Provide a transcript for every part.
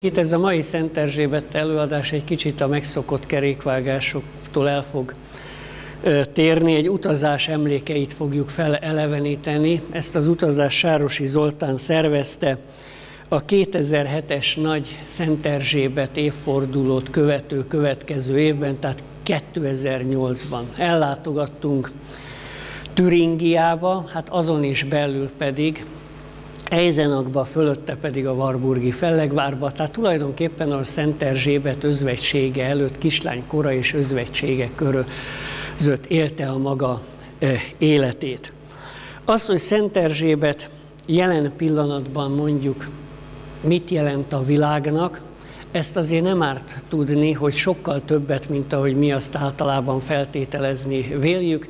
Itt ez a mai Szent Erzsébet előadás egy kicsit a megszokott kerékvágásoktól el fog térni, egy utazás emlékeit fogjuk feleleveníteni. Ezt az utazás Sárosi Zoltán szervezte a 2007-es nagy Szent Erzsébet évfordulót követő következő évben, tehát 2008-ban ellátogattunk Türingiába, hát azon is belül pedig Eizenakba, fölötte pedig a Varburgi Fellegvárba, tehát tulajdonképpen a Szent Erzsébet özvegysége előtt kislány kora és özvegysége között élte a maga életét. Az, hogy Szent Erzsébet jelen pillanatban mondjuk mit jelent a világnak, ezt azért nem árt tudni, hogy sokkal többet, mint ahogy mi azt általában feltételezni véljük.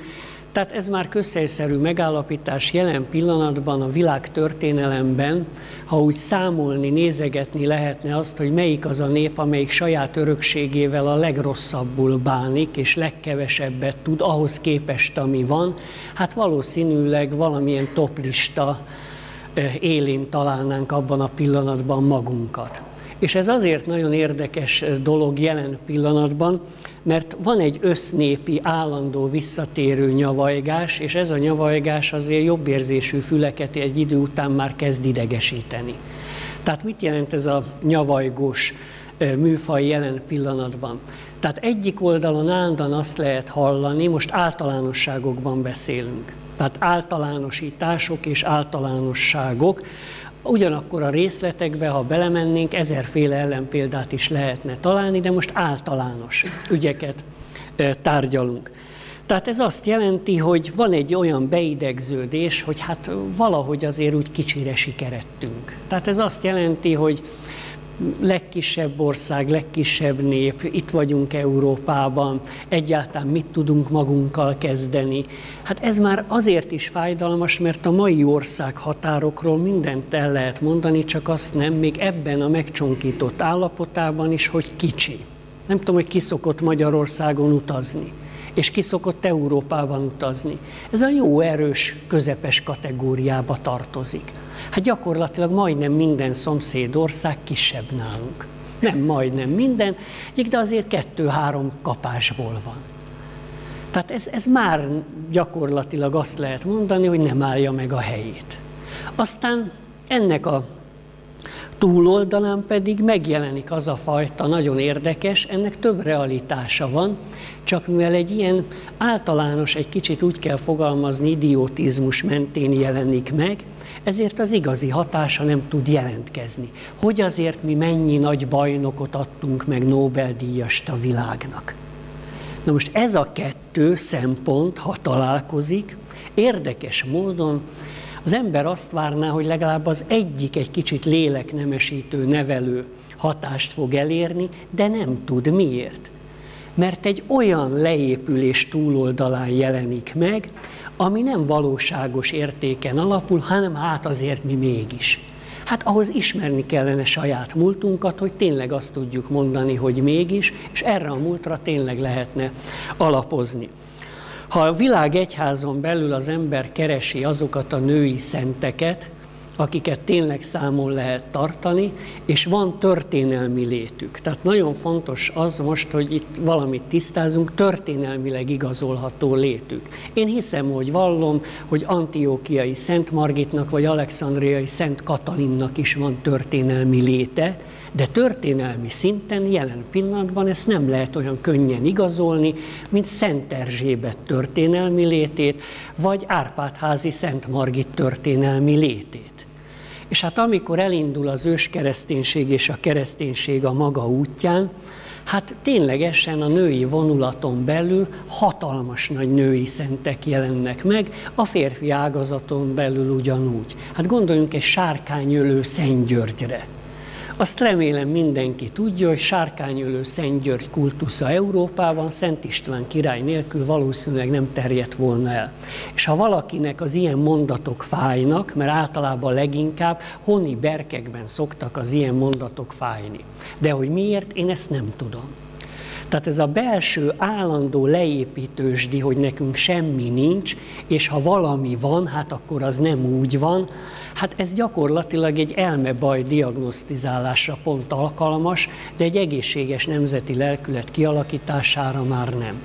Tehát ez már közhelyszerű megállapítás jelen pillanatban a világ történelemben, ha úgy számolni, nézegetni lehetne azt, hogy melyik az a nép, amelyik saját örökségével a legrosszabbul bánik, és legkevesebbet tud ahhoz képest, ami van, hát valószínűleg valamilyen toplista élén találnánk abban a pillanatban magunkat. És ez azért nagyon érdekes dolog jelen pillanatban, mert van egy össznépi állandó visszatérő nyavajgás, és ez a nyavajgás azért jobb érzésű füleket egy idő után már kezd idegesíteni. Tehát mit jelent ez a nyavajgós műfaj jelen pillanatban? Tehát egyik oldalon állandóan azt lehet hallani, most általánosságokban beszélünk. Tehát általánosítások és általánosságok, Ugyanakkor a részletekbe, ha belemennénk, ezerféle ellenpéldát is lehetne találni, de most általános ügyeket tárgyalunk. Tehát ez azt jelenti, hogy van egy olyan beidegződés, hogy hát valahogy azért úgy kicsire sikerettünk. Tehát ez azt jelenti, hogy legkisebb ország, legkisebb nép, itt vagyunk Európában, egyáltalán mit tudunk magunkkal kezdeni. Hát ez már azért is fájdalmas, mert a mai ország határokról mindent el lehet mondani, csak azt nem, még ebben a megcsonkított állapotában is, hogy kicsi. Nem tudom, hogy ki szokott Magyarországon utazni, és ki szokott Európában utazni. Ez a jó erős, közepes kategóriába tartozik. Hát gyakorlatilag majdnem minden szomszédország kisebb nálunk. Nem majdnem minden, de azért kettő-három kapásból van. Tehát ez, ez már gyakorlatilag azt lehet mondani, hogy nem állja meg a helyét. Aztán ennek a túloldalán pedig megjelenik az a fajta nagyon érdekes, ennek több realitása van, csak mivel egy ilyen általános, egy kicsit úgy kell fogalmazni, idiotizmus mentén jelenik meg, ezért az igazi hatása nem tud jelentkezni. Hogy azért mi mennyi nagy bajnokot adtunk meg Nobel-díjast a világnak. Na most ez a kettő szempont, ha találkozik, érdekes módon az ember azt várná, hogy legalább az egyik egy kicsit léleknemesítő, nevelő hatást fog elérni, de nem tud miért. Mert egy olyan leépülés túloldalán jelenik meg, ami nem valóságos értéken alapul, hanem hát azért mi mégis. Hát ahhoz ismerni kellene saját múltunkat, hogy tényleg azt tudjuk mondani, hogy mégis, és erre a múltra tényleg lehetne alapozni. Ha a világ egyházon belül az ember keresi azokat a női szenteket, akiket tényleg számon lehet tartani, és van történelmi létük. Tehát nagyon fontos az most, hogy itt valamit tisztázunk, történelmileg igazolható létük. Én hiszem, hogy vallom, hogy Antiókiai Szent Margitnak, vagy Alexandriai Szent Katalinnak is van történelmi léte, de történelmi szinten jelen pillanatban ezt nem lehet olyan könnyen igazolni, mint Szent Erzsébet történelmi létét, vagy Árpádházi Szent Margit történelmi létét. És hát amikor elindul az őskereszténység és a kereszténység a maga útján, hát ténylegesen a női vonulaton belül hatalmas nagy női szentek jelennek meg, a férfi ágazaton belül ugyanúgy. Hát gondoljunk egy sárkányölő Szent Györgyre. Azt remélem mindenki tudja, hogy sárkányölő Szent György kultusza Európában Szent István király nélkül valószínűleg nem terjedt volna el. És ha valakinek az ilyen mondatok fájnak, mert általában leginkább honi berkekben szoktak az ilyen mondatok fájni. De hogy miért, én ezt nem tudom. Tehát ez a belső állandó leépítősdi, hogy nekünk semmi nincs, és ha valami van, hát akkor az nem úgy van, hát ez gyakorlatilag egy elmebaj diagnosztizálásra pont alkalmas, de egy egészséges nemzeti lelkület kialakítására már nem.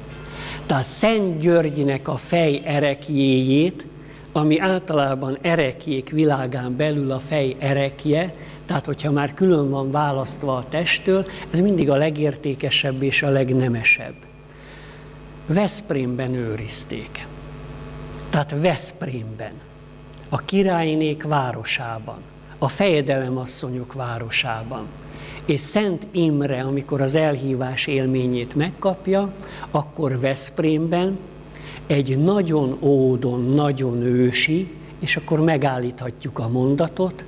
Tehát Szent Györgynek a fej erekjéjét, ami általában erekjék világán belül a fej erekje, tehát hogyha már külön van választva a testtől, ez mindig a legértékesebb és a legnemesebb. Veszprémben őrizték. Tehát Veszprémben, a királynék városában, a fejedelemasszonyok városában. És Szent Imre, amikor az elhívás élményét megkapja, akkor Veszprémben egy nagyon ódon, nagyon ősi, és akkor megállíthatjuk a mondatot,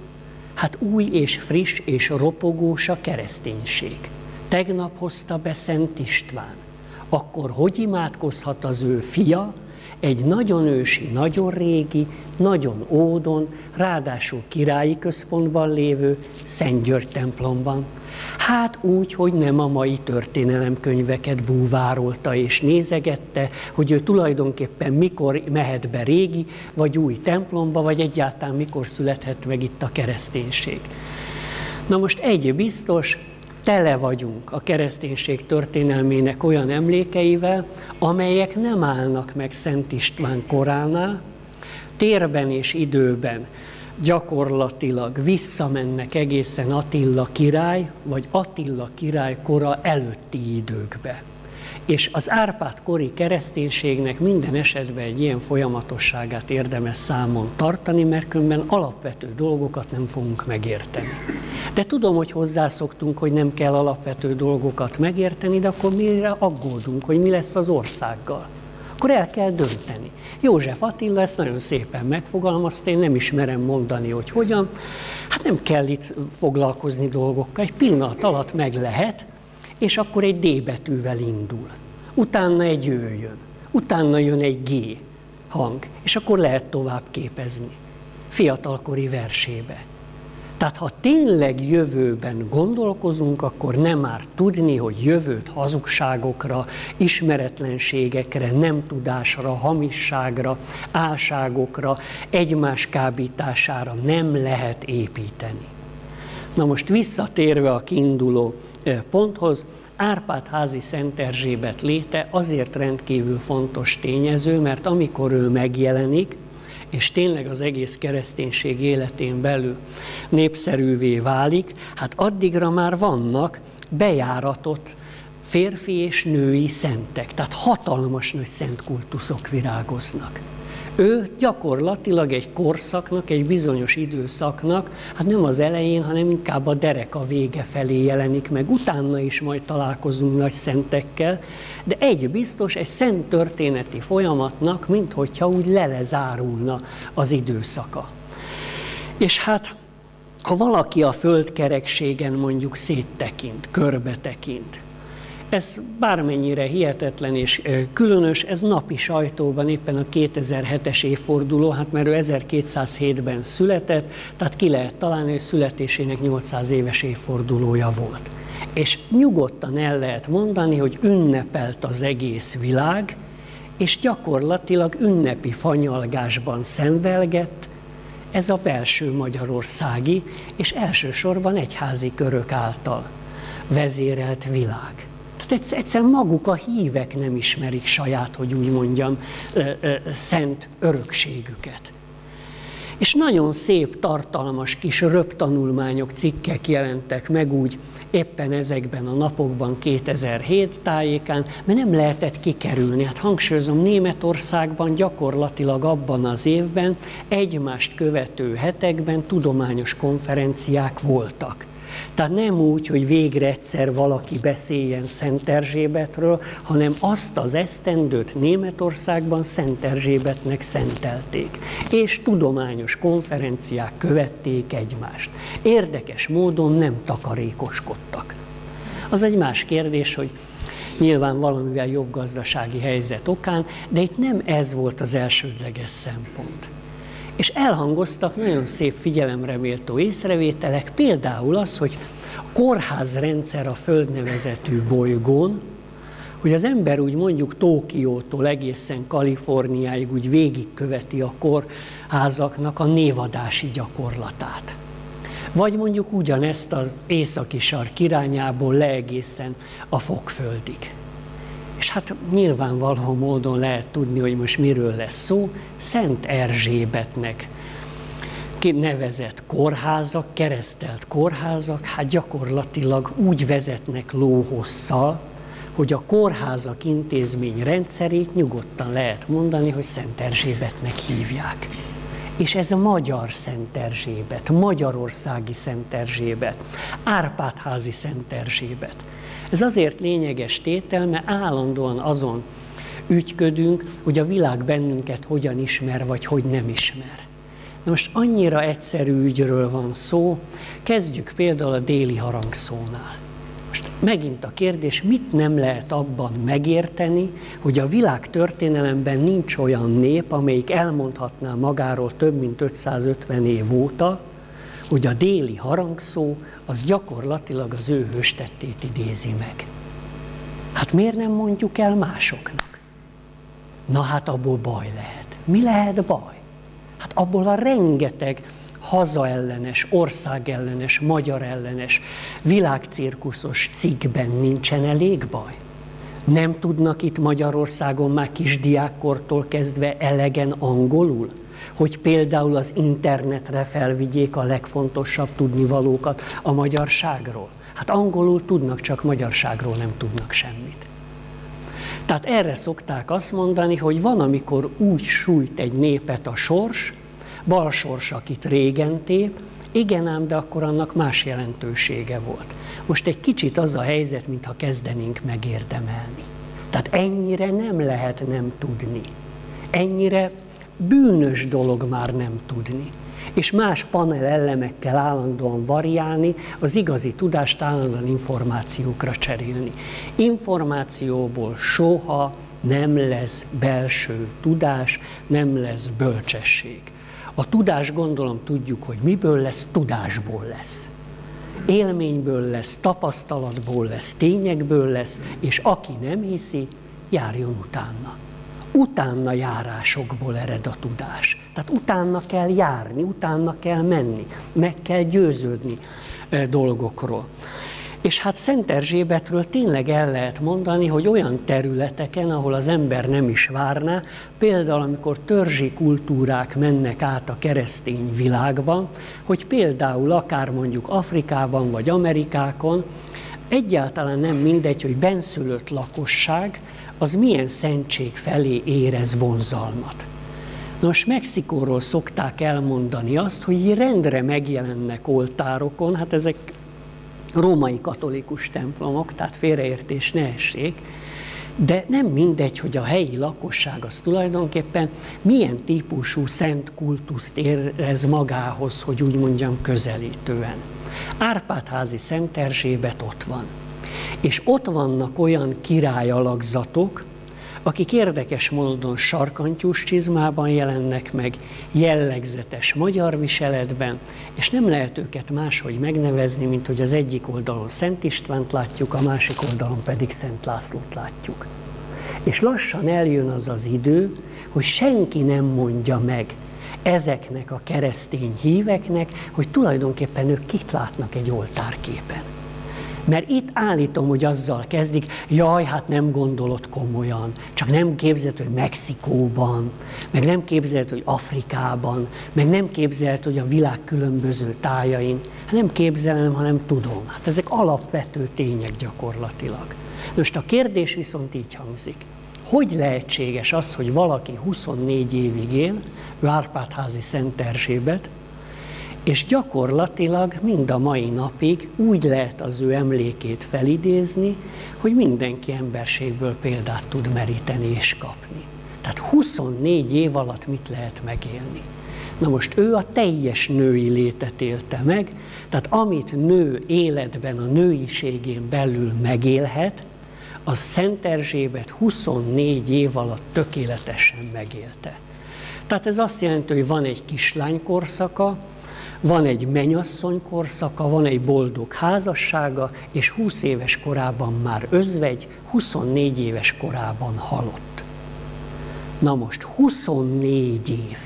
hát új és friss és ropogós a kereszténység. Tegnap hozta be Szent István. Akkor hogy imádkozhat az ő fia, egy nagyon ősi, nagyon régi, nagyon ódon, ráadásul királyi központban lévő Szent György templomban. Hát úgy, hogy nem a mai történelemkönyveket búvárolta és nézegette, hogy ő tulajdonképpen mikor mehet be régi vagy új templomba, vagy egyáltalán mikor születhet meg itt a kereszténység. Na most egy biztos, tele vagyunk a kereszténység történelmének olyan emlékeivel, amelyek nem állnak meg Szent István koránál, térben és időben gyakorlatilag visszamennek egészen Attila király, vagy Attila király kora előtti időkbe. És az Árpád kori kereszténységnek minden esetben egy ilyen folyamatosságát érdemes számon tartani, mert különben alapvető dolgokat nem fogunk megérteni. De tudom, hogy hozzászoktunk, hogy nem kell alapvető dolgokat megérteni, de akkor mire aggódunk, hogy mi lesz az országgal? Akkor el kell dönteni. József Attila ezt nagyon szépen megfogalmazta, én nem ismerem mondani, hogy hogyan. Hát nem kell itt foglalkozni dolgokkal, egy pillanat alatt meg lehet, és akkor egy D betűvel indul. Utána egy Ö jön, utána jön egy G hang, és akkor lehet tovább képezni. Fiatalkori versébe. Tehát ha tényleg jövőben gondolkozunk, akkor nem már tudni, hogy jövőt hazugságokra, ismeretlenségekre, nem tudásra, hamisságra, álságokra, egymás kábítására nem lehet építeni. Na most visszatérve a kiinduló ponthoz, Árpád házi Szent Erzsébet léte azért rendkívül fontos tényező, mert amikor ő megjelenik, és tényleg az egész kereszténység életén belül népszerűvé válik, hát addigra már vannak bejáratott férfi és női szentek, tehát hatalmas nagy szent kultuszok virágoznak. Ő gyakorlatilag egy korszaknak, egy bizonyos időszaknak, hát nem az elején, hanem inkább a derek a vége felé jelenik meg. Utána is majd találkozunk nagy szentekkel, de egy biztos, egy szent történeti folyamatnak, mint hogyha úgy lelezárulna az időszaka. És hát, ha valaki a földkerekségen mondjuk széttekint, körbe tekint, ez bármennyire hihetetlen és különös, ez napi sajtóban éppen a 2007-es évforduló, hát mert ő 1207-ben született, tehát ki lehet találni, hogy születésének 800 éves évfordulója volt. És nyugodtan el lehet mondani, hogy ünnepelt az egész világ, és gyakorlatilag ünnepi fanyalgásban szenvelgett ez a belső magyarországi, és elsősorban egyházi körök által vezérelt világ. Tehát egyszerűen maguk a hívek nem ismerik saját, hogy úgy mondjam, szent örökségüket. És nagyon szép, tartalmas kis röptanulmányok, cikkek jelentek meg úgy éppen ezekben a napokban, 2007 tájékán, mert nem lehetett kikerülni. Hát hangsúlyozom, Németországban gyakorlatilag abban az évben egymást követő hetekben tudományos konferenciák voltak. Tehát nem úgy, hogy végre egyszer valaki beszéljen Szent Erzsébetről, hanem azt az esztendőt Németországban Szent Erzsébetnek szentelték. És tudományos konferenciák követték egymást. Érdekes módon nem takarékoskodtak. Az egy más kérdés, hogy nyilván valamivel jobb gazdasági helyzet okán, de itt nem ez volt az elsődleges szempont. És elhangoztak nagyon szép figyelemre méltó észrevételek, például az, hogy a kórházrendszer a földnevezetű bolygón, hogy az ember úgy mondjuk Tókiótól egészen Kaliforniáig úgy végigköveti a kórházaknak a névadási gyakorlatát. Vagy mondjuk ugyanezt az északi sark irányából le egészen a Fokföldig. És hát nyilvánvaló módon lehet tudni, hogy most miről lesz szó. Szent Erzsébetnek nevezett kórházak, keresztelt kórházak, hát gyakorlatilag úgy vezetnek lóhosszal, hogy a kórházak intézmény rendszerét nyugodtan lehet mondani, hogy Szent Erzsébetnek hívják. És ez a magyar Szent Erzsébet, magyarországi Szent Erzsébet, Árpádházi Szent Erzsébet. Ez azért lényeges tétel, mert állandóan azon ügyködünk, hogy a világ bennünket hogyan ismer, vagy hogy nem ismer. Na most annyira egyszerű ügyről van szó, kezdjük például a déli harangszónál. Most megint a kérdés, mit nem lehet abban megérteni, hogy a világ történelemben nincs olyan nép, amelyik elmondhatná magáról több mint 550 év óta, hogy a déli harangszó az gyakorlatilag az ő hőstettét idézi meg. Hát miért nem mondjuk el másoknak? Na hát abból baj lehet. Mi lehet baj? Hát abból a rengeteg hazaellenes, országellenes, magyar ellenes, világcirkuszos cikkben nincsen elég baj? Nem tudnak itt Magyarországon már kisdiákkortól kezdve elegen angolul? Hogy például az internetre felvigyék a legfontosabb tudnivalókat a magyarságról? Hát angolul tudnak, csak magyarságról nem tudnak semmit. Tehát erre szokták azt mondani, hogy van, amikor úgy sújt egy népet a sors, balsors, akit régen tép, igen ám, de akkor annak más jelentősége volt. Most egy kicsit az a helyzet, mintha kezdenénk megérdemelni. Tehát ennyire nem lehet nem tudni. Ennyire bűnös dolog már nem tudni. És más panel elemekkel állandóan variálni, az igazi tudást állandóan információkra cserélni. Információból soha nem lesz belső tudás, nem lesz bölcsesség. A tudás gondolom tudjuk, hogy miből lesz, tudásból lesz. Élményből lesz, tapasztalatból lesz, tényekből lesz, és aki nem hiszi, járjon utána. Utána járásokból ered a tudás. Tehát utána kell járni, utána kell menni, meg kell győződni eh, dolgokról. És hát Szent Erzsébetről tényleg el lehet mondani, hogy olyan területeken, ahol az ember nem is várná, például amikor törzsi kultúrák mennek át a keresztény világban, hogy például akár mondjuk Afrikában vagy Amerikákon, egyáltalán nem mindegy, hogy benszülött lakosság, az milyen szentség felé érez vonzalmat. Nos, Mexikóról szokták elmondani azt, hogy rendre megjelennek oltárokon, hát ezek római katolikus templomok, tehát félreértés ne essék, de nem mindegy, hogy a helyi lakosság az tulajdonképpen milyen típusú szent kultuszt érez magához, hogy úgy mondjam közelítően. Árpádházi Szent Erzsébet ott van. És ott vannak olyan királyalakzatok, akik érdekes módon sarkantyús csizmában jelennek meg, jellegzetes magyar viseletben, és nem lehet őket máshogy megnevezni, mint hogy az egyik oldalon Szent Istvánt látjuk, a másik oldalon pedig Szent Lászlót látjuk. És lassan eljön az az idő, hogy senki nem mondja meg ezeknek a keresztény híveknek, hogy tulajdonképpen ők kit látnak egy oltárképen. Mert itt állítom, hogy azzal kezdik, jaj, hát nem gondolod komolyan, csak nem képzeld, hogy Mexikóban, meg nem képzeld, hogy Afrikában, meg nem képzeld, hogy a világ különböző tájain. Hát nem képzelem, hanem tudom. Hát ezek alapvető tények gyakorlatilag. Most a kérdés viszont így hangzik. Hogy lehetséges az, hogy valaki 24 évig él, ő Árpádházi Szent Erzsébet, és gyakorlatilag mind a mai napig úgy lehet az ő emlékét felidézni, hogy mindenki emberségből példát tud meríteni és kapni. Tehát 24 év alatt mit lehet megélni? Na most ő a teljes női létet élte meg, tehát amit nő életben, a nőiségén belül megélhet, az Szent Erzsébet 24 év alatt tökéletesen megélte. Tehát ez azt jelenti, hogy van egy kislány korszaka, van egy menyasszony korszaka, van egy boldog házassága, és 20 éves korában már özvegy, 24 éves korában halott. Na most 24 év.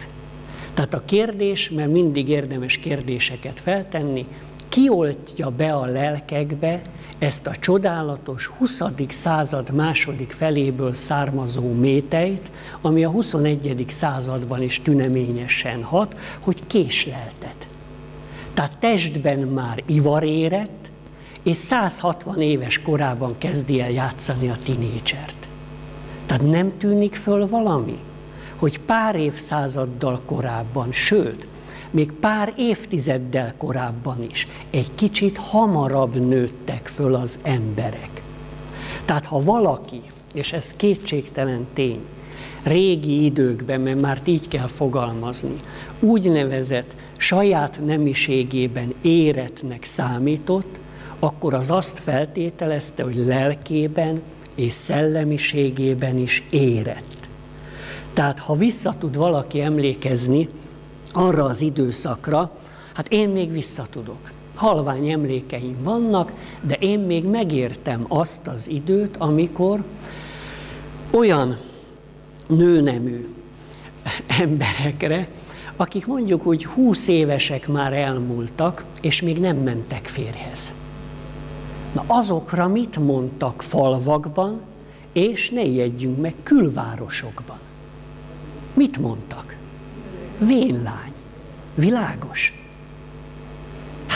Tehát a kérdés, mert mindig érdemes kérdéseket feltenni, kioltja be a lelkekbe ezt a csodálatos 20. század második feléből származó méteit, ami a 21. században is tüneményesen hat, hogy késleltet. Tehát testben már ivar érett, és 160 éves korában kezdi el játszani a tinédzsert. Tehát nem tűnik föl valami, hogy pár évszázaddal korábban, sőt, még pár évtizeddel korábban is egy kicsit hamarabb nőttek föl az emberek. Tehát ha valaki, és ez kétségtelen tény, régi időkben, mert már így kell fogalmazni, úgynevezett saját nemiségében éretnek számított, akkor az azt feltételezte, hogy lelkében és szellemiségében is érett. Tehát ha vissza tud valaki emlékezni arra az időszakra, hát én még visszatudok. Halvány emlékeim vannak, de én még megértem azt az időt, amikor olyan nőnemű emberekre, akik mondjuk úgy húsz évesek már elmúltak, és még nem mentek férhez. Na azokra mit mondtak falvakban, és ne ijedjünk meg külvárosokban? Mit mondtak? Vénlány. Világos.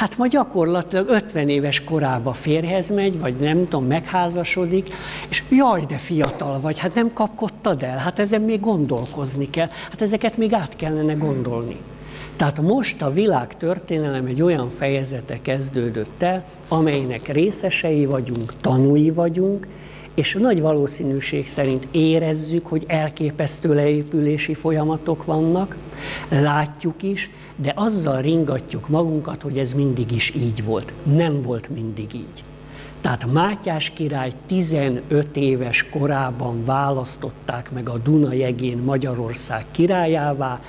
Hát ma gyakorlatilag 50 éves korába férhez megy, vagy nem tudom, megházasodik, és jaj, de fiatal vagy, hát nem kapkodtad el, hát ezen még gondolkozni kell, hát ezeket még át kellene gondolni. Tehát most a világ történelem egy olyan fejezete kezdődött el, amelynek részesei vagyunk, tanúi vagyunk, és nagy valószínűség szerint érezzük, hogy elképesztő leépülési folyamatok vannak, látjuk is, de azzal ringatjuk magunkat, hogy ez mindig is így volt. Nem volt mindig így. Tehát Mátyás király 15 éves korában választották meg a Dunajegén Magyarország királyává,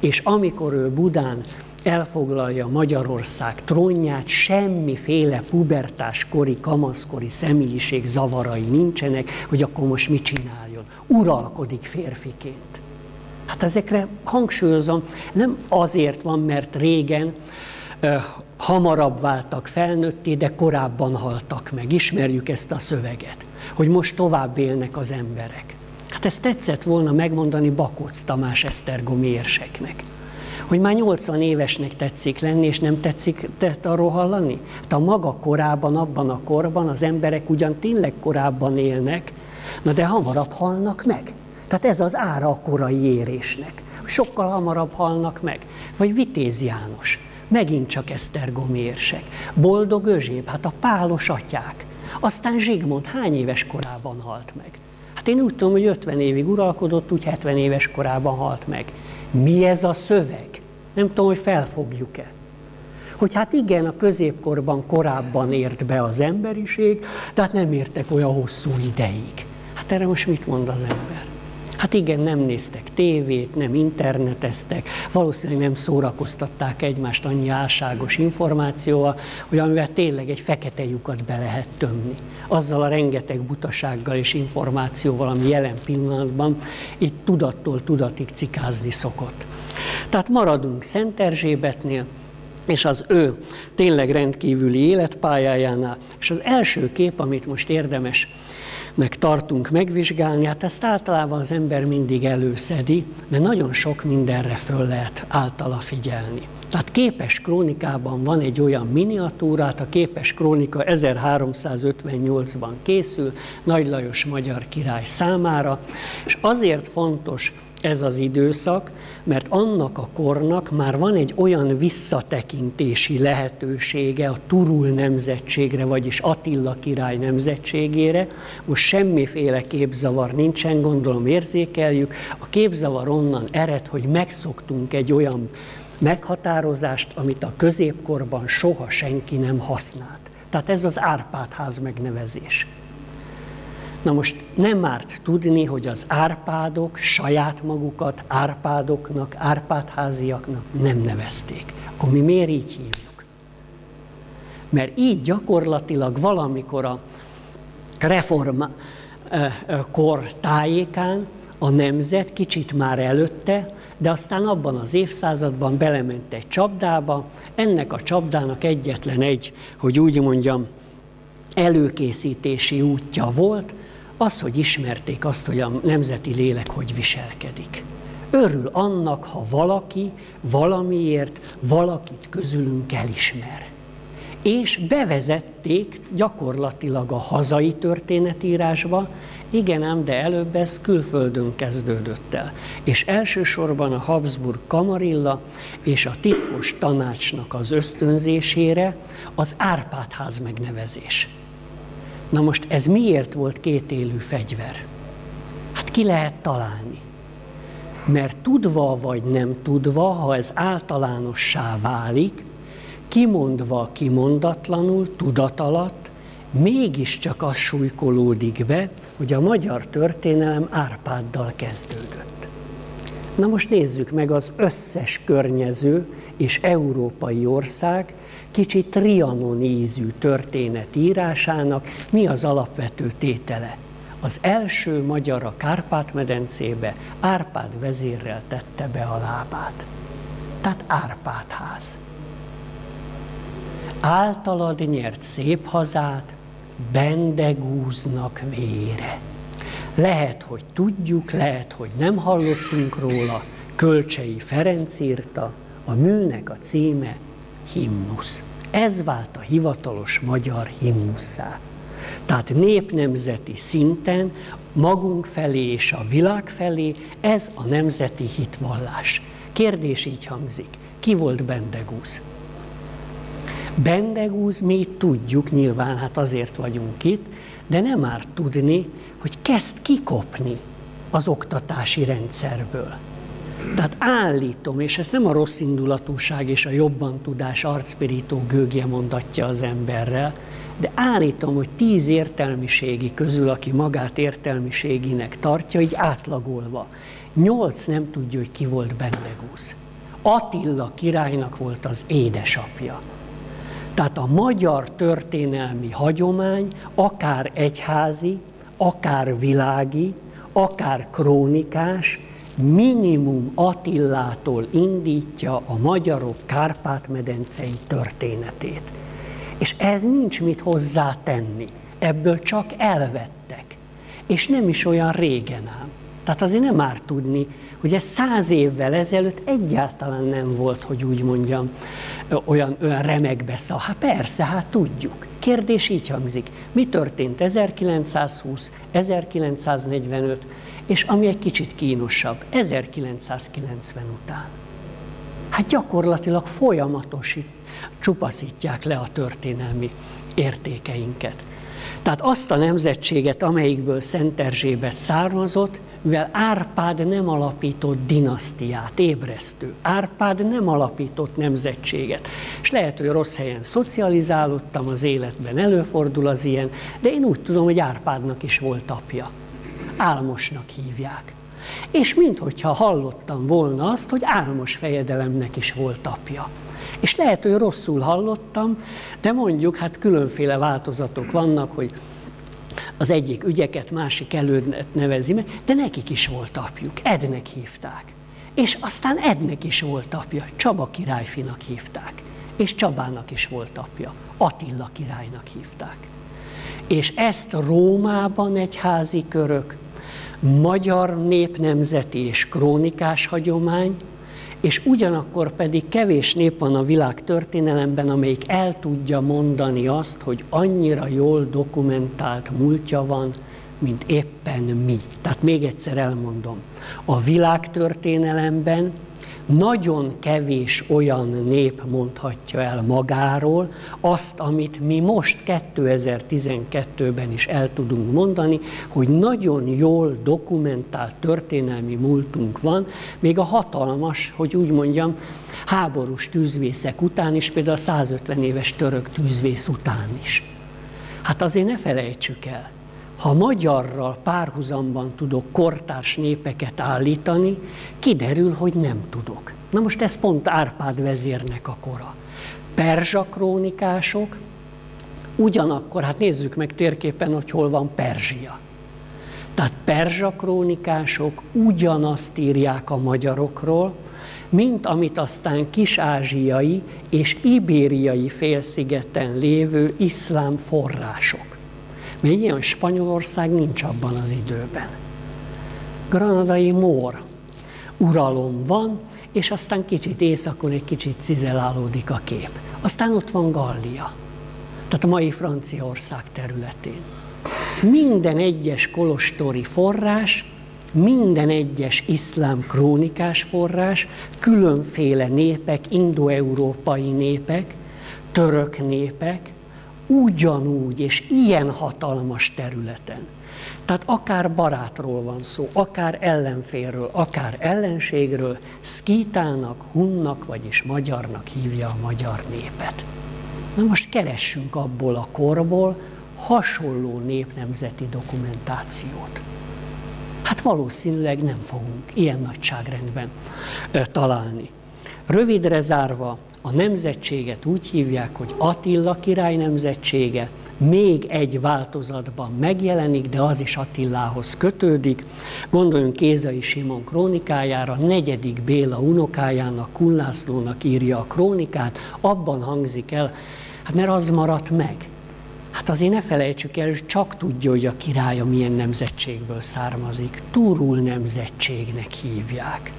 és amikor ő Budán elfoglalja Magyarország trónját, semmiféle pubertáskori, kamaszkori személyiség zavarai nincsenek, hogy akkor most mit csináljon. Uralkodik férfiként. Hát ezekre hangsúlyozom, nem azért van, mert régen ö, hamarabb váltak felnőtté, de korábban haltak meg. Ismerjük ezt a szöveget, hogy most tovább élnek az emberek. Hát ezt tetszett volna megmondani Bakóc Tamás Esztergomi érseknek hogy már 80 évesnek tetszik lenni, és nem tetszik tett arról hallani? Hát a maga korában, abban a korban az emberek ugyan tényleg korábban élnek, na de hamarabb halnak meg. Tehát ez az ára a korai érésnek. Sokkal hamarabb halnak meg. Vagy Vitéz János, megint csak Esztergomi érsek. Boldog Özséb, hát a pálos atyák. Aztán Zsigmond hány éves korában halt meg? Hát én úgy tudom, hogy 50 évig uralkodott, úgy 70 éves korában halt meg. Mi ez a szöveg? Nem tudom, hogy felfogjuk-e. Hogy hát igen, a középkorban korábban ért be az emberiség, tehát nem értek olyan hosszú ideig. Hát erre most mit mond az ember? Hát igen, nem néztek tévét, nem interneteztek, valószínűleg nem szórakoztatták egymást annyi álságos információval, hogy amivel tényleg egy fekete lyukat be lehet tömni. Azzal a rengeteg butasággal és információval, ami jelen pillanatban itt tudattól tudatig cikázni szokott. Tehát maradunk Szent Erzsébetnél, és az ő tényleg rendkívüli életpályájánál, és az első kép, amit most érdemes tartunk megvizsgálni, hát ezt általában az ember mindig előszedi, mert nagyon sok mindenre föl lehet általa figyelni. Tehát képes krónikában van egy olyan miniatúrát, a képes krónika 1358-ban készül, Nagy Lajos magyar király számára, és azért fontos ez az időszak, mert annak a kornak már van egy olyan visszatekintési lehetősége a Turul nemzetségre, vagyis Attila király nemzetségére. Most semmiféle képzavar nincsen, gondolom érzékeljük. A képzavar onnan ered, hogy megszoktunk egy olyan meghatározást, amit a középkorban soha senki nem használt. Tehát ez az Árpád ház megnevezés. Na most nem árt tudni, hogy az árpádok saját magukat árpádoknak, árpádháziaknak nem nevezték. Akkor mi miért így hívjuk? Mert így gyakorlatilag valamikor a reformkor tájékán a nemzet kicsit már előtte, de aztán abban az évszázadban belement egy csapdába, ennek a csapdának egyetlen egy, hogy úgy mondjam, előkészítési útja volt, az, hogy ismerték azt, hogy a nemzeti lélek hogy viselkedik. Örül annak, ha valaki valamiért valakit közülünk elismer. És bevezették gyakorlatilag a hazai történetírásba, igen ám, de előbb ez külföldön kezdődött el. És elsősorban a Habsburg kamarilla és a titkos tanácsnak az ösztönzésére az Árpádház megnevezés. Na most ez miért volt két élő fegyver? Hát ki lehet találni? Mert tudva vagy nem tudva, ha ez általánossá válik, kimondva, kimondatlanul, tudat alatt, mégiscsak az súlykolódik be, hogy a magyar történelem Árpáddal kezdődött. Na most nézzük meg az összes környező és európai ország kicsit Trianon ízű történet írásának mi az alapvető tétele. Az első magyar a Kárpát-medencébe Árpád vezérrel tette be a lábát. Tehát Árpádház. Általad nyert szép hazát, bendegúznak vére. Lehet, hogy tudjuk, lehet, hogy nem hallottunk róla, Kölcsei Ferenc írta, a műnek a címe himnusz. Ez vált a hivatalos magyar himnuszá. Tehát népnemzeti szinten, magunk felé és a világ felé, ez a nemzeti hitvallás. Kérdés így hangzik, ki volt Bendegúz? Bendegúz mi tudjuk, nyilván hát azért vagyunk itt, de nem már tudni, hogy kezd kikopni az oktatási rendszerből. Tehát állítom, és ezt nem a rossz indulatúság és a jobban tudás arcpirító gőgje mondatja az emberrel, de állítom, hogy tíz értelmiségi közül, aki magát értelmiséginek tartja, így átlagolva, nyolc nem tudja, hogy ki volt Bendegúz. Attila királynak volt az édesapja. Tehát a magyar történelmi hagyomány, akár egyházi, akár világi, akár krónikás, minimum Attillától indítja a magyarok Kárpát-medencei történetét. És ez nincs mit hozzátenni. Ebből csak elvettek. És nem is olyan régen ám. Tehát azért nem már tudni, hogy ez száz évvel ezelőtt egyáltalán nem volt, hogy úgy mondjam, olyan, olyan remekbe szal. Hát persze, hát tudjuk. Kérdés így hangzik. Mi történt 1920, 1945, és ami egy kicsit kínosabb, 1990 után. Hát gyakorlatilag folyamatosít, csupaszítják le a történelmi értékeinket. Tehát azt a nemzetséget, amelyikből Szent Erzsébet származott, mivel Árpád nem alapított dinasztiát, ébresztő. Árpád nem alapított nemzetséget. És lehet, hogy rossz helyen szocializálódtam az életben, előfordul az ilyen, de én úgy tudom, hogy Árpádnak is volt apja. Álmosnak hívják. És minthogyha hallottam volna azt, hogy álmos fejedelemnek is volt apja. És lehet, hogy rosszul hallottam, de mondjuk, hát különféle változatok vannak, hogy az egyik ügyeket, másik előtt nevezi meg, de nekik is volt apjuk, Ednek hívták. És aztán Ednek is volt apja, Csaba királyfinak hívták. És Csabának is volt apja, Attila királynak hívták. És ezt Rómában egy házi körök, magyar népnemzeti és krónikás hagyomány, és ugyanakkor pedig kevés nép van a világ történelemben, amelyik el tudja mondani azt, hogy annyira jól dokumentált múltja van, mint éppen mi. Tehát még egyszer elmondom, a világtörténelemben nagyon kevés olyan nép mondhatja el magáról azt, amit mi most 2012-ben is el tudunk mondani, hogy nagyon jól dokumentált történelmi múltunk van, még a hatalmas, hogy úgy mondjam, háborús tűzvészek után is, például a 150 éves török tűzvész után is. Hát azért ne felejtsük el, ha magyarral párhuzamban tudok kortárs népeket állítani, kiderül, hogy nem tudok. Na most ez pont Árpád vezérnek a kora. Perzsa krónikások, ugyanakkor, hát nézzük meg térképen, hogy hol van Perzsia. Tehát perzsa krónikások ugyanazt írják a magyarokról, mint amit aztán kis-ázsiai és ibériai félszigeten lévő iszlám források. Még ilyen Spanyolország nincs abban az időben. Granadai mór uralom van, és aztán kicsit északon egy kicsit cizelálódik a kép. Aztán ott van Gallia, tehát a mai Franciaország területén. Minden egyes kolostori forrás, minden egyes iszlám krónikás forrás, különféle népek, indoeurópai népek, török népek, ugyanúgy és ilyen hatalmas területen. Tehát akár barátról van szó, akár ellenfélről, akár ellenségről, szkítának, hunnak, vagyis magyarnak hívja a magyar népet. Na most keressünk abból a korból hasonló népnemzeti dokumentációt. Hát valószínűleg nem fogunk ilyen nagyságrendben találni. Rövidre zárva, a nemzetséget úgy hívják, hogy Attila király nemzetsége, még egy változatban megjelenik, de az is Attilához kötődik. Gondoljunk Kézai Simon krónikájára, negyedik Béla unokájának, Kullászlónak írja a krónikát, abban hangzik el, hát mert az maradt meg. Hát azért ne felejtsük el, csak tudja, hogy a királya milyen nemzetségből származik. Turul nemzetségnek hívják.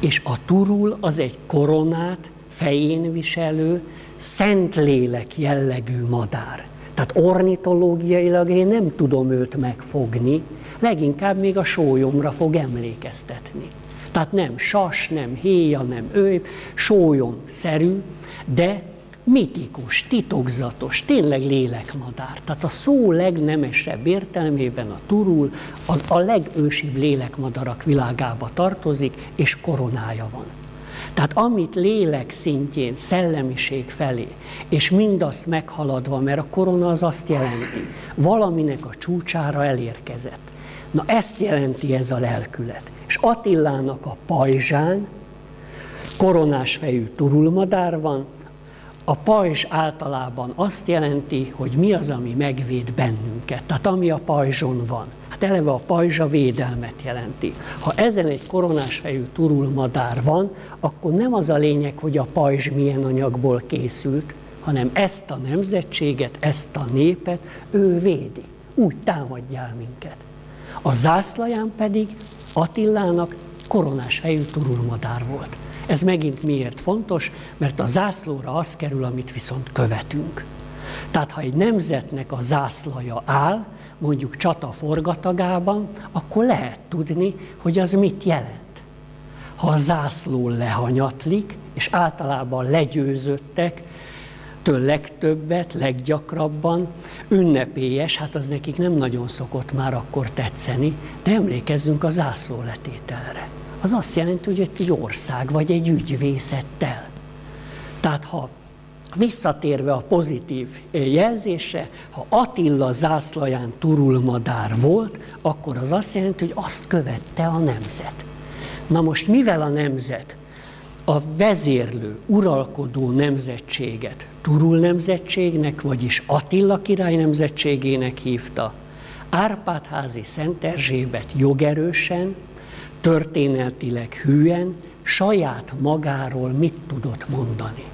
És a turul az egy koronát fején viselő, szentlélek jellegű madár. Tehát ornitológiailag én nem tudom őt megfogni, leginkább még a sólyomra fog emlékeztetni. Tehát nem sas, nem héja, nem ő, sólyom-szerű, de mitikus, titokzatos, tényleg lélekmadár. Tehát a szó legnemesebb értelmében a turul az a legősibb lélekmadarak világába tartozik, és koronája van. Tehát amit lélek szintjén, szellemiség felé, és mindazt meghaladva, mert a korona az azt jelenti, valaminek a csúcsára elérkezett. Na ezt jelenti ez a lelkület. És Attilának a pajzsán koronás fejű turulmadár van, a pajzs általában azt jelenti, hogy mi az, ami megvéd bennünket, tehát ami a pajzson van. Hát eleve a pajzsa védelmet jelenti. Ha ezen egy koronás fejű turulmadár van, akkor nem az a lényeg, hogy a pajzs milyen anyagból készült, hanem ezt a nemzetséget, ezt a népet ő védi. Úgy támadjál minket. A zászlaján pedig Attilának koronás fejű turulmadár volt. Ez megint miért fontos? Mert a zászlóra az kerül, amit viszont követünk. Tehát ha egy nemzetnek a zászlaja áll, mondjuk csata forgatagában, akkor lehet tudni, hogy az mit jelent. Ha a zászló lehanyatlik, és általában legyőzöttek, től legtöbbet, leggyakrabban, ünnepélyes, hát az nekik nem nagyon szokott már akkor tetszeni, de emlékezzünk a zászló letételre az azt jelenti, hogy egy ország vagy egy ügyvészettel. Tehát ha visszatérve a pozitív jelzése, ha Attila zászlaján turulmadár volt, akkor az azt jelenti, hogy azt követte a nemzet. Na most mivel a nemzet a vezérlő, uralkodó nemzetséget Turul nemzetségnek, vagyis Attila király nemzetségének hívta, Árpádházi Szent Erzsébet jogerősen, történetileg hűen saját magáról mit tudott mondani.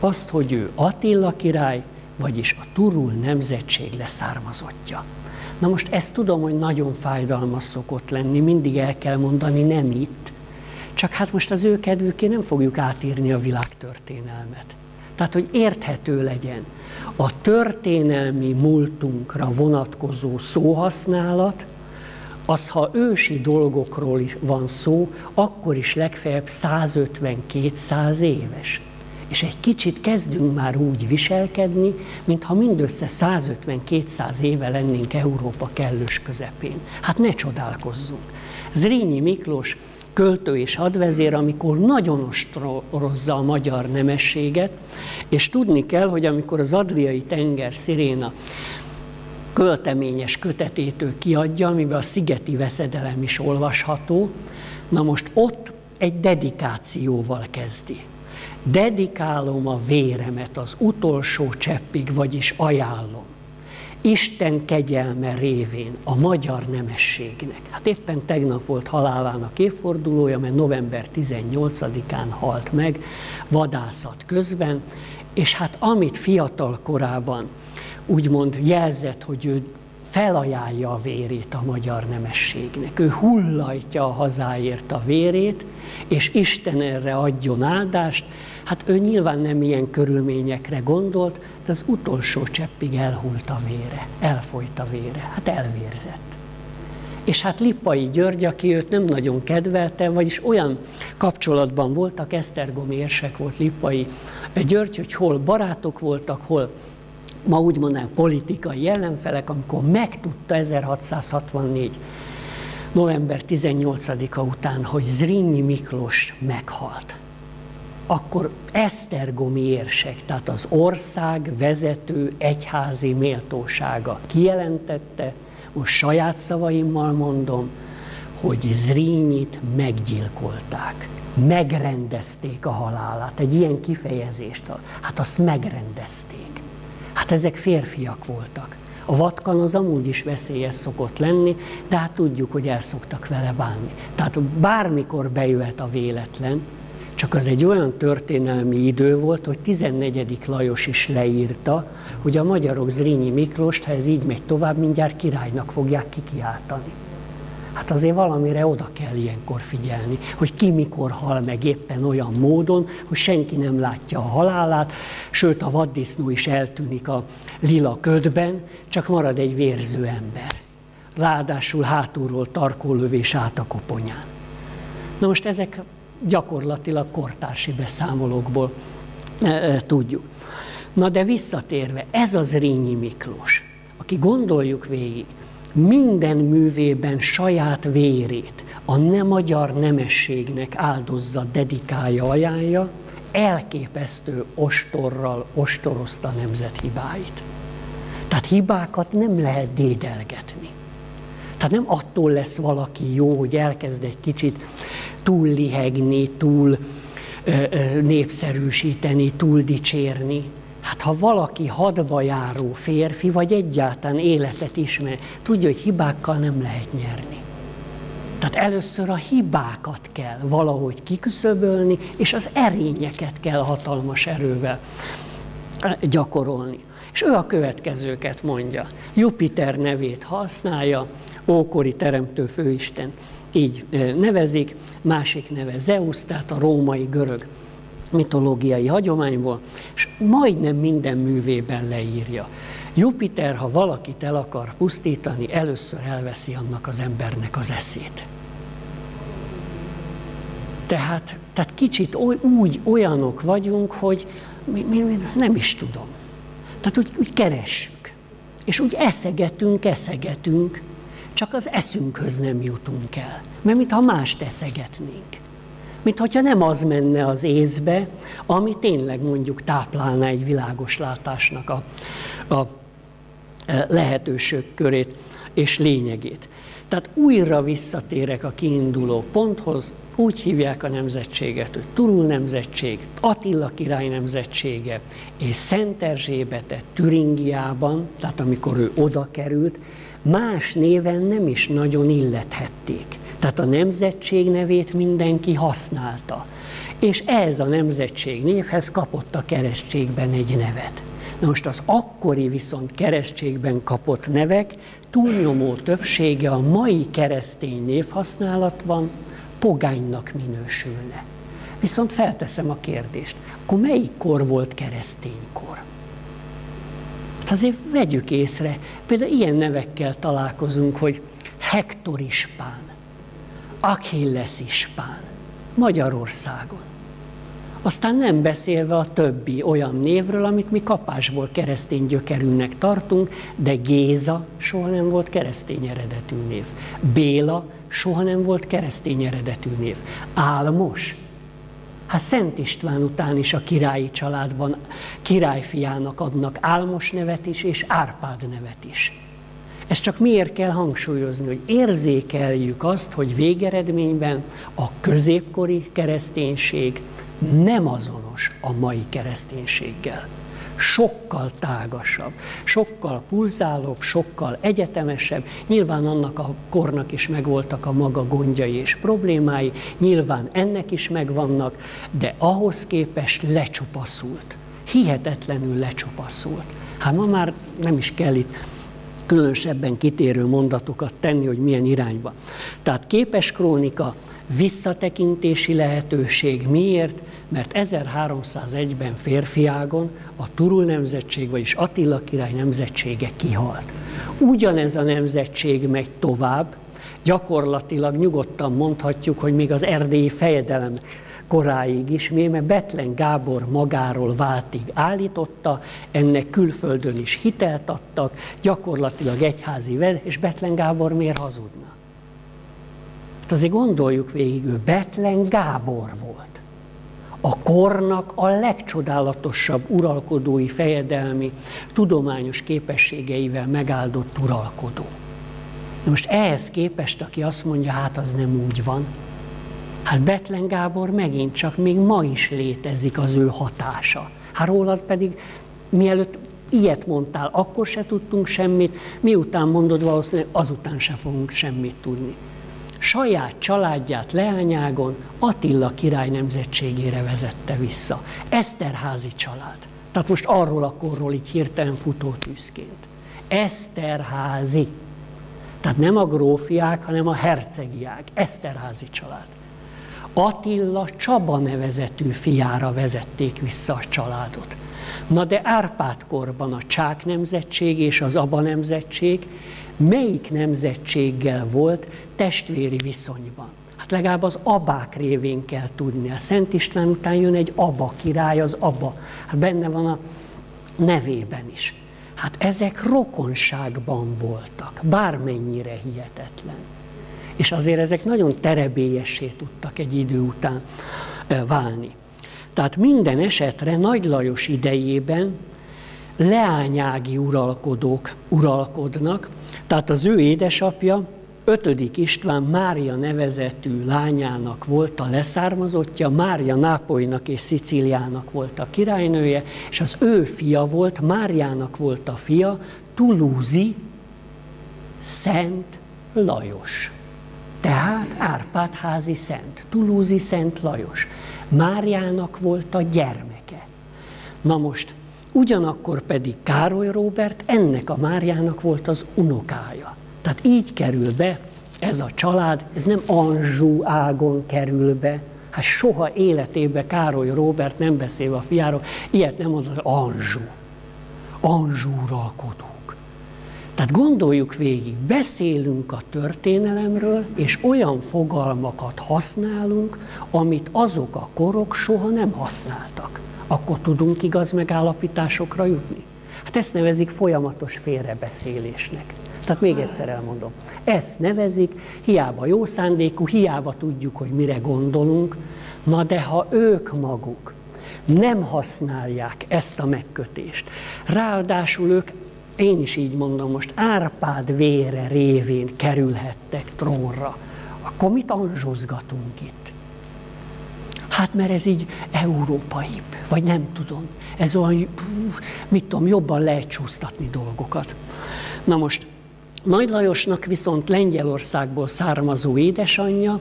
Azt, hogy ő Attila király, vagyis a Turul nemzetség leszármazottja. Na most ezt tudom, hogy nagyon fájdalmas szokott lenni, mindig el kell mondani, nem itt. Csak hát most az ő kedvüké nem fogjuk átírni a világtörténelmet. Tehát, hogy érthető legyen. A történelmi múltunkra vonatkozó szóhasználat, az, ha ősi dolgokról is van szó, akkor is legfeljebb 150-200 éves. És egy kicsit kezdünk már úgy viselkedni, mintha mindössze 150-200 éve lennénk Európa kellős közepén. Hát ne csodálkozzunk. Zrínyi Miklós költő és hadvezér, amikor nagyon ostrozza a magyar nemességet, és tudni kell, hogy amikor az Adriai tenger sziréna költeményes kötetét ő kiadja, amiben a szigeti veszedelem is olvasható. Na most ott egy dedikációval kezdi. Dedikálom a véremet az utolsó cseppig, vagyis ajánlom. Isten kegyelme révén a magyar nemességnek. Hát éppen tegnap volt halálának évfordulója, mert november 18-án halt meg vadászat közben, és hát amit fiatal korában úgymond jelzett, hogy ő felajánlja a vérét a magyar nemességnek. Ő hullajtja a hazáért a vérét, és Isten erre adjon áldást. Hát ő nyilván nem ilyen körülményekre gondolt, de az utolsó cseppig elhult a vére, elfolyt a vére, hát elvérzett. És hát Lippai György, aki őt nem nagyon kedvelte, vagyis olyan kapcsolatban voltak, Esztergomi érsek volt Lippai György, hogy hol barátok voltak, hol ma úgy mondanánk politikai ellenfelek, amikor megtudta 1664 november 18-a után, hogy Zrínyi Miklós meghalt, akkor Esztergomi érsek, tehát az ország vezető egyházi méltósága kijelentette, most saját szavaimmal mondom, hogy Zrínyit meggyilkolták. Megrendezték a halálát. Egy ilyen kifejezést, hát azt megrendezték. Hát ezek férfiak voltak. A vatkan az amúgy is veszélyes szokott lenni, de hát tudjuk, hogy el szoktak vele bánni. Tehát bármikor bejöhet a véletlen, csak az egy olyan történelmi idő volt, hogy 14. Lajos is leírta, hogy a magyarok Zrínyi Miklóst, ha ez így megy tovább, mindjárt királynak fogják kikiáltani. Hát azért valamire oda kell ilyenkor figyelni, hogy ki mikor hal meg éppen olyan módon, hogy senki nem látja a halálát, sőt a vaddisznó is eltűnik a lila ködben, csak marad egy vérző ember. Ráadásul hátulról tarkólövés át a koponyán. Na most ezek gyakorlatilag kortársi beszámolókból e, e, tudjuk. Na de visszatérve, ez az Rényi Miklós, aki gondoljuk végig, minden művében saját vérét a nem magyar nemességnek áldozza, dedikálja, ajánlja, elképesztő ostorral ostorozta nemzet hibáit. Tehát hibákat nem lehet dédelgetni. Tehát nem attól lesz valaki jó, hogy elkezd egy kicsit túl lihegni, túl népszerűsíteni, túl dicsérni, Hát ha valaki hadba járó férfi, vagy egyáltalán életet ismer, tudja, hogy hibákkal nem lehet nyerni. Tehát először a hibákat kell valahogy kiküszöbölni, és az erényeket kell hatalmas erővel gyakorolni. És ő a következőket mondja. Jupiter nevét használja, ókori teremtő főisten így nevezik, másik neve Zeus, tehát a római görög mitológiai hagyományból, és majdnem minden művében leírja. Jupiter, ha valakit el akar pusztítani, először elveszi annak az embernek az eszét. Tehát, tehát kicsit oly, úgy olyanok vagyunk, hogy mi, mi, mi nem is tudom. Tehát úgy, úgy keressük. És úgy eszegetünk, eszegetünk, csak az eszünkhöz nem jutunk el. Mert mintha mást eszegetnénk mint hogyha nem az menne az észbe, ami tényleg mondjuk táplálná egy világos látásnak a, a e, lehetőség körét és lényegét. Tehát újra visszatérek a kiinduló ponthoz, úgy hívják a nemzetséget, hogy Turul nemzetség, Attila király nemzetsége, és Szent Erzsébete Türingiában, tehát amikor ő oda került, más néven nem is nagyon illethették. Tehát a nemzetség nevét mindenki használta. És ez a nemzetség névhez kapott a keresztségben egy nevet. Na most az akkori viszont keresztségben kapott nevek túlnyomó többsége a mai keresztény névhasználatban pogánynak minősülne. Viszont felteszem a kérdést, akkor melyik kor volt kereszténykor? Hát azért vegyük észre, például ilyen nevekkel találkozunk, hogy Hektor Ispán, Achilles ispán Magyarországon. Aztán nem beszélve a többi olyan névről, amit mi kapásból keresztény gyökerűnek tartunk, de Géza soha nem volt keresztény eredetű név. Béla soha nem volt keresztény eredetű név. Álmos, Hát Szent István után is a királyi családban királyfiának adnak Álmos nevet is, és Árpád nevet is. Ezt csak miért kell hangsúlyozni, hogy érzékeljük azt, hogy végeredményben a középkori kereszténység nem azonos a mai kereszténységgel. Sokkal tágasabb, sokkal pulzálóbb, sokkal egyetemesebb. Nyilván annak a kornak is megvoltak a maga gondjai és problémái, nyilván ennek is megvannak, de ahhoz képest lecsupaszult. Hihetetlenül lecsupaszult. Hát ma már nem is kell itt különösebben kitérő mondatokat tenni, hogy milyen irányba. Tehát képes krónika, visszatekintési lehetőség. Miért? Mert 1301-ben férfiágon a Turul nemzetség, vagyis Attila király nemzetsége kihalt. Ugyanez a nemzetség megy tovább, gyakorlatilag nyugodtan mondhatjuk, hogy még az erdélyi fejedelem koráig is, mert Betlen Gábor magáról váltig állította, ennek külföldön is hitelt adtak, gyakorlatilag egyházi és Betlen Gábor miért hazudna? Hát azért gondoljuk végig, ő Betlen Gábor volt. A kornak a legcsodálatosabb uralkodói, fejedelmi, tudományos képességeivel megáldott uralkodó. Na most ehhez képest, aki azt mondja, hát az nem úgy van, Hát Betlen Gábor megint csak még ma is létezik az ő hatása. Hát rólad pedig mielőtt ilyet mondtál, akkor se tudtunk semmit, miután mondod, valószínűleg azután se fogunk semmit tudni. Saját családját leányágon Attila király nemzetségére vezette vissza. Eszterházi család. Tehát most arról a korról így hirtelen futó tűzként. Eszterházi. Tehát nem a grófiák, hanem a hercegiák. Eszterházi család. Attila Csaba nevezetű fiára vezették vissza a családot. Na de Árpád korban a Csák nemzetség és az Aba nemzetség melyik nemzetséggel volt testvéri viszonyban? Hát legalább az abák révén kell tudni. A Szent István után jön egy aba király, az aba. Hát benne van a nevében is. Hát ezek rokonságban voltak, bármennyire hihetetlen és azért ezek nagyon terebélyessé tudtak egy idő után válni. Tehát minden esetre Nagy Lajos idejében leányági uralkodók uralkodnak, tehát az ő édesapja, ötödik István Mária nevezetű lányának volt a leszármazottja, Mária Nápolynak és Szicíliának volt a királynője, és az ő fia volt, Máriának volt a fia, Tulúzi Szent Lajos. Tehát Árpád házi szent, Tulúzi Szent Lajos. Máriának volt a gyermeke. Na most, ugyanakkor pedig Károly Róbert ennek a Máriának volt az unokája. Tehát így kerül be ez a család, ez nem Anzsú ágon kerül be, hát soha életében Károly Róbert nem beszél a fiáról, ilyet nem mondod, Anzsú. Anzsú uralkodó. Tehát gondoljuk végig, beszélünk a történelemről, és olyan fogalmakat használunk, amit azok a korok soha nem használtak. Akkor tudunk igaz megállapításokra jutni? Hát ezt nevezik folyamatos félrebeszélésnek. Tehát még egyszer elmondom. Ezt nevezik, hiába jó szándékú, hiába tudjuk, hogy mire gondolunk, na de ha ők maguk nem használják ezt a megkötést, ráadásul ők én is így mondom most, Árpád vére révén kerülhettek trónra, akkor mit anzsozgatunk itt? Hát mert ez így európaibb, vagy nem tudom. Ez olyan, mit tudom, jobban lehet csúsztatni dolgokat. Na most, Nagy Lajosnak viszont Lengyelországból származó édesanyja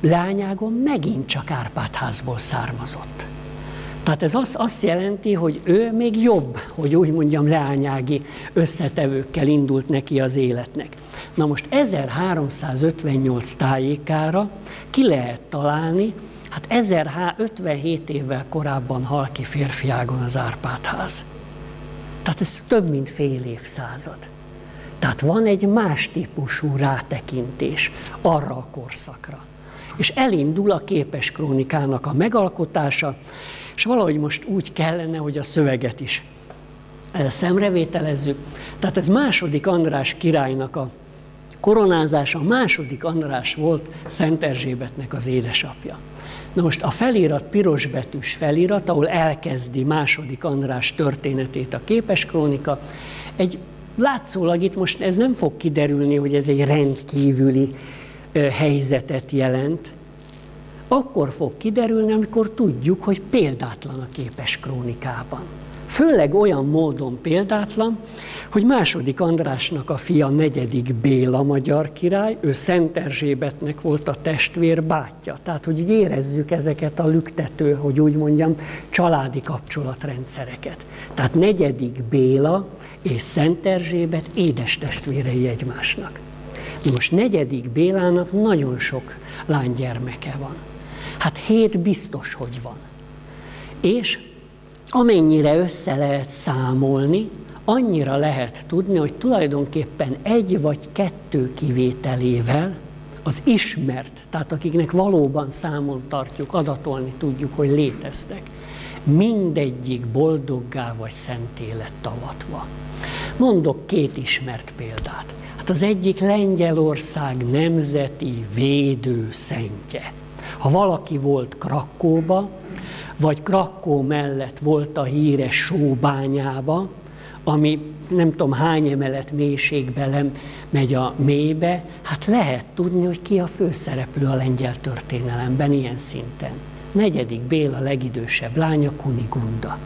lányágon megint csak Árpádházból származott. Tehát ez azt, azt jelenti, hogy ő még jobb, hogy úgy mondjam, leányági összetevőkkel indult neki az életnek. Na most 1358 tájékára ki lehet találni, hát 1057 évvel korábban hal ki férfiágon az Árpádház. Tehát ez több mint fél évszázad. Tehát van egy más típusú rátekintés arra a korszakra. És elindul a képes krónikának a megalkotása, és valahogy most úgy kellene, hogy a szöveget is eh, szemrevételezzük. Tehát ez második András királynak a koronázása, második András volt Szent Erzsébetnek az édesapja. Na most a felirat pirosbetűs felirat, ahol elkezdi második András történetét a képes krónika, egy látszólag itt most ez nem fog kiderülni, hogy ez egy rendkívüli helyzetet jelent, akkor fog kiderülni, amikor tudjuk, hogy példátlan a képes krónikában. Főleg olyan módon példátlan, hogy második Andrásnak a fia negyedik Béla magyar király, ő Szent Erzsébetnek volt a testvér bátyja. Tehát, hogy így érezzük ezeket a lüktető, hogy úgy mondjam, családi kapcsolatrendszereket. Tehát negyedik Béla és Szent Erzsébet édes testvérei egymásnak. Most negyedik Bélának nagyon sok lánygyermeke van. Hát hét biztos, hogy van. És amennyire össze lehet számolni, annyira lehet tudni, hogy tulajdonképpen egy vagy kettő kivételével az ismert, tehát akiknek valóban számon tartjuk, adatolni tudjuk, hogy léteztek, mindegyik boldoggá vagy szenté lett avatva. Mondok két ismert példát. Hát az egyik Lengyelország nemzeti védő szentje. Ha valaki volt Krakóba, vagy Krakó mellett volt a híres sóbányába, ami nem tudom hány emelet mélységbe megy a mélybe, hát lehet tudni, hogy ki a főszereplő a lengyel történelemben ilyen szinten. Negyedik Béla legidősebb lánya Kunigunda.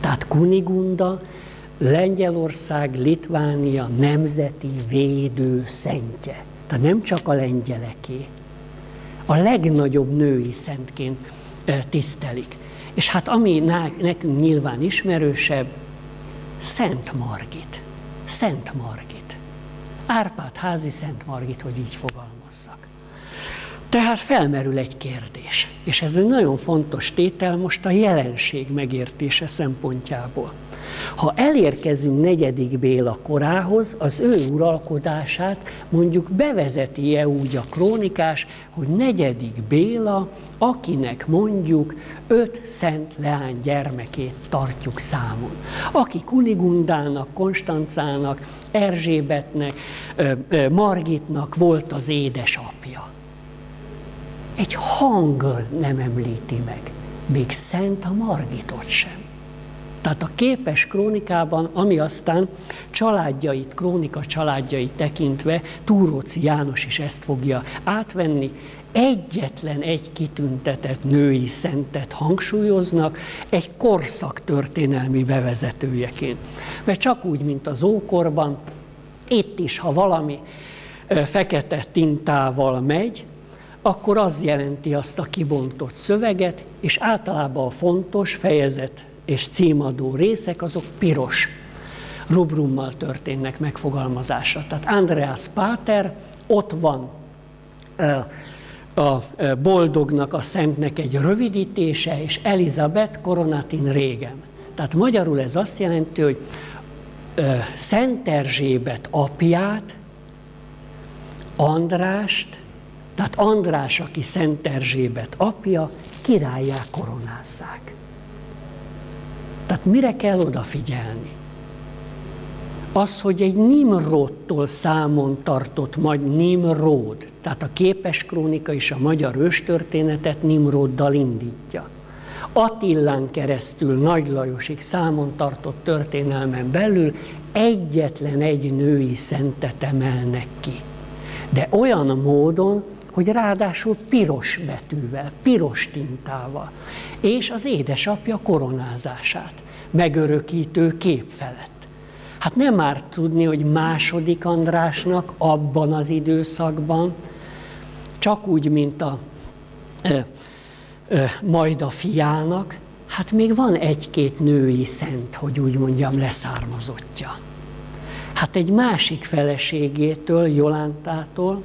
Tehát Kunigunda Lengyelország, Litvánia nemzeti védő szentje. Tehát nem csak a lengyeleké. A legnagyobb női szentként tisztelik. És hát ami nekünk nyilván ismerősebb, Szent Margit. Szent Margit. Árpád házi Szent Margit, hogy így fogalmazzak. Tehát felmerül egy kérdés, és ez egy nagyon fontos tétel most a jelenség megértése szempontjából. Ha elérkezünk negyedik Béla korához, az ő uralkodását mondjuk bevezeti-e úgy a krónikás, hogy negyedik Béla, akinek mondjuk öt szent leány gyermekét tartjuk számon. Aki Kunigundának, Konstancának, Erzsébetnek, Margitnak volt az édesapja. Egy hang nem említi meg, még Szent a Margitot sem. Tehát a képes krónikában, ami aztán családjait, krónika családjait tekintve, Túróci János is ezt fogja átvenni, egyetlen egy kitüntetett női szentet hangsúlyoznak egy korszak történelmi bevezetőjeként. Mert csak úgy, mint az ókorban, itt is, ha valami fekete tintával megy, akkor az jelenti azt a kibontott szöveget, és általában a fontos fejezet és címadó részek azok piros rubrummal történnek megfogalmazása. Tehát Andreas Páter, ott van a boldognak, a szentnek egy rövidítése, és Elizabeth Koronatin régem. Tehát magyarul ez azt jelenti, hogy Szent Erzsébet apját, Andrást, tehát András, aki Szent Erzsébet apja, királyá koronázzák. Tehát mire kell odafigyelni? Az, hogy egy Nimrodtól számon tartott majd Nimrod, tehát a képes krónika és a magyar őstörténetet Nimroddal indítja. Attillán keresztül Nagy Lajosig számon tartott történelmen belül egyetlen egy női szentet emelnek ki. De olyan módon, hogy ráadásul piros betűvel, piros tintával, és az édesapja koronázását, megörökítő kép felett. Hát nem már tudni, hogy második Andrásnak abban az időszakban, csak úgy, mint a ö, ö, majd a fiának, hát még van egy-két női szent, hogy úgy mondjam, leszármazottja. Hát egy másik feleségétől, Jolántától,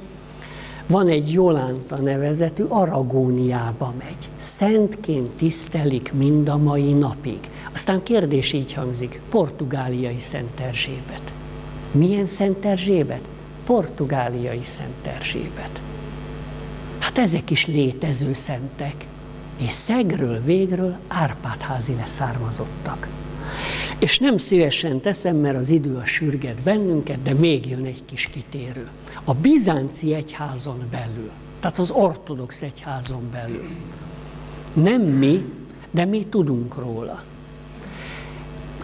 van egy Jolánta nevezetű, Aragóniába megy. Szentként tisztelik mind a mai napig. Aztán kérdés így hangzik, portugáliai Szent Erzsébet. Milyen Szent Erzsébet? Portugáliai Szent Erzsébet. Hát ezek is létező szentek. És szegről végről Árpádházi leszármazottak. És nem szívesen teszem, mert az idő a sürget bennünket, de még jön egy kis kitérő. A bizánci egyházon belül, tehát az ortodox egyházon belül. Nem mi, de mi tudunk róla.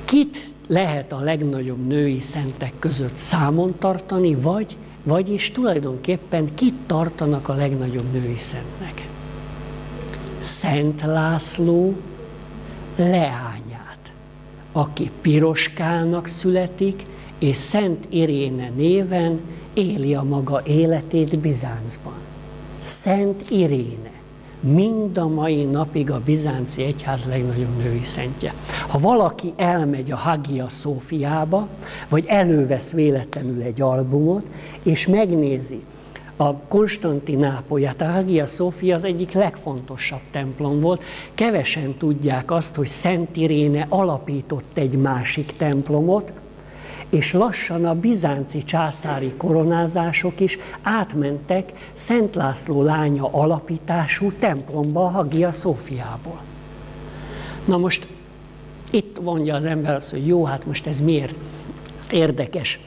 Kit lehet a legnagyobb női szentek között számon tartani, vagy, vagyis tulajdonképpen kit tartanak a legnagyobb női szentnek. Szent László leányát, aki piroskának születik, és Szent Iréne néven éli a maga életét Bizáncban. Szent Iréne mind a mai napig a bizánci egyház legnagyobb női szentje. Ha valaki elmegy a Hagia Szófiába, vagy elővesz véletlenül egy albumot, és megnézi a Konstantinápolyát, a Hagia Szófia az egyik legfontosabb templom volt. Kevesen tudják azt, hogy Szent Iréne alapított egy másik templomot, és lassan a bizánci császári koronázások is átmentek Szent László lánya alapítású templomba a Hagia Szófiából. Na most itt mondja az ember azt, hogy jó, hát most ez miért érdekes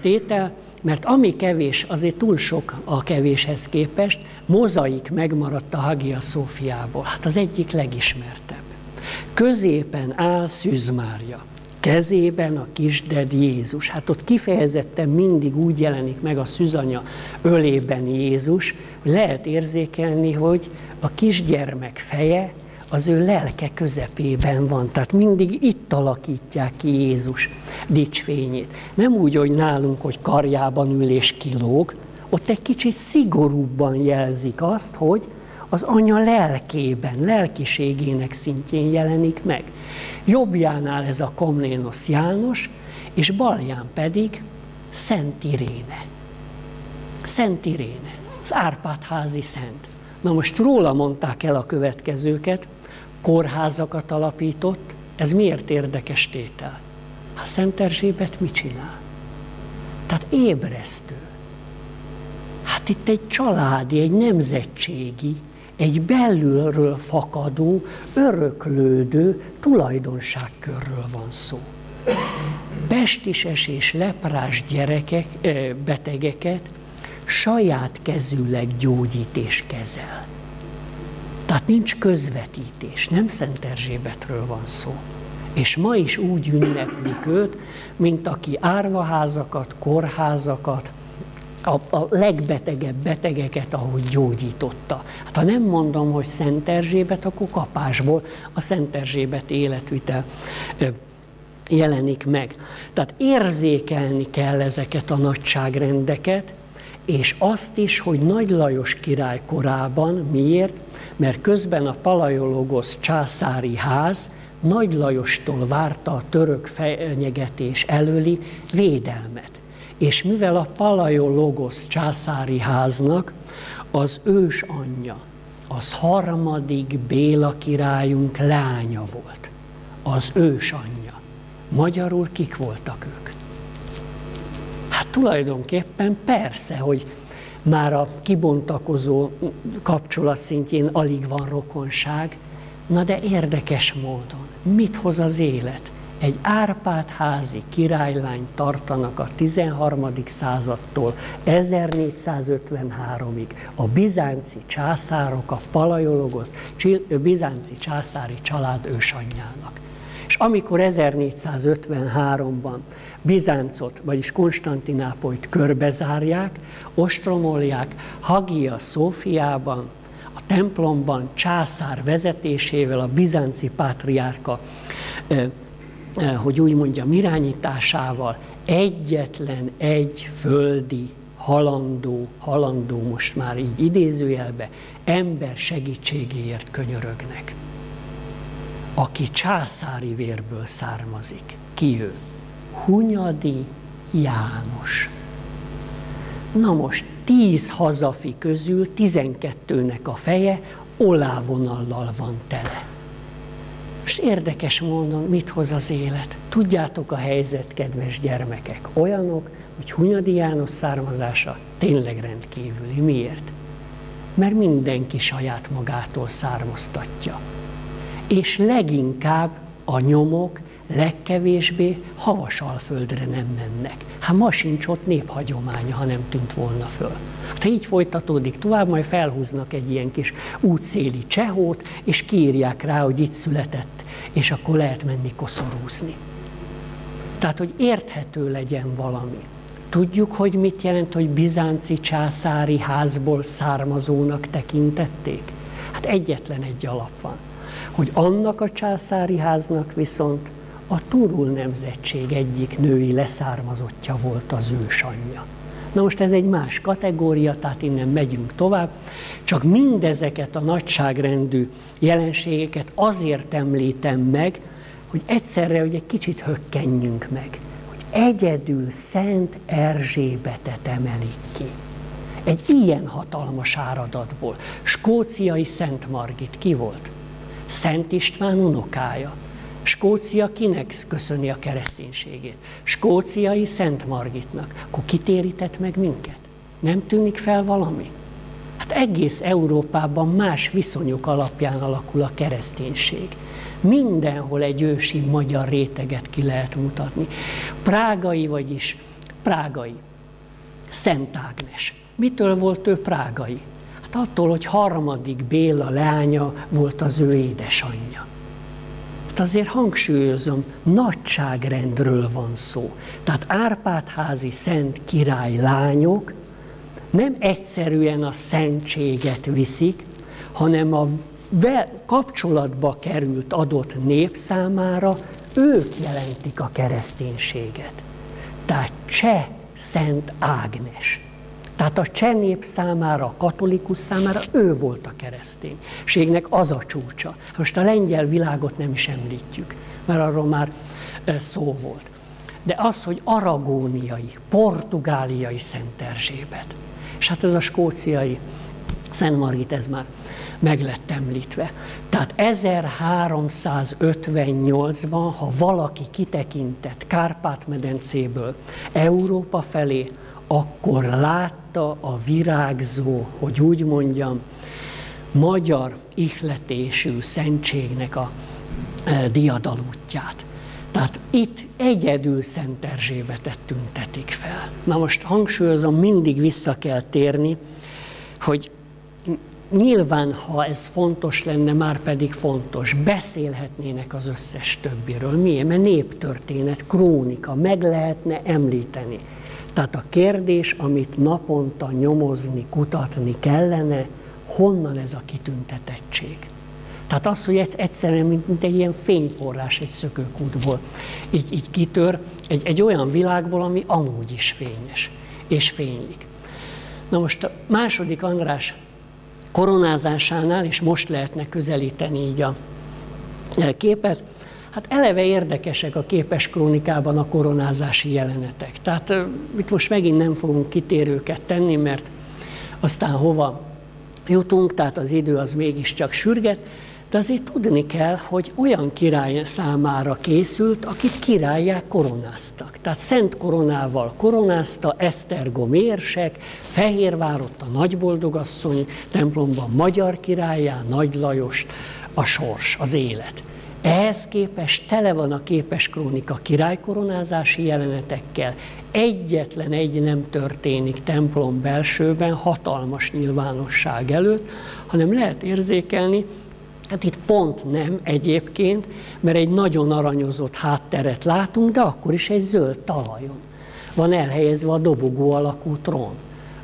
tétel, mert ami kevés, azért túl sok a kevéshez képest, mozaik megmaradt a Hagia Szófiából. Hát az egyik legismertebb. Középen áll Szűz Mária kezében a kisded Jézus. Hát ott kifejezetten mindig úgy jelenik meg a szüzanya ölében Jézus, hogy lehet érzékelni, hogy a kisgyermek feje az ő lelke közepében van. Tehát mindig itt alakítják ki Jézus dicsfényét. Nem úgy, hogy nálunk, hogy karjában ül és kilóg, ott egy kicsit szigorúbban jelzik azt, hogy az anya lelkében, lelkiségének szintjén jelenik meg. Jobbjánál ez a Komnénosz János, és balján pedig Szent Iréne. Szent Iréne, az Árpád házi szent. Na most róla mondták el a következőket, kórházakat alapított, ez miért érdekes tétel? Hát Szent Erzsébet mit csinál? Tehát ébresztő. Hát itt egy családi, egy nemzetségi egy belülről fakadó, öröklődő tulajdonságkörről van szó. Pestises és leprás gyerekek, betegeket saját kezűleg gyógyít és kezel. Tehát nincs közvetítés, nem Szent Erzsébetről van szó. És ma is úgy ünneplik őt, mint aki árvaházakat, kórházakat, a, a legbetegebb betegeket, ahogy gyógyította. Hát ha nem mondom, hogy Szent Erzsébet, akkor kapásból a Szent Erzsébet életvitel jelenik meg. Tehát érzékelni kell ezeket a nagyságrendeket, és azt is, hogy Nagy Lajos király korában, miért? Mert közben a Palajologosz császári ház Nagy Lajostól várta a török fenyegetés előli védelmet és mivel a Palaiologos császári háznak az ős anyja, az harmadik Béla királyunk lánya volt, az ős anyja. Magyarul kik voltak ők? Hát tulajdonképpen persze, hogy már a kibontakozó kapcsolat szintjén alig van rokonság, na de érdekes módon, mit hoz az élet? Egy Árpád házi királylány tartanak a 13. századtól 1453-ig a bizánci császárok, a palajologos, bizánci császári család ősanyjának. És amikor 1453-ban Bizáncot, vagyis Konstantinápolyt körbezárják, ostromolják, Hagia Szófiában, a templomban császár vezetésével a bizánci pátriárka hogy úgy mondjam, irányításával egyetlen egy földi halandó, halandó most már így idézőjelbe, ember segítségéért könyörögnek, aki császári vérből származik. Ki ő? Hunyadi János. Na most tíz hazafi közül tizenkettőnek a feje olávonallal van tele. Most érdekes módon, mit hoz az élet? Tudjátok a helyzet, kedves gyermekek, olyanok, hogy Hunyadi János származása tényleg rendkívüli. Miért? Mert mindenki saját magától származtatja. És leginkább a nyomok legkevésbé havasalföldre nem mennek. Hát ma sincs ott néphagyománya, ha nem tűnt volna föl. Hát így folytatódik tovább, majd felhúznak egy ilyen kis útszéli csehót, és kiírják rá, hogy itt született, és akkor lehet menni koszorúzni. Tehát, hogy érthető legyen valami. Tudjuk, hogy mit jelent, hogy bizánci császári házból származónak tekintették? Hát egyetlen egy alap van, hogy annak a császári háznak viszont a Turul nemzetség egyik női leszármazottja volt az ősanyja. Na most ez egy más kategória, tehát innen megyünk tovább. Csak mindezeket a nagyságrendű jelenségeket azért említem meg, hogy egyszerre, hogy egy kicsit hökkenjünk meg, hogy egyedül Szent Erzsébetet emelik ki. Egy ilyen hatalmas áradatból. Skóciai Szent Margit ki volt? Szent István unokája. Skócia kinek köszöni a kereszténységét? Skóciai Szent Margitnak. Akkor kitérített meg minket? Nem tűnik fel valami? Hát egész Európában más viszonyok alapján alakul a kereszténység. Mindenhol egy ősi magyar réteget ki lehet mutatni. Prágai, vagyis prágai. Szent Ágnes. Mitől volt ő prágai? Hát attól, hogy harmadik Béla leánya volt az ő édesanyja. Azért hangsúlyozom, nagyságrendről van szó. Tehát Árpádházi szent király lányok nem egyszerűen a szentséget viszik, hanem a kapcsolatba került adott nép számára ők jelentik a kereszténységet. Tehát Cseh Szent Ágnes. Tehát a cseh nép számára, a katolikus számára ő volt a kereszténységnek az a csúcsa. Most a lengyel világot nem is említjük, mert arról már szó volt. De az, hogy aragóniai, portugáliai Szent Erzsébet, és hát ez a skóciai Szent Margit, ez már meg lett említve. Tehát 1358-ban, ha valaki kitekintett Kárpát-medencéből Európa felé, akkor látta a virágzó, hogy úgy mondjam, magyar ihletésű szentségnek a e, diadalútját. Tehát itt egyedül Szent Erzsébetet tüntetik fel. Na most hangsúlyozom, mindig vissza kell térni, hogy nyilván, ha ez fontos lenne, már pedig fontos, beszélhetnének az összes többiről. Miért? Mert néptörténet, krónika, meg lehetne említeni. Tehát a kérdés, amit naponta nyomozni, kutatni kellene, honnan ez a kitüntetettség? Tehát az, hogy egyszerűen, mint, mint egy ilyen fényforrás egy szökőkútból, így, így kitör egy, egy olyan világból, ami amúgy is fényes, és fénylik. Na most a második András koronázásánál, és most lehetne közelíteni így a képet, Hát eleve érdekesek a képes krónikában a koronázási jelenetek. Tehát itt most megint nem fogunk kitérőket tenni, mert aztán hova jutunk, tehát az idő az mégiscsak sürget, de azért tudni kell, hogy olyan király számára készült, akit királyák koronáztak. Tehát szent koronával koronázta Esztergom érsek, Fehérvár ott a nagyboldogasszony templomban magyar királyá, Nagy Lajost, a sors, az élet. Ehhez képest tele van a képes krónika királykoronázási jelenetekkel. Egyetlen egy nem történik templom belsőben, hatalmas nyilvánosság előtt, hanem lehet érzékelni, Hát itt pont nem egyébként, mert egy nagyon aranyozott hátteret látunk, de akkor is egy zöld talajon. Van elhelyezve a dobogó alakú trón,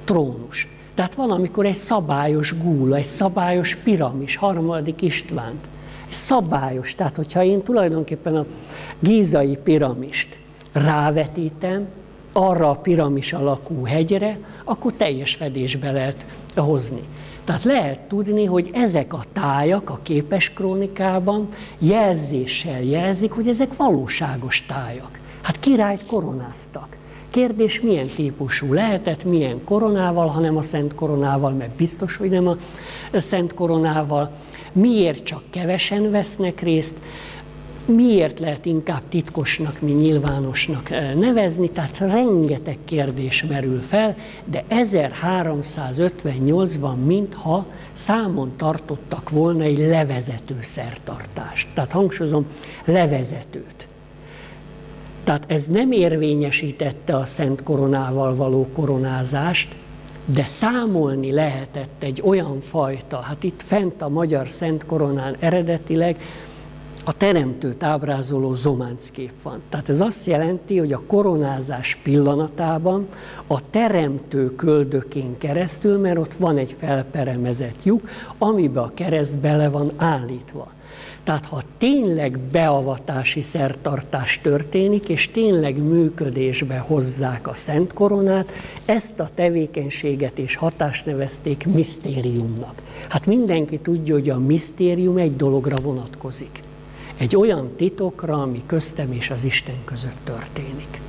trónus. Tehát van, amikor egy szabályos gúla, egy szabályos piramis, harmadik Istvánt. Szabályos, tehát hogyha én tulajdonképpen a gízai piramist rávetítem arra a piramis alakú hegyre, akkor teljes fedésbe lehet hozni. Tehát lehet tudni, hogy ezek a tájak a képes krónikában jelzéssel jelzik, hogy ezek valóságos tájak. Hát királyt koronáztak. Kérdés, milyen típusú lehetett, milyen koronával, hanem a szent koronával, mert biztos, hogy nem a szent koronával. Miért csak kevesen vesznek részt, miért lehet inkább titkosnak, mi nyilvánosnak eh, nevezni, tehát rengeteg kérdés merül fel, de 1358-ban mintha számon tartottak volna egy levezető szertartást. Tehát hangsúlyozom, levezetőt. Tehát ez nem érvényesítette a Szent Koronával való koronázást, de számolni lehetett egy olyan fajta, hát itt fent a magyar Szent Koronán eredetileg a teremtőt ábrázoló kép van. Tehát ez azt jelenti, hogy a koronázás pillanatában a teremtő köldökén keresztül, mert ott van egy felperemezett lyuk, amiben a kereszt bele van állítva. Tehát ha tényleg beavatási szertartás történik, és tényleg működésbe hozzák a Szent Koronát, ezt a tevékenységet és hatást nevezték misztériumnak. Hát mindenki tudja, hogy a misztérium egy dologra vonatkozik. Egy olyan titokra, ami köztem és az Isten között történik.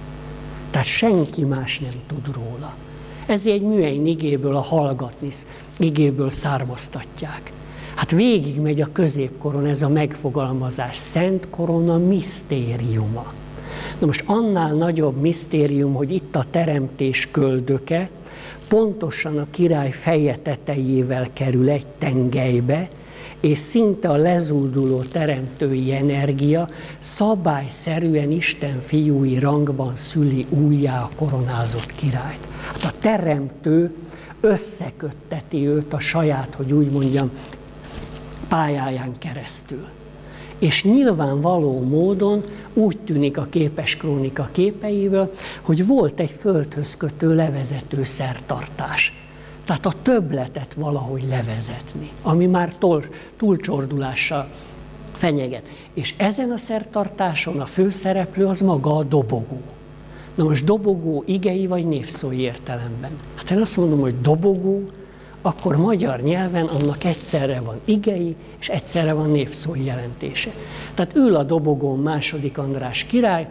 Tehát senki más nem tud róla. Ez egy műhely igéből a hallgatni, igéből származtatják. Hát végig megy a középkoron ez a megfogalmazás, Szent Korona misztériuma. Na most annál nagyobb misztérium, hogy itt a teremtés köldöke, pontosan a király feje tetejével kerül egy tengelybe, és szinte a lezúduló teremtői energia szabályszerűen Isten fiúi rangban szüli újjá a koronázott királyt. Hát a teremtő összekötteti őt a saját, hogy úgy mondjam, pályáján keresztül. És nyilvánvaló módon úgy tűnik a képes krónika képeiből, hogy volt egy földhöz kötő levezető szertartás. Tehát a többletet valahogy levezetni, ami már túl, túlcsordulással fenyeget. És ezen a szertartáson a főszereplő az maga a dobogó. Na most dobogó igei vagy névszói értelemben? Hát én azt mondom, hogy dobogó akkor magyar nyelven annak egyszerre van igei, és egyszerre van névszói jelentése. Tehát ül a dobogón második András király,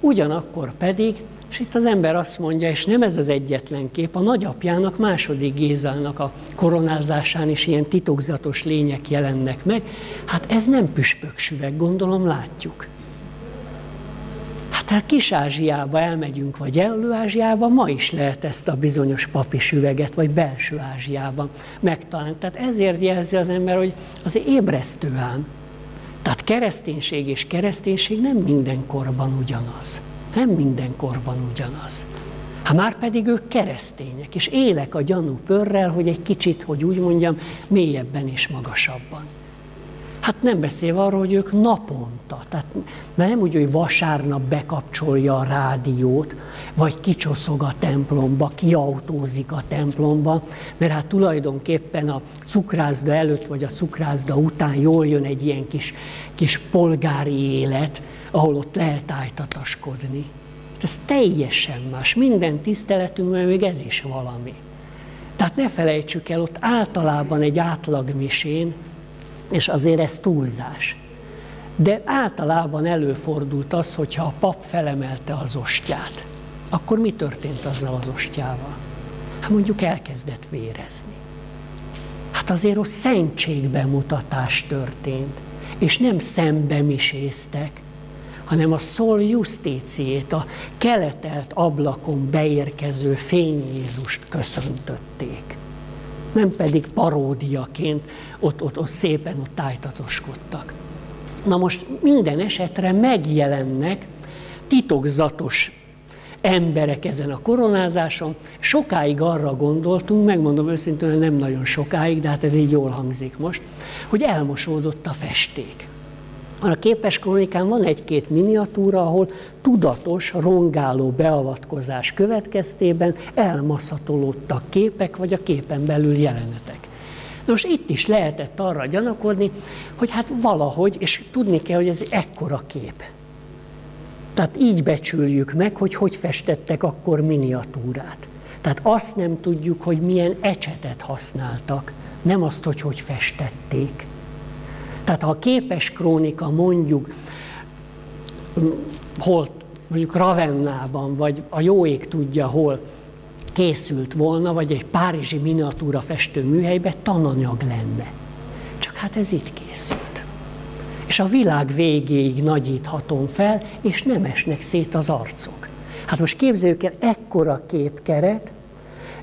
ugyanakkor pedig, és itt az ember azt mondja, és nem ez az egyetlen kép, a nagyapjának, második Gézának a koronázásán is ilyen titokzatos lények jelennek meg. Hát ez nem püspöksüveg, gondolom látjuk. Tehát Kis-Ázsiába elmegyünk, vagy Elő-Ázsiába, ma is lehet ezt a bizonyos papi süveget, vagy belső Ázsiában megtalálni. Tehát ezért jelzi az ember, hogy az ébresztő. Tehát kereszténység és kereszténység nem minden korban ugyanaz. Nem minden korban ugyanaz. Ha már pedig ők keresztények, és élek a gyanú pörrel, hogy egy kicsit, hogy úgy mondjam, mélyebben és magasabban. Hát nem beszélve arról, hogy ők naponta, tehát nem úgy, hogy vasárnap bekapcsolja a rádiót, vagy kicsoszog a templomba, kiautózik a templomba, mert hát tulajdonképpen a cukrászda előtt vagy a cukrászda után jól jön egy ilyen kis, kis polgári élet, ahol ott lehet ájtataskodni. Hát ez teljesen más. Minden tiszteletünkben még ez is valami. Tehát ne felejtsük el, ott általában egy átlagmisén és azért ez túlzás. De általában előfordult az, hogyha a pap felemelte az ostját, akkor mi történt azzal az ostjával? Hát mondjuk elkezdett vérezni. Hát azért ott szentségbemutatás történt, és nem szembe miséztek, hanem a szól justíciét, a keletelt ablakon beérkező fény Jézust köszöntötték nem pedig paródiaként ott, ott, ott szépen ott tájtatoskodtak. Na most minden esetre megjelennek titokzatos emberek ezen a koronázáson. Sokáig arra gondoltunk, megmondom őszintén, nem nagyon sokáig, de hát ez így jól hangzik most, hogy elmosódott a festék. A képes kronikán van egy-két miniatúra, ahol tudatos, rongáló beavatkozás következtében elmaszatolódtak képek, vagy a képen belül jelenetek. Nos, itt is lehetett arra gyanakodni, hogy hát valahogy, és tudni kell, hogy ez ekkora kép. Tehát így becsüljük meg, hogy hogy festettek akkor miniatúrát. Tehát azt nem tudjuk, hogy milyen ecsetet használtak, nem azt, hogy hogy festették. Tehát ha a képes krónika mondjuk hol, mondjuk Ravennában, vagy a jó ég tudja hol készült volna, vagy egy párizsi miniatúra festő műhelybe tananyag lenne. Csak hát ez itt készült. És a világ végéig nagyíthatom fel, és nem esnek szét az arcok. Hát most képzeljük el, ekkora képkeret,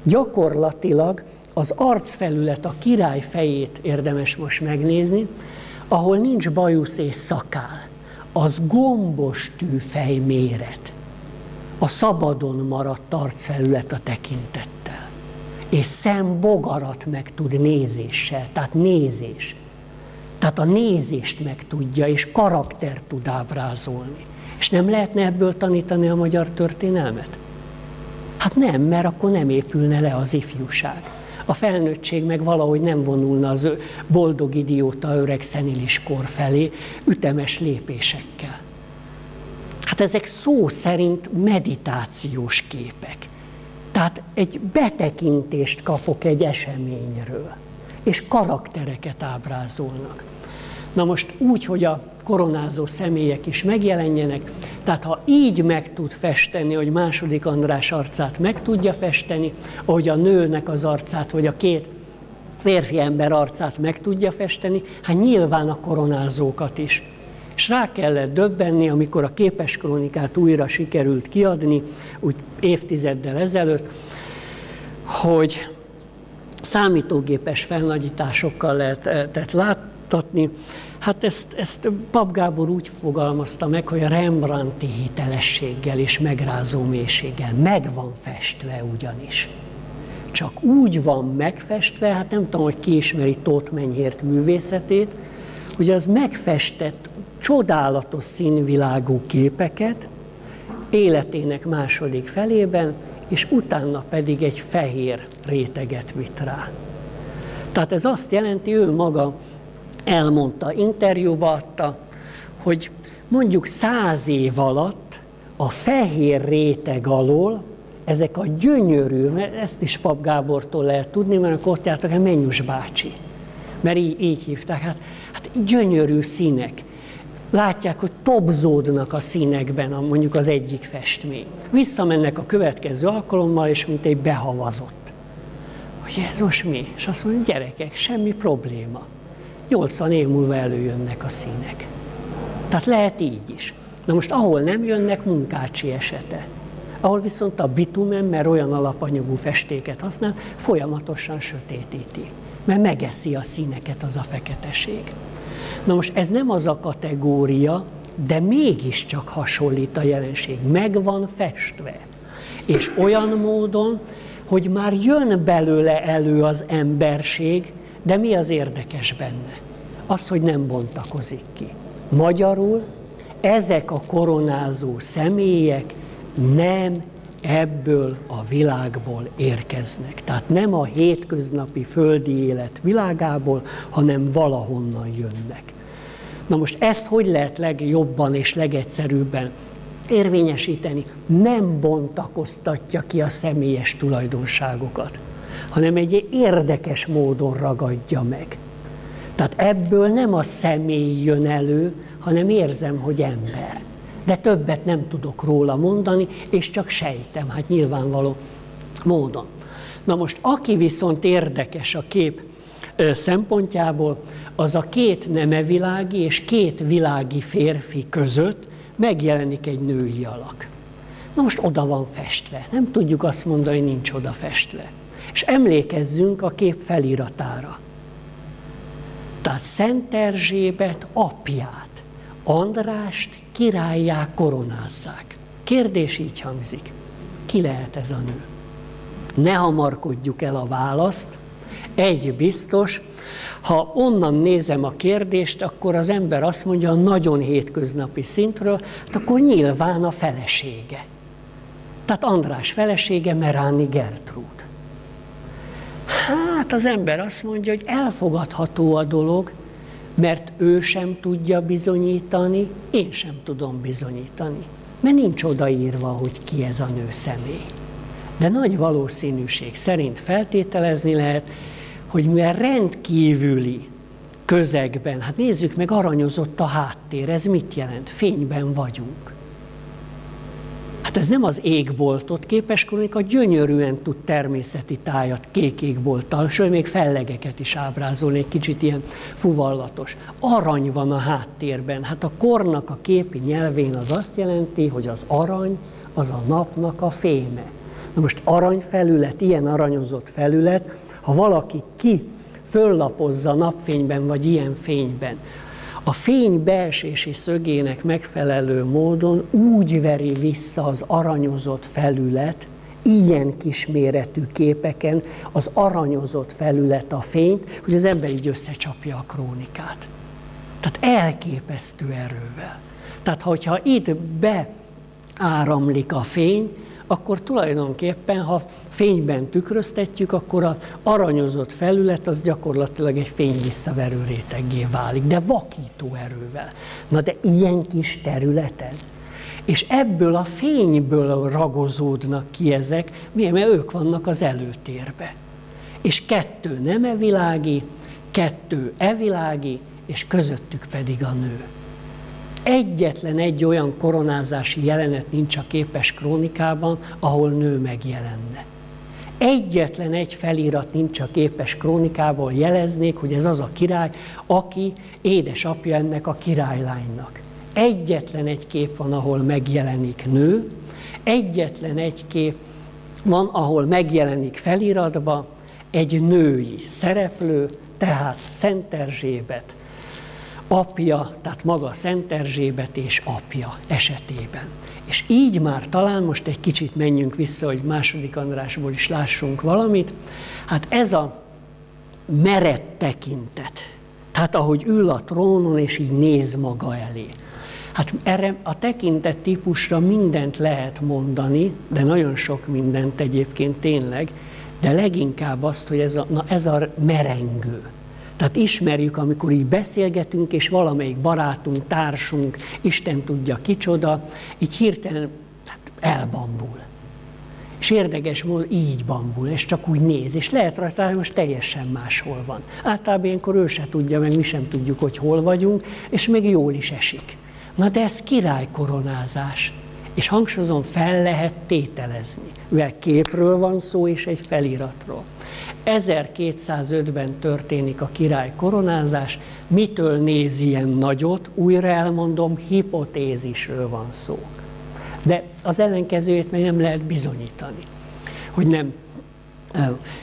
gyakorlatilag az arcfelület, a király fejét érdemes most megnézni, ahol nincs bajusz és szakál, az gombos tűfej méret, a szabadon maradt arcfelület a tekintettel, és szem bogarat meg tud nézéssel, tehát nézés. Tehát a nézést meg tudja, és karakter tud ábrázolni. És nem lehetne ebből tanítani a magyar történelmet? Hát nem, mert akkor nem épülne le az ifjúság. A felnőttség meg valahogy nem vonulna az boldog idióta öreg szenilis kor felé ütemes lépésekkel. Hát ezek szó szerint meditációs képek. Tehát egy betekintést kapok egy eseményről, és karaktereket ábrázolnak. Na most úgy, hogy a koronázó személyek is megjelenjenek, tehát ha így meg tud festeni, hogy második András arcát meg tudja festeni, ahogy a nőnek az arcát, vagy a két férfi ember arcát meg tudja festeni, hát nyilván a koronázókat is. És rá kellett döbbenni, amikor a képes krónikát újra sikerült kiadni, úgy évtizeddel ezelőtt, hogy számítógépes felnagyításokkal lehetett láttatni. Hát ezt, ezt Pap Gábor úgy fogalmazta meg, hogy a Rembrandti hitelességgel és megrázó mélységgel meg van festve ugyanis. Csak úgy van megfestve, hát nem tudom, hogy ki ismeri Tóth Menyhért művészetét, hogy az megfestett csodálatos színvilágú képeket életének második felében, és utána pedig egy fehér réteget vitt rá. Tehát ez azt jelenti, ő maga elmondta, interjúba adta, hogy mondjuk száz év alatt a fehér réteg alól ezek a gyönyörű, mert ezt is Pap Gábortól lehet tudni, mert ott jártak a Mennyus bácsi. Mert így, így hívták. Hát, hát gyönyörű színek látják, hogy tobzódnak a színekben a, mondjuk az egyik festmény. Visszamennek a következő alkalommal, és mint egy behavazott. Hogy ez most mi? És azt mondja, gyerekek, semmi probléma. 80 év múlva előjönnek a színek. Tehát lehet így is. Na most ahol nem jönnek, munkácsi esete. Ahol viszont a bitumen, mert olyan alapanyagú festéket használ, folyamatosan sötétíti. Mert megeszi a színeket az a feketeség. Na most ez nem az a kategória, de mégiscsak hasonlít a jelenség. Meg van festve. És olyan módon, hogy már jön belőle elő az emberség, de mi az érdekes benne? Az, hogy nem bontakozik ki. Magyarul ezek a koronázó személyek nem ebből a világból érkeznek. Tehát nem a hétköznapi földi élet világából, hanem valahonnan jönnek. Na most ezt hogy lehet legjobban és legegyszerűbben érvényesíteni? Nem bontakoztatja ki a személyes tulajdonságokat, hanem egy érdekes módon ragadja meg. Tehát ebből nem a személy jön elő, hanem érzem, hogy ember. De többet nem tudok róla mondani, és csak sejtem, hát nyilvánvaló módon. Na most, aki viszont érdekes a kép szempontjából, az a két nemevilági és két világi férfi között megjelenik egy női alak. Na most oda van festve. Nem tudjuk azt mondani, hogy nincs oda festve. És emlékezzünk a kép feliratára. Tehát Szent Erzsébet apját, Andrást királyá koronázzák. Kérdés így hangzik. Ki lehet ez a nő? Ne hamarkodjuk el a választ. Egy biztos, ha onnan nézem a kérdést, akkor az ember azt mondja a nagyon hétköznapi szintről, hát akkor nyilván a felesége. Tehát András felesége Meráni Gertrúd. Hát az ember azt mondja, hogy elfogadható a dolog, mert ő sem tudja bizonyítani, én sem tudom bizonyítani. Mert nincs odaírva, hogy ki ez a nő személy. De nagy valószínűség szerint feltételezni lehet, hogy mivel rendkívüli közegben, hát nézzük meg, aranyozott a háttér, ez mit jelent? Fényben vagyunk. Hát ez nem az égboltot képes kronika, gyönyörűen tud természeti tájat kék égbolttal, sőt még fellegeket is ábrázolni, egy kicsit ilyen fuvallatos. Arany van a háttérben. Hát a kornak a képi nyelvén az azt jelenti, hogy az arany az a napnak a féme. Na most aranyfelület, ilyen aranyozott felület, ha valaki ki föllapozza napfényben vagy ilyen fényben, a fény belsési szögének megfelelő módon úgy veri vissza az aranyozott felület, ilyen kisméretű képeken az aranyozott felület a fényt, hogy az ember így összecsapja a krónikát. Hát elképesztő erővel. Tehát, hogyha itt beáramlik a fény, akkor tulajdonképpen, ha fényben tükröztetjük, akkor az aranyozott felület az gyakorlatilag egy fényvisszaverő réteggé válik, de vakító erővel. Na de ilyen kis területen, és ebből a fényből ragozódnak ki ezek, miért? Mert ők vannak az előtérbe. És kettő nem evilági, kettő evilági, és közöttük pedig a nő. Egyetlen egy olyan koronázási jelenet nincs a képes krónikában, ahol nő megjelenne. Egyetlen egy felirat nincs a képes krónikában, jeleznék, hogy ez az a király, aki édesapja ennek a királylánynak. Egyetlen egy kép van, ahol megjelenik nő, egyetlen egy kép van, ahol megjelenik feliratba egy női szereplő, tehát Szent Erzsébet, apja, tehát maga Szent Erzsébet és apja esetében. És így már talán most egy kicsit menjünk vissza, hogy második Andrásból is lássunk valamit. Hát ez a merett tekintet, tehát ahogy ül a trónon és így néz maga elé. Hát erre a tekintet típusra mindent lehet mondani, de nagyon sok mindent egyébként tényleg, de leginkább azt, hogy ez a, na ez a merengő. Tehát ismerjük, amikor így beszélgetünk, és valamelyik barátunk, társunk, Isten tudja kicsoda, így hirtelen hát elbambul. És érdekes módon így bambul, és csak úgy néz, és lehet rajta, hogy most teljesen máshol van. Általában ilyenkor ő se tudja, meg mi sem tudjuk, hogy hol vagyunk, és még jól is esik. Na de ez királykoronázás. És hangsúlyozom, fel lehet tételezni. Mivel képről van szó, és egy feliratról. 1205-ben történik a király koronázás. Mitől néz ilyen nagyot? Újra elmondom, hipotézisről van szó. De az ellenkezőjét meg nem lehet bizonyítani, hogy nem,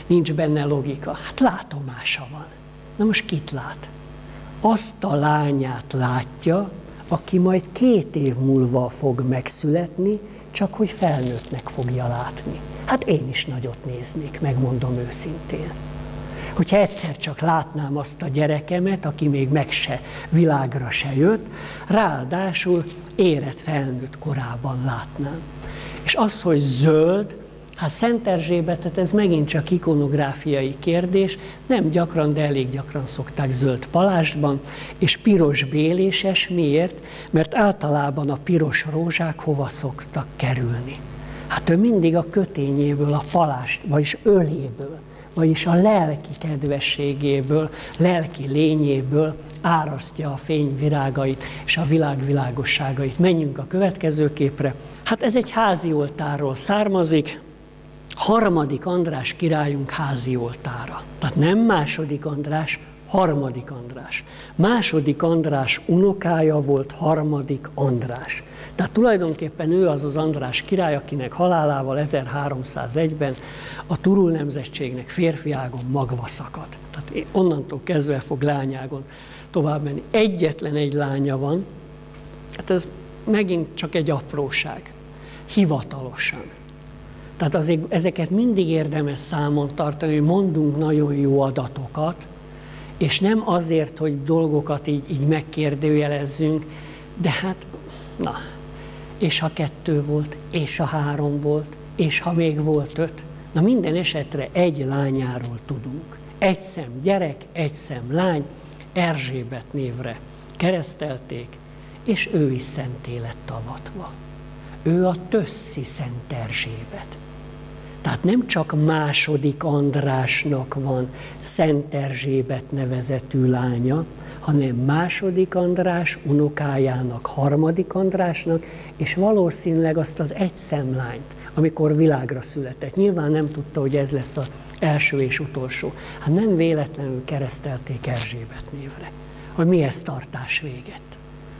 nincs benne logika. Hát látomása van. Na most kit lát? Azt a lányát látja, aki majd két év múlva fog megszületni, csak hogy felnőttnek fogja látni. Hát én is nagyot néznék, megmondom őszintén. Hogyha egyszer csak látnám azt a gyerekemet, aki még meg se, világra se jött, ráadásul érett felnőtt korában látnám. És az, hogy zöld, Hát Szent Erzsébetet ez megint csak ikonográfiai kérdés, nem gyakran, de elég gyakran szokták zöld palástban, és piros béléses, miért? Mert általában a piros rózsák hova szoktak kerülni? Hát ő mindig a kötényéből, a palást, vagyis öléből, vagyis a lelki kedvességéből, lelki lényéből árasztja a fény virágait és a világ világosságait. Menjünk a következő képre. Hát ez egy házi oltáról származik, harmadik András királyunk házi oltára. Tehát nem második András, harmadik András. Második András unokája volt harmadik András. Tehát tulajdonképpen ő az az András király, akinek halálával 1301-ben a Turul nemzetségnek férfiágon magva szakad. Tehát onnantól kezdve fog lányágon tovább menni. Egyetlen egy lánya van, hát ez megint csak egy apróság, hivatalosan. Tehát azért ezeket mindig érdemes számon tartani, hogy mondunk nagyon jó adatokat, és nem azért, hogy dolgokat így, így megkérdőjelezzünk, de hát, na, és ha kettő volt, és ha három volt, és ha még volt öt, na minden esetre egy lányáról tudunk. Egy szem gyerek, egy szem lány, Erzsébet névre keresztelték, és ő is szenté lett avatva. Ő a Tösszi Szent Erzsébet. Tehát nem csak második Andrásnak van Szent Erzsébet nevezetű lánya, hanem második András unokájának, harmadik Andrásnak, és valószínűleg azt az egy szemlányt, amikor világra született. Nyilván nem tudta, hogy ez lesz az első és utolsó. Hát nem véletlenül keresztelték Erzsébet névre. Hogy mi ez tartás véget.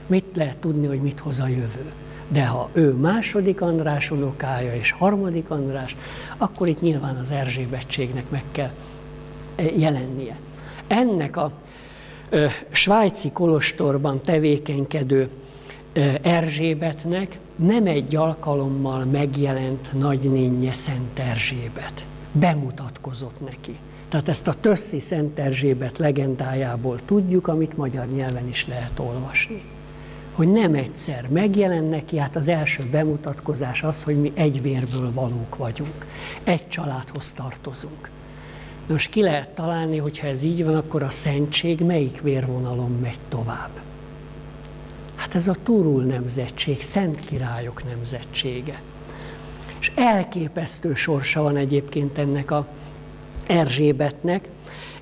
Mit lehet tudni, hogy mit hoz a jövő. De ha ő második András unokája és harmadik András, akkor itt nyilván az Erzsébetségnek meg kell eh, jelennie. Ennek a svájci kolostorban tevékenykedő Erzsébetnek nem egy alkalommal megjelent nagynénye Szent Erzsébet. Bemutatkozott neki. Tehát ezt a Tösszi Szent Erzsébet legendájából tudjuk, amit magyar nyelven is lehet olvasni. Hogy nem egyszer megjelent neki, hát az első bemutatkozás az, hogy mi egy vérből valók vagyunk, egy családhoz tartozunk. Most ki lehet találni, hogy ha ez így van, akkor a szentség melyik vérvonalon megy tovább? Hát ez a Turul nemzetség, Szent Királyok nemzetsége. És elképesztő sorsa van egyébként ennek a Erzsébetnek,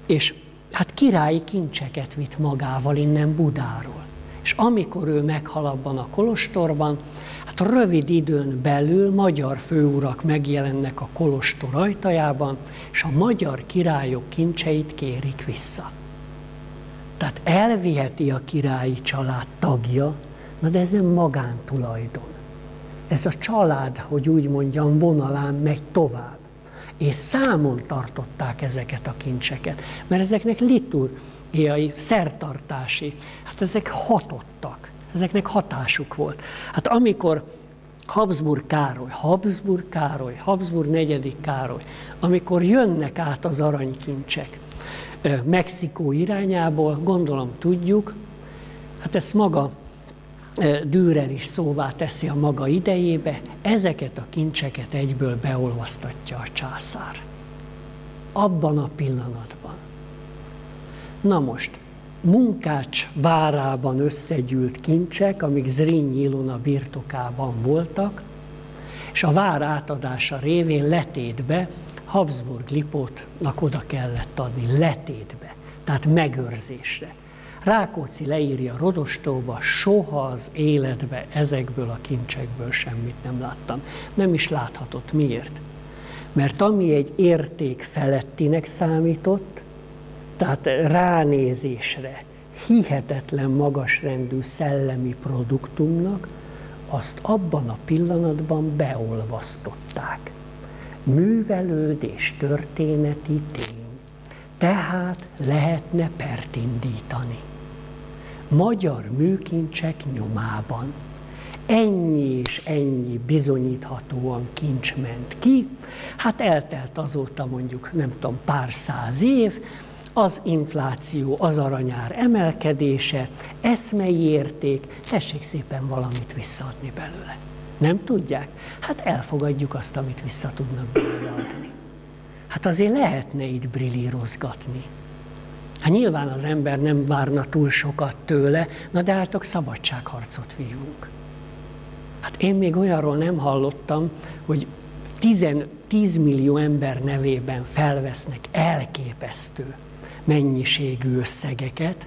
és hát királyi kincseket vitt magával innen Budáról. És amikor ő meghal abban a kolostorban, hát rövid időn belül magyar főurak megjelennek a kolostor ajtajában, és a magyar királyok kincseit kérik vissza. Tehát elviheti a királyi család tagja, na de ez nem magántulajdon. Ez a család, hogy úgy mondjam, vonalán megy tovább. És számon tartották ezeket a kincseket, mert ezeknek liturgiai, szertartási, hát ezek hatottak, ezeknek hatásuk volt. Hát amikor Habsburg Károly, Habsburg Károly, Habsburg negyedik Károly, amikor jönnek át az aranykincsek Mexikó irányából, gondolom tudjuk, hát ezt maga Dürer is szóvá teszi a maga idejébe, ezeket a kincseket egyből beolvasztatja a császár. Abban a pillanatban. Na most, Munkács várában összegyűlt kincsek, amik Zrínyi Ilona birtokában voltak, és a vár átadása révén letétbe Habsburg Lipótnak oda kellett adni, letétbe, tehát megőrzésre. Rákóczi leírja Rodostóba, soha az életbe ezekből a kincsekből semmit nem láttam. Nem is láthatott. Miért? Mert ami egy érték felettinek számított, tehát ránézésre hihetetlen magasrendű szellemi produktumnak, azt abban a pillanatban beolvasztották. Művelődés történeti tény. Tehát lehetne pert indítani magyar műkincsek nyomában. Ennyi és ennyi bizonyíthatóan kincs ment ki. Hát eltelt azóta mondjuk, nem tudom, pár száz év, az infláció, az aranyár emelkedése, eszmei érték, tessék szépen valamit visszaadni belőle. Nem tudják? Hát elfogadjuk azt, amit vissza tudnak adni. Hát azért lehetne itt brillírozgatni. Hát nyilván az ember nem várna túl sokat tőle, na de álltok szabadságharcot vívunk. Hát én még olyanról nem hallottam, hogy 10 millió ember nevében felvesznek elképesztő mennyiségű összegeket,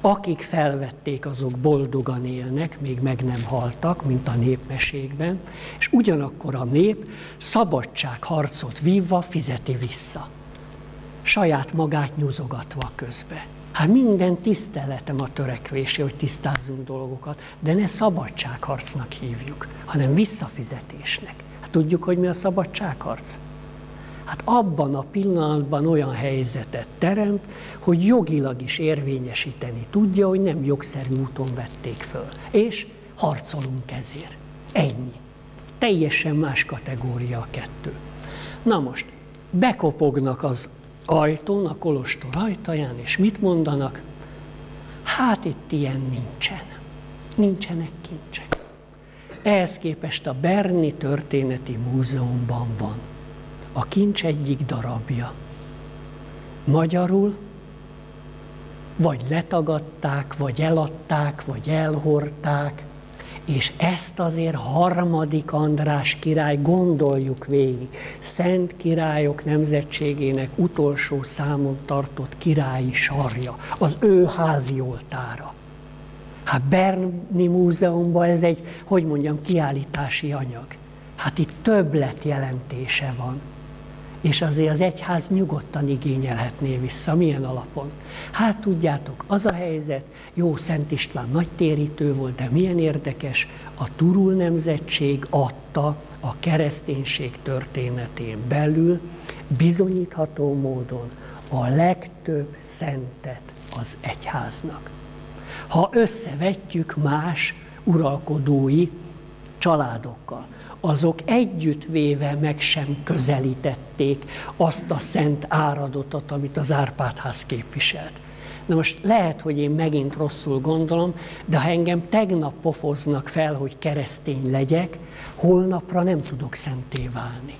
akik felvették, azok boldogan élnek, még meg nem haltak, mint a népmeségben, és ugyanakkor a nép szabadságharcot vívva fizeti vissza saját magát nyúzogatva közbe. Hát minden tiszteletem a törekvésé, hogy tisztázzunk dolgokat, de ne szabadságharcnak hívjuk, hanem visszafizetésnek. Hát tudjuk, hogy mi a szabadságharc? Hát abban a pillanatban olyan helyzetet teremt, hogy jogilag is érvényesíteni tudja, hogy nem jogszerű úton vették föl. És harcolunk ezért. Ennyi. Teljesen más kategória a kettő. Na most, bekopognak az ajtón, a kolostor ajtaján, és mit mondanak? Hát itt ilyen nincsen. Nincsenek kincsek. Ehhez képest a Berni Történeti Múzeumban van a kincs egyik darabja. Magyarul vagy letagadták, vagy eladták, vagy elhordták, és ezt azért harmadik András király, gondoljuk végig, Szent Királyok nemzetségének utolsó számon tartott királyi sarja, az ő házi oltára. Hát Berni Múzeumban ez egy, hogy mondjam, kiállítási anyag. Hát itt többlet jelentése van és azért az egyház nyugodtan igényelhetné vissza. Milyen alapon? Hát tudjátok, az a helyzet, jó, Szent István nagy térítő volt, de milyen érdekes, a Turul nemzetség adta a kereszténység történetén belül bizonyítható módon a legtöbb szentet az egyháznak. Ha összevetjük más uralkodói családokkal, azok együttvéve meg sem közelítették azt a szent áradatot, amit az Árpádház képviselt. Na most lehet, hogy én megint rosszul gondolom, de ha engem tegnap pofoznak fel, hogy keresztény legyek, holnapra nem tudok szenté válni.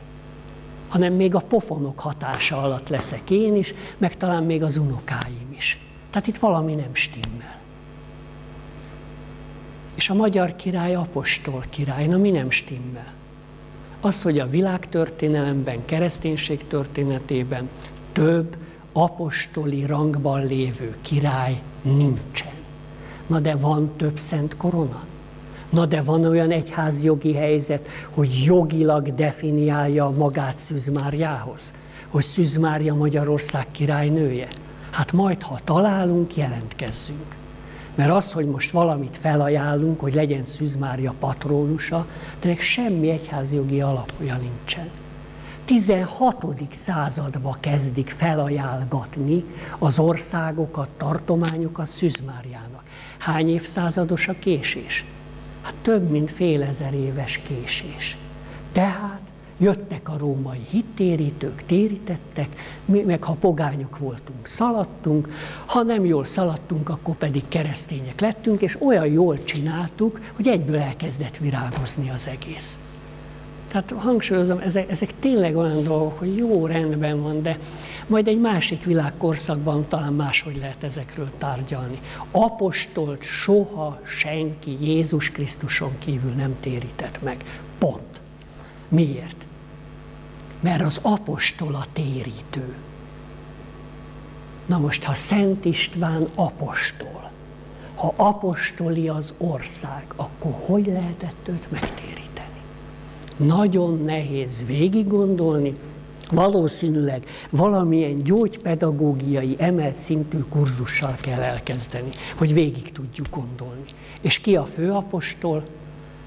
Hanem még a pofonok hatása alatt leszek én is, meg talán még az unokáim is. Tehát itt valami nem stimmel. És a magyar király apostol király, na mi nem stimmel? Az, hogy a világtörténelemben, kereszténység történetében több apostoli rangban lévő király nincsen. Na de van több szent korona? Na de van olyan egyházjogi helyzet, hogy jogilag definiálja magát Szűzmárjához? Hogy Szűzmárja Magyarország királynője? Hát majd, ha találunk, jelentkezzünk. Mert az, hogy most valamit felajánlunk, hogy legyen Szűz Mária patrónusa, de ennek semmi egyházjogi alapja nincsen. 16. századba kezdik felajánlgatni az országokat, tartományokat Szűz Máriának. Hány évszázados a késés? Hát több mint fél ezer éves késés. Tehát jöttek a római hittérítők, térítettek, mi meg ha pogányok voltunk, szaladtunk, ha nem jól szaladtunk, akkor pedig keresztények lettünk, és olyan jól csináltuk, hogy egyből elkezdett virágozni az egész. Tehát hangsúlyozom, ezek, ezek tényleg olyan dolgok, hogy jó, rendben van, de majd egy másik világkorszakban talán máshogy lehet ezekről tárgyalni. Apostolt soha senki Jézus Krisztuson kívül nem térített meg. Pont. Miért? Mert az apostol a térítő. Na most, ha Szent István apostol, ha apostoli az ország, akkor hogy lehetett őt megtéríteni? Nagyon nehéz végig gondolni, valószínűleg valamilyen gyógypedagógiai emelt szintű kurzussal kell elkezdeni, hogy végig tudjuk gondolni. És ki a főapostol?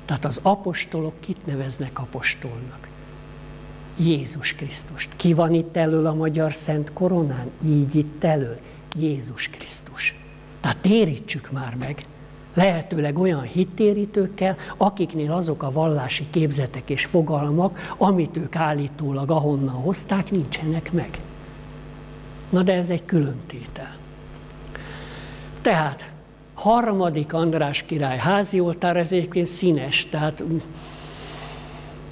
Tehát az apostolok kit neveznek apostolnak? Jézus Krisztust. Ki van itt elől a magyar szent koronán? Így itt elől. Jézus Krisztus. Tehát térítsük már meg, lehetőleg olyan hittérítőkkel, akiknél azok a vallási képzetek és fogalmak, amit ők állítólag ahonnan hozták, nincsenek meg. Na de ez egy külön. Tehát harmadik András király házi oltár, ez egyébként színes, tehát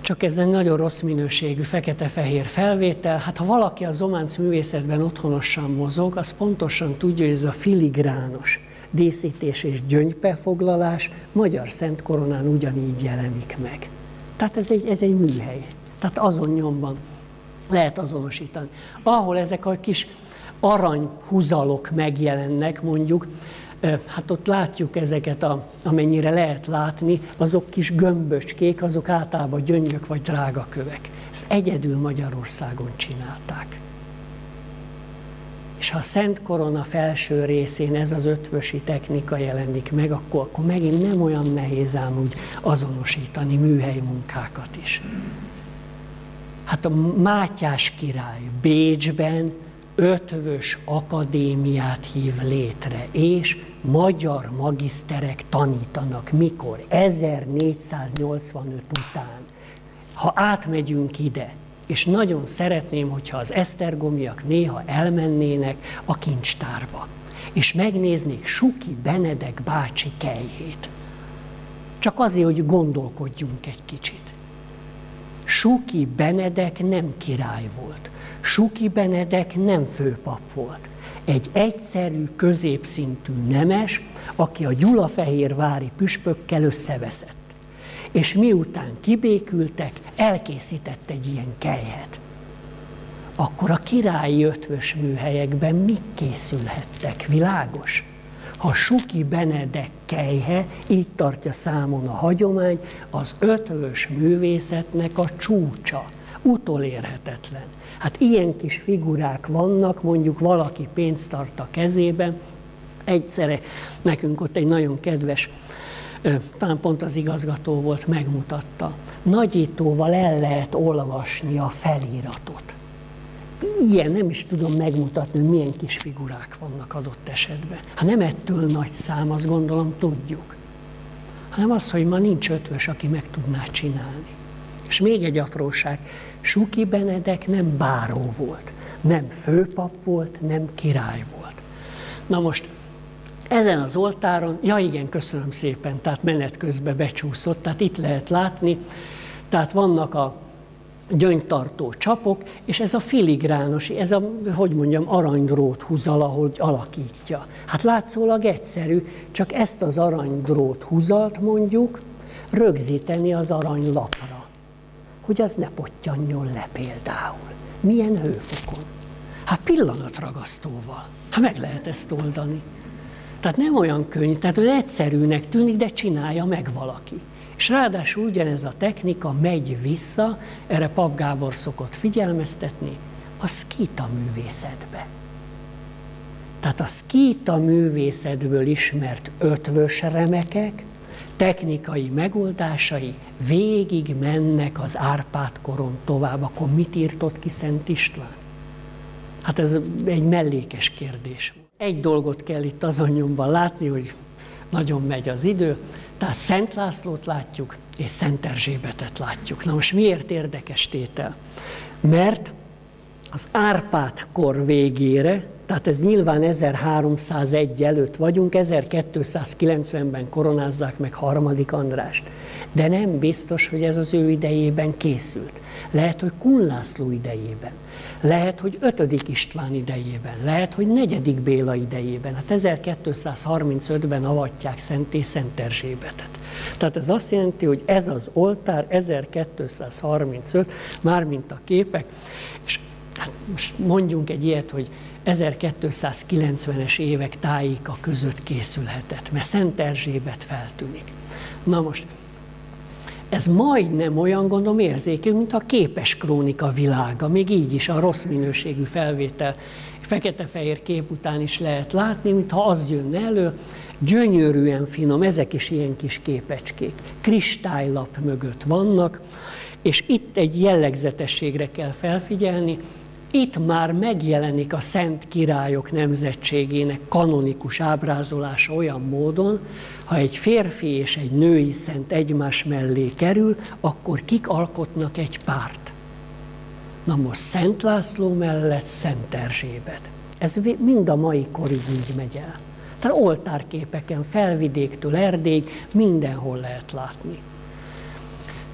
csak ez egy nagyon rossz minőségű fekete-fehér felvétel. Hát ha valaki a zománc művészetben otthonosan mozog, az pontosan tudja, hogy ez a filigrános díszítés és gyöngypefoglalás magyar Szent Koronán ugyanígy jelenik meg. Tehát ez egy, ez egy műhely. Tehát azon nyomban lehet azonosítani. Ahol ezek a kis aranyhuzalok megjelennek, mondjuk, hát ott látjuk ezeket, a, amennyire lehet látni, azok kis gömböcskék, azok általában gyöngyök vagy drága kövek. Ezt egyedül Magyarországon csinálták. És ha a Szent Korona felső részén ez az ötvösi technika jelenik meg, akkor, akkor megint nem olyan nehéz ám úgy azonosítani műhely munkákat is. Hát a Mátyás király Bécsben ötvös akadémiát hív létre, és magyar magiszterek tanítanak. Mikor? 1485 után. Ha átmegyünk ide, és nagyon szeretném, hogyha az esztergomiak néha elmennének a kincstárba, és megnéznék Suki Benedek bácsi kejhét. Csak azért, hogy gondolkodjunk egy kicsit. Suki Benedek nem király volt. Suki Benedek nem főpap volt egy egyszerű, középszintű nemes, aki a Gyulafehérvári püspökkel összeveszett. És miután kibékültek, elkészített egy ilyen kelyhet. Akkor a királyi ötvös műhelyekben mik készülhettek? Világos? Ha Suki Benedek kejhe, így tartja számon a hagyomány, az ötvös művészetnek a csúcsa, utolérhetetlen. Hát ilyen kis figurák vannak, mondjuk valaki pénzt tart a kezében, egyszerre nekünk ott egy nagyon kedves, talán pont az igazgató volt, megmutatta. Nagyítóval el lehet olvasni a feliratot. Ilyen nem is tudom megmutatni, hogy milyen kis figurák vannak adott esetben. Ha nem ettől nagy szám, azt gondolom tudjuk. hanem az, hogy ma nincs ötvös, aki meg tudná csinálni. És még egy apróság, Suki Benedek nem báró volt, nem főpap volt, nem király volt. Na most ezen az oltáron, ja igen, köszönöm szépen, tehát menet közben becsúszott, tehát itt lehet látni, tehát vannak a gyöngytartó csapok, és ez a filigrános, ez a, hogy mondjam, aranydrót húzal, ahogy alakítja. Hát látszólag egyszerű, csak ezt az aranydrót húzalt mondjuk rögzíteni az aranylapra, hogy az ne pottyanjon le például. Milyen hőfokon? Hát pillanatragasztóval. Hát meg lehet ezt oldani. Tehát nem olyan könnyű, tehát olyan egyszerűnek tűnik, de csinálja meg valaki. És ráadásul ugyanez a technika megy vissza, erre Pap Gábor szokott figyelmeztetni, a szkíta művészetbe. Tehát a szkíta művészetből ismert ötvös remekek, technikai megoldásai végig mennek az Árpád koron tovább. Akkor mit írtott ki Szent István? Hát ez egy mellékes kérdés. Egy dolgot kell itt azonnyomban látni, hogy nagyon megy az idő, tehát Szent Lászlót látjuk, és Szent Erzsébetet látjuk. Na most miért érdekes tétel? Mert az Árpád kor végére, tehát ez nyilván 1301 előtt vagyunk, 1290-ben koronázzák meg harmadik Andrást. De nem biztos, hogy ez az ő idejében készült. Lehet, hogy Kun László idejében. Lehet, hogy 5. István idejében, lehet, hogy 4. Béla idejében. Hát 1235-ben avatják Szenté Szent Erzsébetet. Tehát ez azt jelenti, hogy ez az oltár 1235, mármint a képek, és hát most mondjunk egy ilyet, hogy 1290-es évek tájéka között készülhetett, mert Szent Erzsébet feltűnik. Na most, ez majdnem olyan, gondolom, érzékeny, mint a képes krónika világa, még így is a rossz minőségű felvétel fekete-fehér kép után is lehet látni, mintha az jönne elő, gyönyörűen finom, ezek is ilyen kis képecskék, kristálylap mögött vannak, és itt egy jellegzetességre kell felfigyelni, itt már megjelenik a Szent Királyok nemzetségének kanonikus ábrázolása olyan módon, ha egy férfi és egy női szent egymás mellé kerül, akkor kik alkotnak egy párt. Na most Szent László mellett Szent Erzsébet. Ez mind a mai korig így megy el. Tehát oltárképeken, felvidéktől Erdélyig mindenhol lehet látni.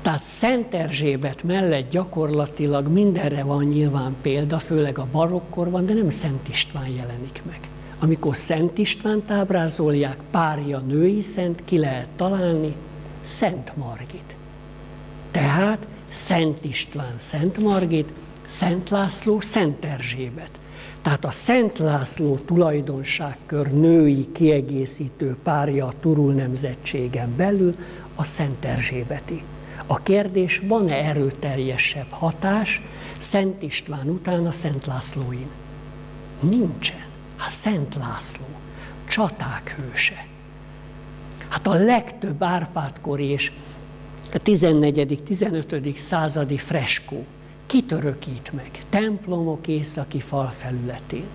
Tehát Szent Erzsébet mellett gyakorlatilag mindenre van nyilván példa, főleg a barokkorban, de nem Szent István jelenik meg. Amikor Szent Istvánt ábrázolják, párja női szent, ki lehet találni, Szent Margit. Tehát Szent István, Szent Margit, Szent László, Szent Erzsébet. Tehát a Szent László tulajdonságkör női kiegészítő párja a Turul nemzetségen belül a Szent Erzsébeti. A kérdés, van-e erőteljesebb hatás Szent István után a Szent Lászlóin? Nincsen. Hát Szent László, csaták hőse. Hát a legtöbb Árpádkori és a 14.-15. századi freskó kitörökít meg templomok északi fal felületén.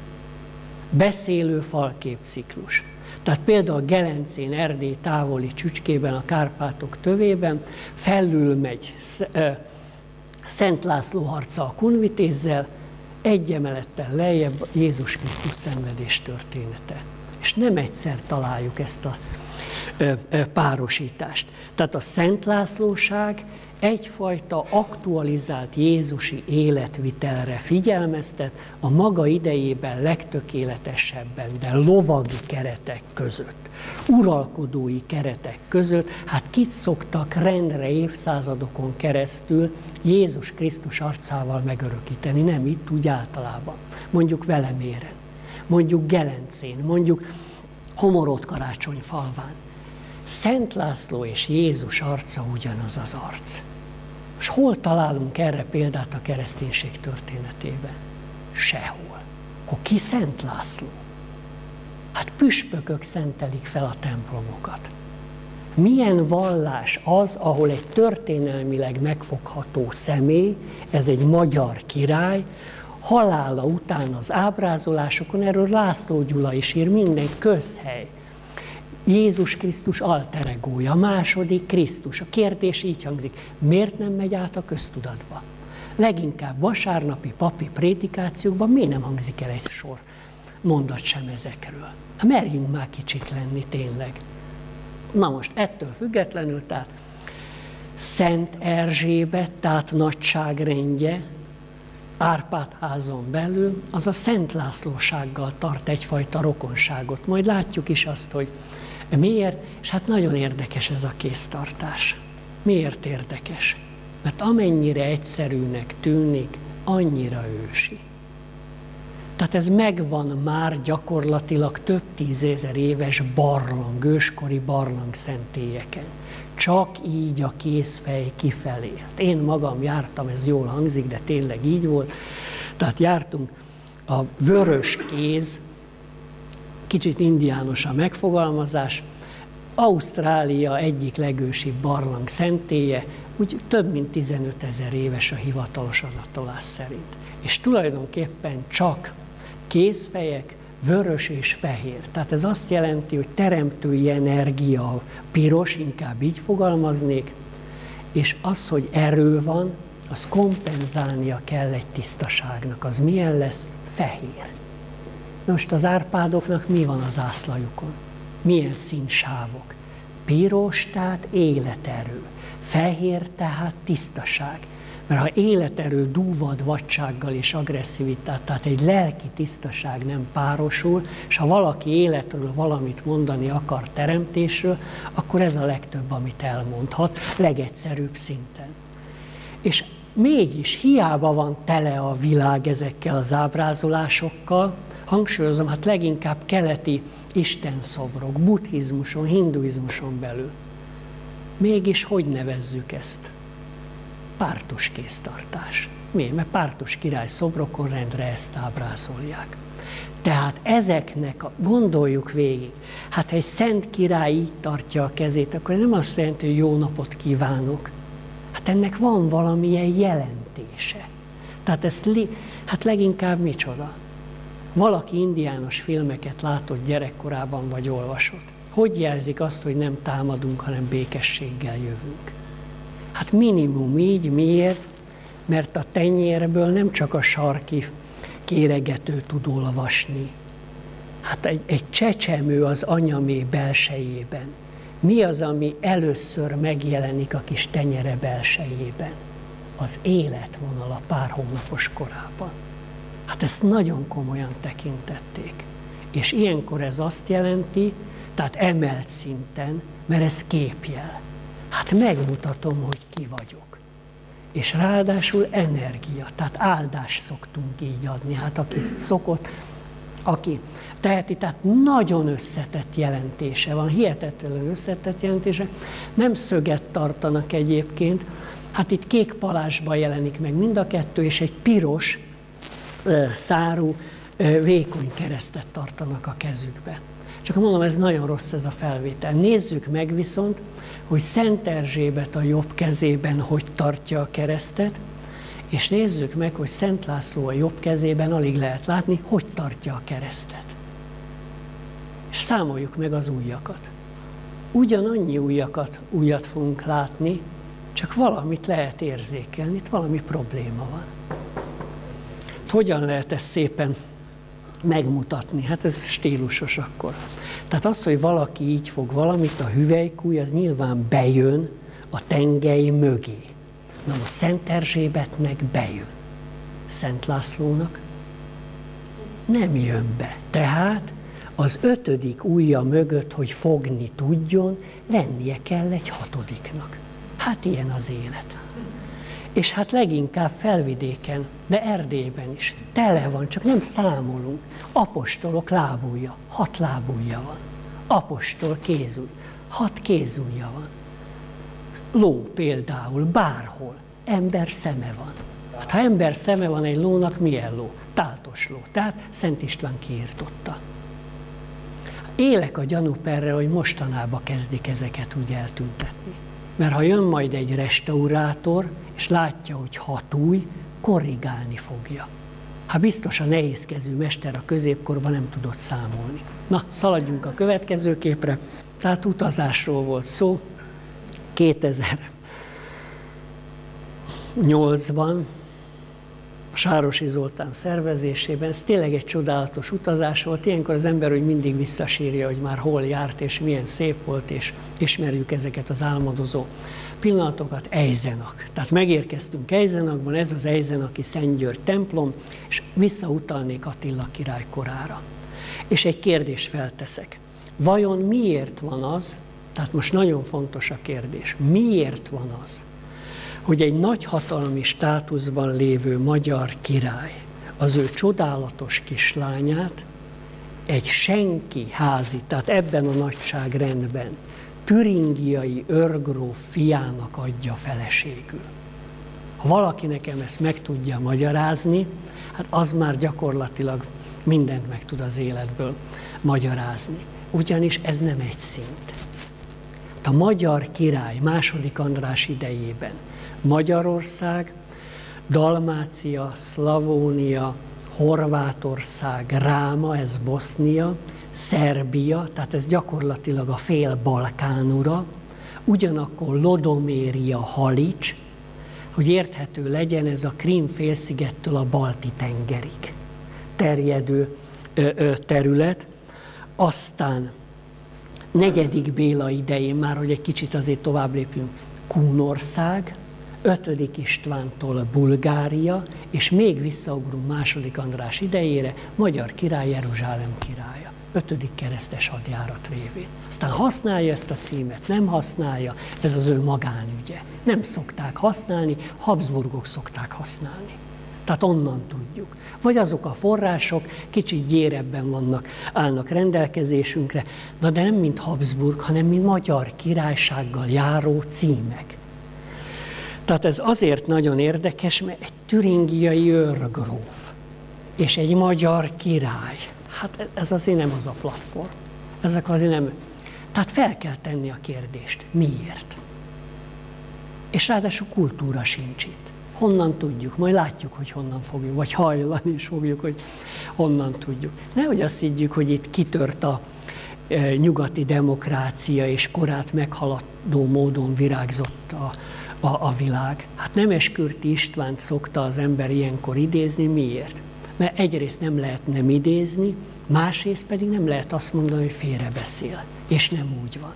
Beszélő falképciklus. Tehát például Gelencén, Erdély távoli csücskében, a Kárpátok tövében felül megy Szent László harca a kunvitézzel, egy emelettel lejjebb Jézus Krisztus szenvedés története. És nem egyszer találjuk ezt a párosítást. Tehát a Szent Lászlóság egyfajta aktualizált Jézusi életvitelre figyelmeztet a maga idejében legtökéletesebben, de lovagi keretek között, uralkodói keretek között, hát kit szoktak rendre évszázadokon keresztül Jézus Krisztus arcával megörökíteni, nem itt, úgy általában. Mondjuk Veleméren, mondjuk Gelencén, mondjuk Homorot falván. Szent László és Jézus arca ugyanaz az arc. És hol találunk erre példát a kereszténység történetében? Sehol. Akkor ki Szent László? Hát püspökök szentelik fel a templomokat. Milyen vallás az, ahol egy történelmileg megfogható személy, ez egy magyar király, halála után az ábrázolásokon, erről László Gyula is ír, minden közhely. Jézus Krisztus alteregója, a második Krisztus. A kérdés így hangzik, miért nem megy át a köztudatba? Leginkább vasárnapi papi prédikációkban miért nem hangzik el egy sor mondat sem ezekről? Hát merjünk már kicsit lenni tényleg. Na most ettől függetlenül, tehát Szent Erzsébet, tehát nagyságrendje, Árpád házon belül, az a Szent Lászlósággal tart egyfajta rokonságot. Majd látjuk is azt, hogy miért, és hát nagyon érdekes ez a kéztartás. Miért érdekes? Mert amennyire egyszerűnek tűnik, annyira ősi. Tehát ez megvan már gyakorlatilag több tízezer éves barlang, őskori barlang szentélyeken. Csak így a kézfej kifelé. Hát én magam jártam, ez jól hangzik, de tényleg így volt. Tehát jártunk a vörös kéz, kicsit indiános a megfogalmazás, Ausztrália egyik legősibb barlang szentélye, úgy több mint 15 ezer éves a hivatalos adatolás szerint. És tulajdonképpen csak kézfejek, vörös és fehér. Tehát ez azt jelenti, hogy teremtői energia, piros, inkább így fogalmaznék, és az, hogy erő van, az kompenzálnia kell egy tisztaságnak. Az milyen lesz? Fehér. Most az árpádoknak mi van az ászlajukon? Milyen színsávok? Piros, tehát életerő. Fehér, tehát tisztaság. Mert ha életerő dúvad vadsággal és agresszivitát, tehát egy lelki tisztaság nem párosul, és ha valaki életről valamit mondani akar teremtésről, akkor ez a legtöbb, amit elmondhat, legegyszerűbb szinten. És mégis hiába van tele a világ ezekkel az ábrázolásokkal, hangsúlyozom, hát leginkább keleti istenszobrok, buddhizmuson, hinduizmuson belül. Mégis hogy nevezzük ezt? pártus kéztartás. Miért? Mert pártus király szobrokon rendre ezt ábrázolják. Tehát ezeknek, a, gondoljuk végig, hát ha egy szent király így tartja a kezét, akkor nem azt jelenti, hogy jó napot kívánok. Hát ennek van valamilyen jelentése. Tehát ezt, hát leginkább micsoda? Valaki indiános filmeket látott gyerekkorában, vagy olvasott. Hogy jelzik azt, hogy nem támadunk, hanem békességgel jövünk? Hát minimum így, miért? Mert a tenyérből nem csak a sarki kéregető tud olvasni. Hát egy, egy csecsemő az anyamé belsejében. Mi az, ami először megjelenik a kis tenyere belsejében? Az életvonal a pár hónapos korában. Hát ezt nagyon komolyan tekintették. És ilyenkor ez azt jelenti, tehát emelt szinten, mert ez képjel Hát megmutatom, hogy ki vagyok. És ráadásul energia, tehát áldást szoktunk így adni. Hát aki szokott, aki teheti, tehát nagyon összetett jelentése van, hihetetlenül összetett jelentése. Nem szöget tartanak egyébként, hát itt kék palásban jelenik meg mind a kettő, és egy piros szárú vékony keresztet tartanak a kezükbe. Csak mondom, ez nagyon rossz ez a felvétel. Nézzük meg viszont, hogy Szent Erzsébet a jobb kezében hogy tartja a keresztet, és nézzük meg, hogy Szent László a jobb kezében alig lehet látni, hogy tartja a keresztet. És számoljuk meg az újakat. Ugyanannyi újakat, újat fogunk látni, csak valamit lehet érzékelni, itt valami probléma van. Hogyan lehet ezt szépen megmutatni? Hát ez stílusos akkor. Tehát az, hogy valaki így fog valamit, a hüvelykúj, az nyilván bejön a tengely mögé. Na most Szent Erzsébetnek bejön. Szent Lászlónak nem jön be. Tehát az ötödik ujja mögött, hogy fogni tudjon, lennie kell egy hatodiknak. Hát ilyen az élet. És hát leginkább felvidéken, de Erdélyben is. Tele van, csak nem számolunk. Apostolok lábúja, hat lábúja van. Apostol kézúj, hat kézúja van. Ló például, bárhol, ember szeme van. Hát ha ember szeme van egy lónak, milyen ló? Táltos ló. Tehát Szent István kiirtotta. Élek a gyanúperre, hogy mostanában kezdik ezeket úgy eltüntetni. Mert ha jön majd egy restaurátor, és látja, hogy hatúj, korrigálni fogja. Hát biztos a nehézkezű mester a középkorban nem tudott számolni. Na, szaladjunk a következő képre. Tehát utazásról volt szó. 2008-ban a Sárosi Zoltán szervezésében. Ez tényleg egy csodálatos utazás volt. Ilyenkor az ember hogy mindig visszasírja, hogy már hol járt, és milyen szép volt, és ismerjük ezeket az álmodozó pillanatokat. Ejzenak. Tehát megérkeztünk Ejzenakban, ez az Ejzenaki Szent György templom, és visszautalnék Attila király korára. És egy kérdést felteszek. Vajon miért van az, tehát most nagyon fontos a kérdés, miért van az, hogy egy nagyhatalmi státuszban lévő magyar király az ő csodálatos kislányát egy senki házi, tehát ebben a nagyságrendben türingiai örgróf fiának adja feleségül. Ha valaki nekem ezt meg tudja magyarázni, hát az már gyakorlatilag mindent meg tud az életből magyarázni. Ugyanis ez nem egy szint. A magyar király második András idejében Magyarország, Dalmácia, Szlavónia, Horvátország, Ráma, ez Bosznia, Szerbia, tehát ez gyakorlatilag a fél Balkánura, ugyanakkor Lodoméria, Halics, hogy érthető legyen ez a Krím félszigettől a Balti tengerig terjedő ö, ö, terület. Aztán negyedik Béla idején, már hogy egy kicsit azért tovább lépjünk, Kunország, 5. Istvántól Bulgária, és még visszaugrunk második András idejére, magyar király Jeruzsálem királya. 5. keresztes hadjárat révén. Aztán használja ezt a címet, nem használja, ez az ő magánügye. Nem szokták használni, Habsburgok szokták használni. Tehát onnan tudjuk. Vagy azok a források kicsit gyérebben vannak, állnak rendelkezésünkre, na de nem mint Habsburg, hanem mint magyar királysággal járó címek. Tehát ez azért nagyon érdekes, mert egy türingiai őrgróf és egy magyar király. Hát ez azért nem az a platform. Ezek azért nem. Tehát fel kell tenni a kérdést. Miért? És ráadásul kultúra sincs itt. Honnan tudjuk? Majd látjuk, hogy honnan fogjuk, vagy hajlani is fogjuk, hogy honnan tudjuk. Nehogy azt higgyük, hogy itt kitört a e, nyugati demokrácia, és korát meghaladó módon virágzott a, a, a világ. Hát Nemeskürti Istvánt szokta az ember ilyenkor idézni, miért? Mert egyrészt nem lehet nem idézni, másrészt pedig nem lehet azt mondani, hogy félrebeszél, és nem úgy van.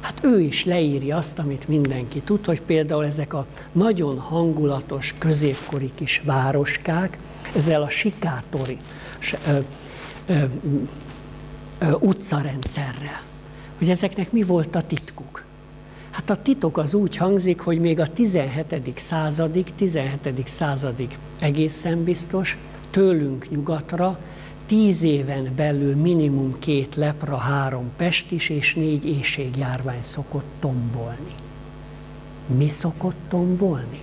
Hát ő is leírja azt, amit mindenki tud, hogy például ezek a nagyon hangulatos, középkori kis városkák, ezzel a sikátori ö, ö, utcarendszerrel, hogy ezeknek mi volt a titkuk. Hát a titok az úgy hangzik, hogy még a 17. századig, 17. századig egészen biztos, tőlünk nyugatra tíz éven belül minimum két lepra, három pestis és négy éjségjárvány szokott tombolni. Mi szokott tombolni?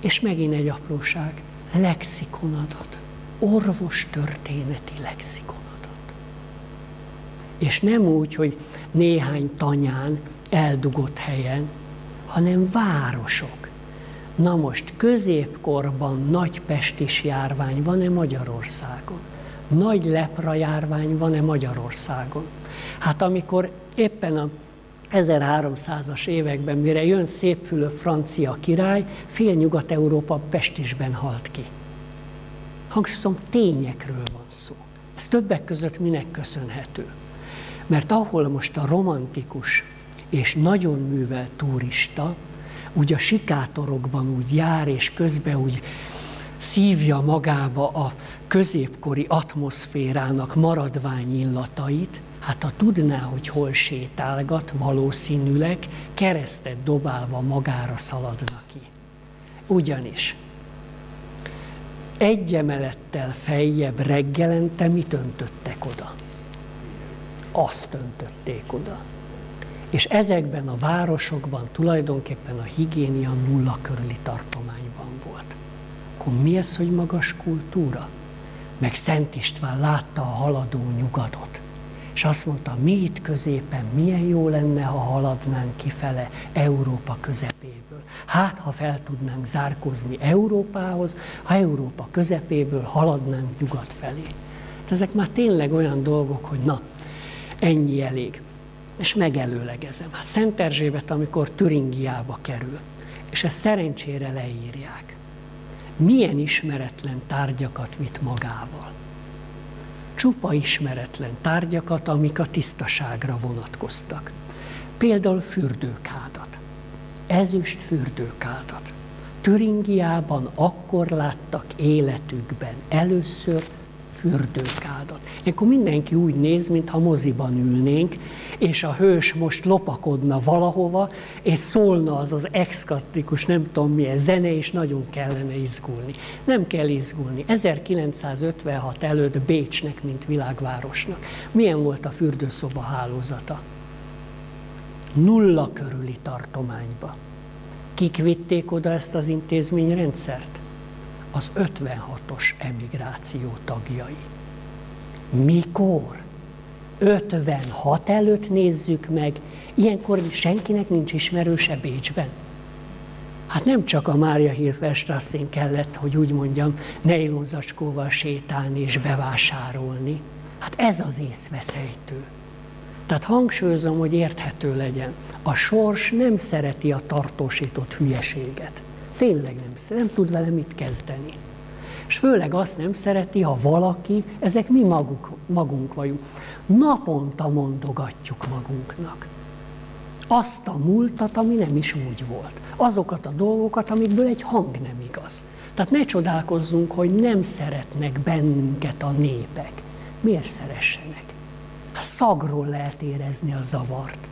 És megint egy apróság, lexikonadat, orvos történeti lexikonadat. És nem úgy, hogy néhány tanyán, eldugott helyen, hanem városok. Na most középkorban nagy pestis járvány van-e Magyarországon? Nagy lepra járvány van-e Magyarországon? Hát amikor éppen a 1300-as években, mire jön szépfülő francia király, fél Nyugat-Európa pestisben halt ki. Hangsúlyozom, tényekről van szó. Ez többek között minek köszönhető? Mert ahol most a romantikus és nagyon művel turista, úgy a sikátorokban úgy jár, és közben úgy szívja magába a középkori atmoszférának maradvány illatait, hát ha tudná, hogy hol sétálgat, valószínűleg keresztet dobálva magára szaladna ki. Ugyanis egy emelettel feljebb reggelente mit öntöttek oda? Azt öntötték oda. És ezekben a városokban tulajdonképpen a higiénia nulla körüli tartományban volt. Akkor mi ez, hogy magas kultúra? Meg Szent István látta a haladó nyugadot, és azt mondta, mi itt középen milyen jó lenne, ha haladnánk kifele Európa közepéből. Hát, ha fel tudnánk zárkozni Európához, ha Európa közepéből haladnánk nyugat felé. Hát ezek már tényleg olyan dolgok, hogy na, ennyi elég. És megelőlegezem. Hát Szent Erzsébet, amikor Türingiába kerül, és ezt szerencsére leírják, milyen ismeretlen tárgyakat vitt magával. Csupa ismeretlen tárgyakat, amik a tisztaságra vonatkoztak. Például fürdőkádat, ezüst fürdőkádat. Türingiában akkor láttak életükben először fürdőkádat. Akkor mindenki úgy néz, mintha moziban ülnénk, és a hős most lopakodna valahova, és szólna az az exkatikus, nem tudom milyen zene, és nagyon kellene izgulni. Nem kell izgulni. 1956 előtt Bécsnek, mint világvárosnak. Milyen volt a fürdőszoba hálózata? Nulla körüli tartományba. Kik vitték oda ezt az intézményrendszert? Az 56-os emigráció tagjai. Mikor? 56 előtt nézzük meg, ilyenkor senkinek nincs ismerőse Bécsben. Hát nem csak a Mária Hilferstrasszén kellett, hogy úgy mondjam, nejlonzacskóval sétálni és bevásárolni. Hát ez az észveszejtő. Tehát hangsúlyozom, hogy érthető legyen. A sors nem szereti a tartósított hülyeséget. Tényleg nem, nem tud vele mit kezdeni. És főleg azt nem szereti, ha valaki, ezek mi maguk, magunk vagyunk. Naponta mondogatjuk magunknak. Azt a múltat, ami nem is úgy volt. Azokat a dolgokat, amikből egy hang nem igaz. Tehát ne csodálkozzunk, hogy nem szeretnek bennünket a népek. Miért szeressenek? Hát szagról lehet érezni a zavart.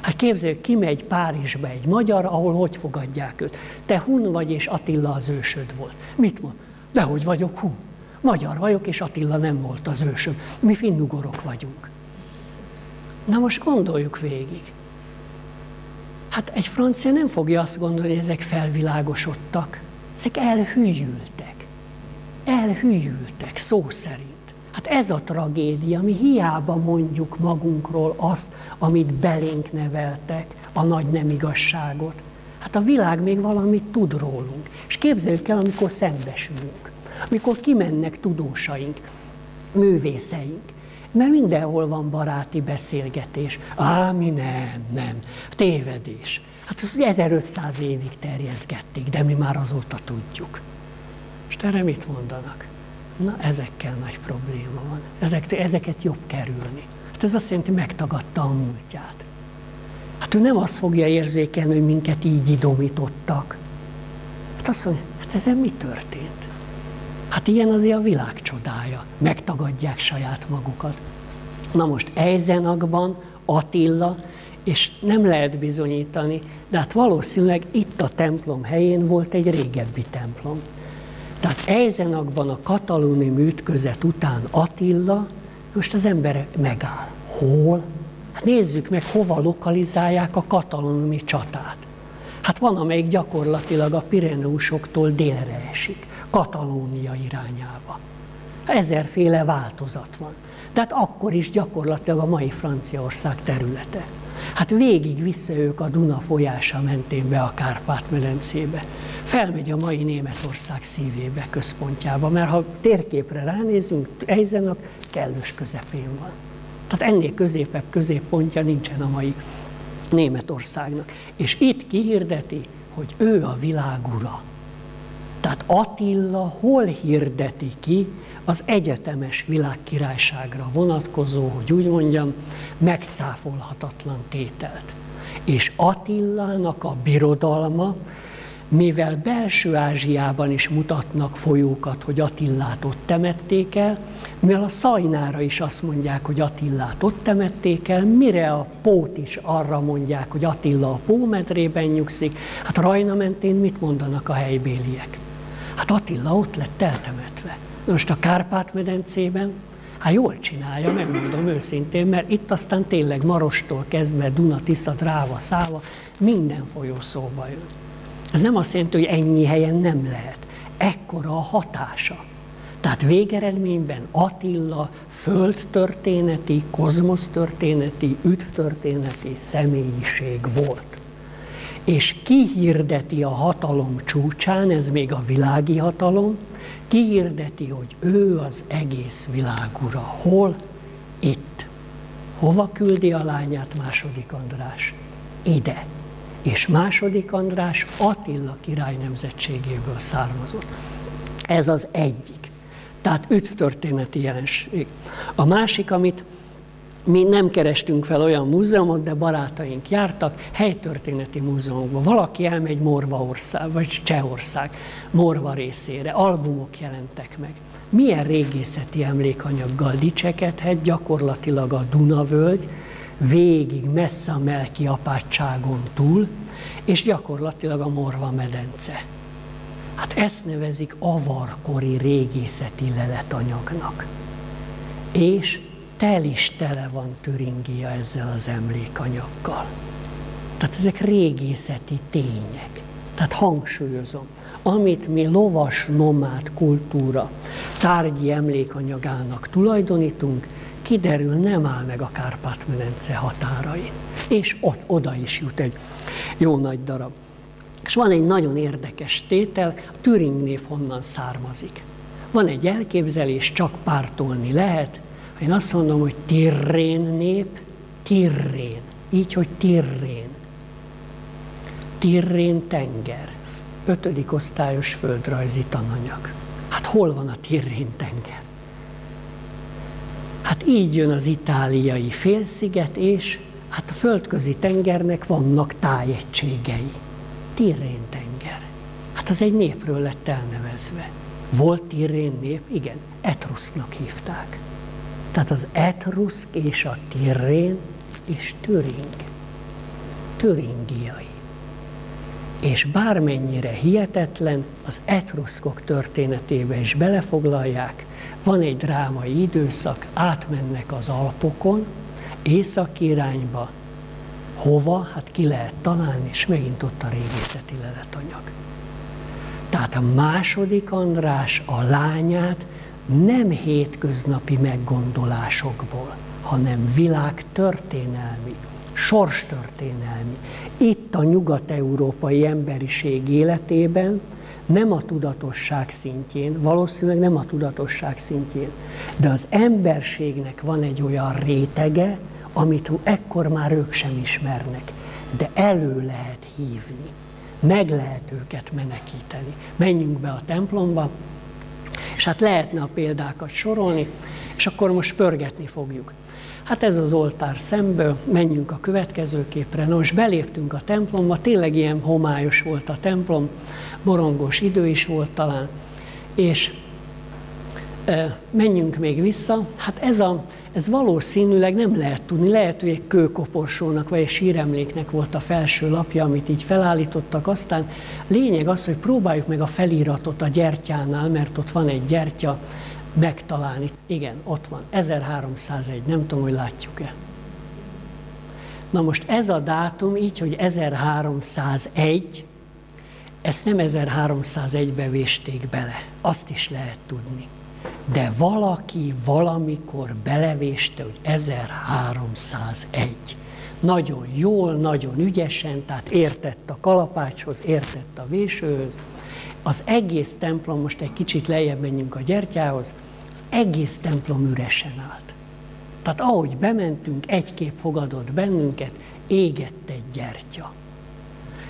Hát képzeljük, kimegy Párizsba egy magyar, ahol hogy fogadják őt. Te hun vagy, és Attila az ősöd volt. Mit mond? Dehogy vagyok hun. Magyar vagyok, és Attila nem volt az ősöm. Mi finnugorok vagyunk. Na most gondoljuk végig. Hát egy francia nem fogja azt gondolni, hogy ezek felvilágosodtak. Ezek elhűltek. Elhűltek, szó szerint. Hát ez a tragédia, mi hiába mondjuk magunkról azt, amit belénk neveltek, a nagy nem igazságot. Hát a világ még valamit tud rólunk. És képzeljük el, amikor szembesülünk, amikor kimennek tudósaink, művészeink, mert mindenhol van baráti beszélgetés. Á, mi nem, nem, tévedés. Hát az 1500 évig terjeszgették, de mi már azóta tudjuk. És erre mit mondanak? Na, ezekkel nagy probléma van. Ezek, ezeket jobb kerülni. Hát ez azt jelenti, megtagadta a múltját. Hát ő nem azt fogja érzékelni, hogy minket így idomítottak. Hát azt mondja, hát ezen mi történt? Hát ilyen azért a világ csodája. Megtagadják saját magukat. Na most Eisenakban Attila, és nem lehet bizonyítani, de hát valószínűleg itt a templom helyén volt egy régebbi templom. Tehát Eisenakban a katalóni ütközet után Attila, most az ember megáll. Hol? Hát nézzük meg, hova lokalizálják a katalóni csatát. Hát van, amelyik gyakorlatilag a Pireneusoktól délre esik, Katalónia irányába. Ezerféle változat van. De hát akkor is gyakorlatilag a mai Franciaország területe. Hát végig vissza ők a Duna folyása mentén be a Kárpát-medencébe felmegy a mai Németország szívébe, központjába, mert ha térképre ránézünk, Eisenach kellős közepén van. Tehát ennél középebb középpontja nincsen a mai Németországnak. És itt kihirdeti, hogy ő a világ ura. Tehát Attila hol hirdeti ki az egyetemes világkirályságra vonatkozó, hogy úgy mondjam, megcáfolhatatlan tételt. És Attilának a birodalma mivel belső Ázsiában is mutatnak folyókat, hogy Attillát ott temették el, mivel a Szajnára is azt mondják, hogy Attillát ott temették el, mire a Pót is arra mondják, hogy Attila a Pómedrében nyugszik, hát Rajna mentén mit mondanak a helybéliek? Hát Attila ott lett eltemetve. Most a Kárpát-medencében, hát jól csinálja, megmondom őszintén, mert itt aztán tényleg Marostól kezdve Duna, Tisza, Dráva, Száva, minden folyó szóba jön. Ez nem azt jelenti, hogy ennyi helyen nem lehet. Ekkora a hatása. Tehát végeredményben Attila földtörténeti, kozmosztörténeti, üdvtörténeti személyiség volt. És ki hirdeti a hatalom csúcsán, ez még a világi hatalom, ki hirdeti, hogy ő az egész világ ura. Hol? Itt. Hova küldi a lányát második András? Ide. És második András Attila király nemzetségéből származott. Ez az egyik. Tehát üdvtörténeti jelenség. A másik, amit mi nem kerestünk fel olyan múzeumot, de barátaink jártak helytörténeti múzeumokba. Valaki elmegy Morvaország, vagy Csehország, Morva részére, albumok jelentek meg. Milyen régészeti emlékanyaggal dicsekedhet gyakorlatilag a Dunavölgy, végig messze a Melki apátságon túl, és gyakorlatilag a Morva medence. Hát ezt nevezik avarkori régészeti leletanyagnak. És tel is tele van Türingia ezzel az emlékanyaggal. Tehát ezek régészeti tények. Tehát hangsúlyozom, amit mi lovas nomád kultúra tárgyi emlékanyagának tulajdonítunk, kiderül, nem áll meg a Kárpát-medence határain. És ott, oda is jut egy jó nagy darab. És van egy nagyon érdekes tétel, a Turing név honnan származik. Van egy elképzelés, csak pártolni lehet. Én azt mondom, hogy Tirrén nép, Tirrén. Így, hogy Tirrén. Tirrén tenger. Ötödik osztályos földrajzi tananyag. Hát hol van a Tirrén tenger? Hát így jön az itáliai félsziget, és hát a földközi tengernek vannak tájegységei. Tirrén tenger. Hát az egy népről lett elnevezve. Volt Tirrén nép? Igen, Etrusznak hívták. Tehát az Etruszk és a Tirrén és Türing. Türingiai. És bármennyire hihetetlen, az etruszkok történetébe is belefoglalják, van egy drámai időszak, átmennek az Alpokon, észak irányba, hova, hát ki lehet találni, és megint ott a régészeti leletanyag. Tehát a második András a lányát nem hétköznapi meggondolásokból, hanem világtörténelmi, sorstörténelmi, itt a nyugat-európai emberiség életében, nem a tudatosság szintjén, valószínűleg nem a tudatosság szintjén, de az emberségnek van egy olyan rétege, amit ekkor már ők sem ismernek, de elő lehet hívni, meg lehet őket menekíteni. Menjünk be a templomba, és hát lehetne a példákat sorolni, és akkor most pörgetni fogjuk. Hát ez az oltár szemből, menjünk a következő képre. Na most beléptünk a templomba, tényleg ilyen homályos volt a templom, borongós idő is volt talán, és e, menjünk még vissza. Hát ez, a, ez valószínűleg nem lehet tudni, lehet, hogy egy kőkoporsónak vagy egy síremléknek volt a felső lapja, amit így felállítottak. Aztán lényeg az, hogy próbáljuk meg a feliratot a gyertyánál, mert ott van egy gyertya, megtalálni. Igen, ott van, 1301, nem tudom, hogy látjuk-e. Na most ez a dátum így, hogy 1301, ezt nem 1301-be vésték bele, azt is lehet tudni. De valaki valamikor belevéste, hogy 1301. Nagyon jól, nagyon ügyesen, tehát értett a kalapácshoz, értett a vésőhöz. Az egész templom, most egy kicsit lejjebb menjünk a gyertyához, az egész templom üresen állt. Tehát ahogy bementünk, egy kép fogadott bennünket, égett egy gyertya.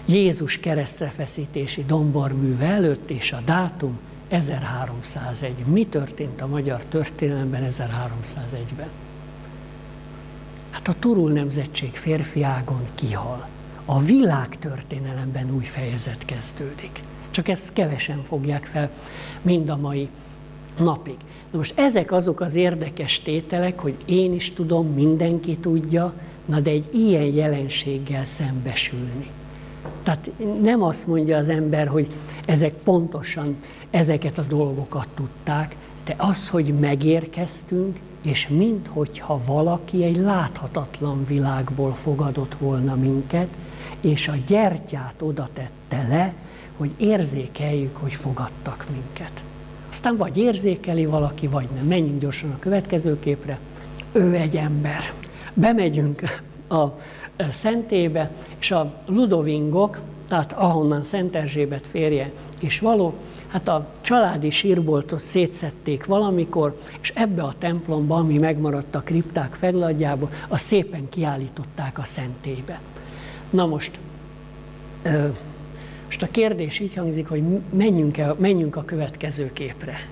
Jézus keresztrefeszítési domborműve előtt, és a dátum 1301. Mi történt a magyar történelemben 1301-ben? Hát a Turul nemzetség férfiágon kihal. A világ történelemben új fejezet kezdődik. Csak ezt kevesen fogják fel mind a mai napig. Na most ezek azok az érdekes tételek, hogy én is tudom, mindenki tudja, na de egy ilyen jelenséggel szembesülni. Tehát nem azt mondja az ember, hogy ezek pontosan ezeket a dolgokat tudták, de az, hogy megérkeztünk, és minthogyha valaki egy láthatatlan világból fogadott volna minket, és a gyertyát oda tette le, hogy érzékeljük, hogy fogadtak minket. Aztán vagy érzékeli valaki, vagy nem. Menjünk gyorsan a következő képre. Ő egy ember. Bemegyünk a szentébe, és a ludovingok, tehát ahonnan Szent Erzsébet férje is való, hát a családi sírboltot szétszették valamikor, és ebbe a templomba, ami megmaradt a kripták fedladjába, a szépen kiállították a szentébe. Na most, most a kérdés így hangzik, hogy menjünk, -e, menjünk a következő képre.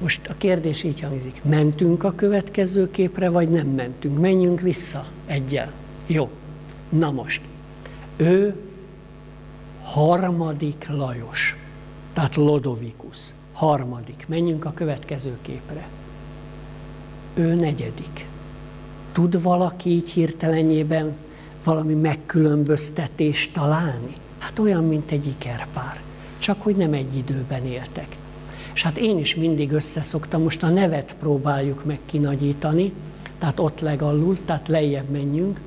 Most a kérdés így hangzik, mentünk a következő képre, vagy nem mentünk? Menjünk vissza egyel. Jó. Na most, ő harmadik Lajos, tehát Lodovikus, harmadik. Menjünk a következő képre. Ő negyedik. Tud valaki így hirtelenjében valami megkülönböztetést találni? Hát olyan, mint egy ikerpár, csak hogy nem egy időben éltek. És hát én is mindig összeszoktam, most a nevet próbáljuk meg kinagyítani, tehát ott legalul, tehát lejjebb menjünk.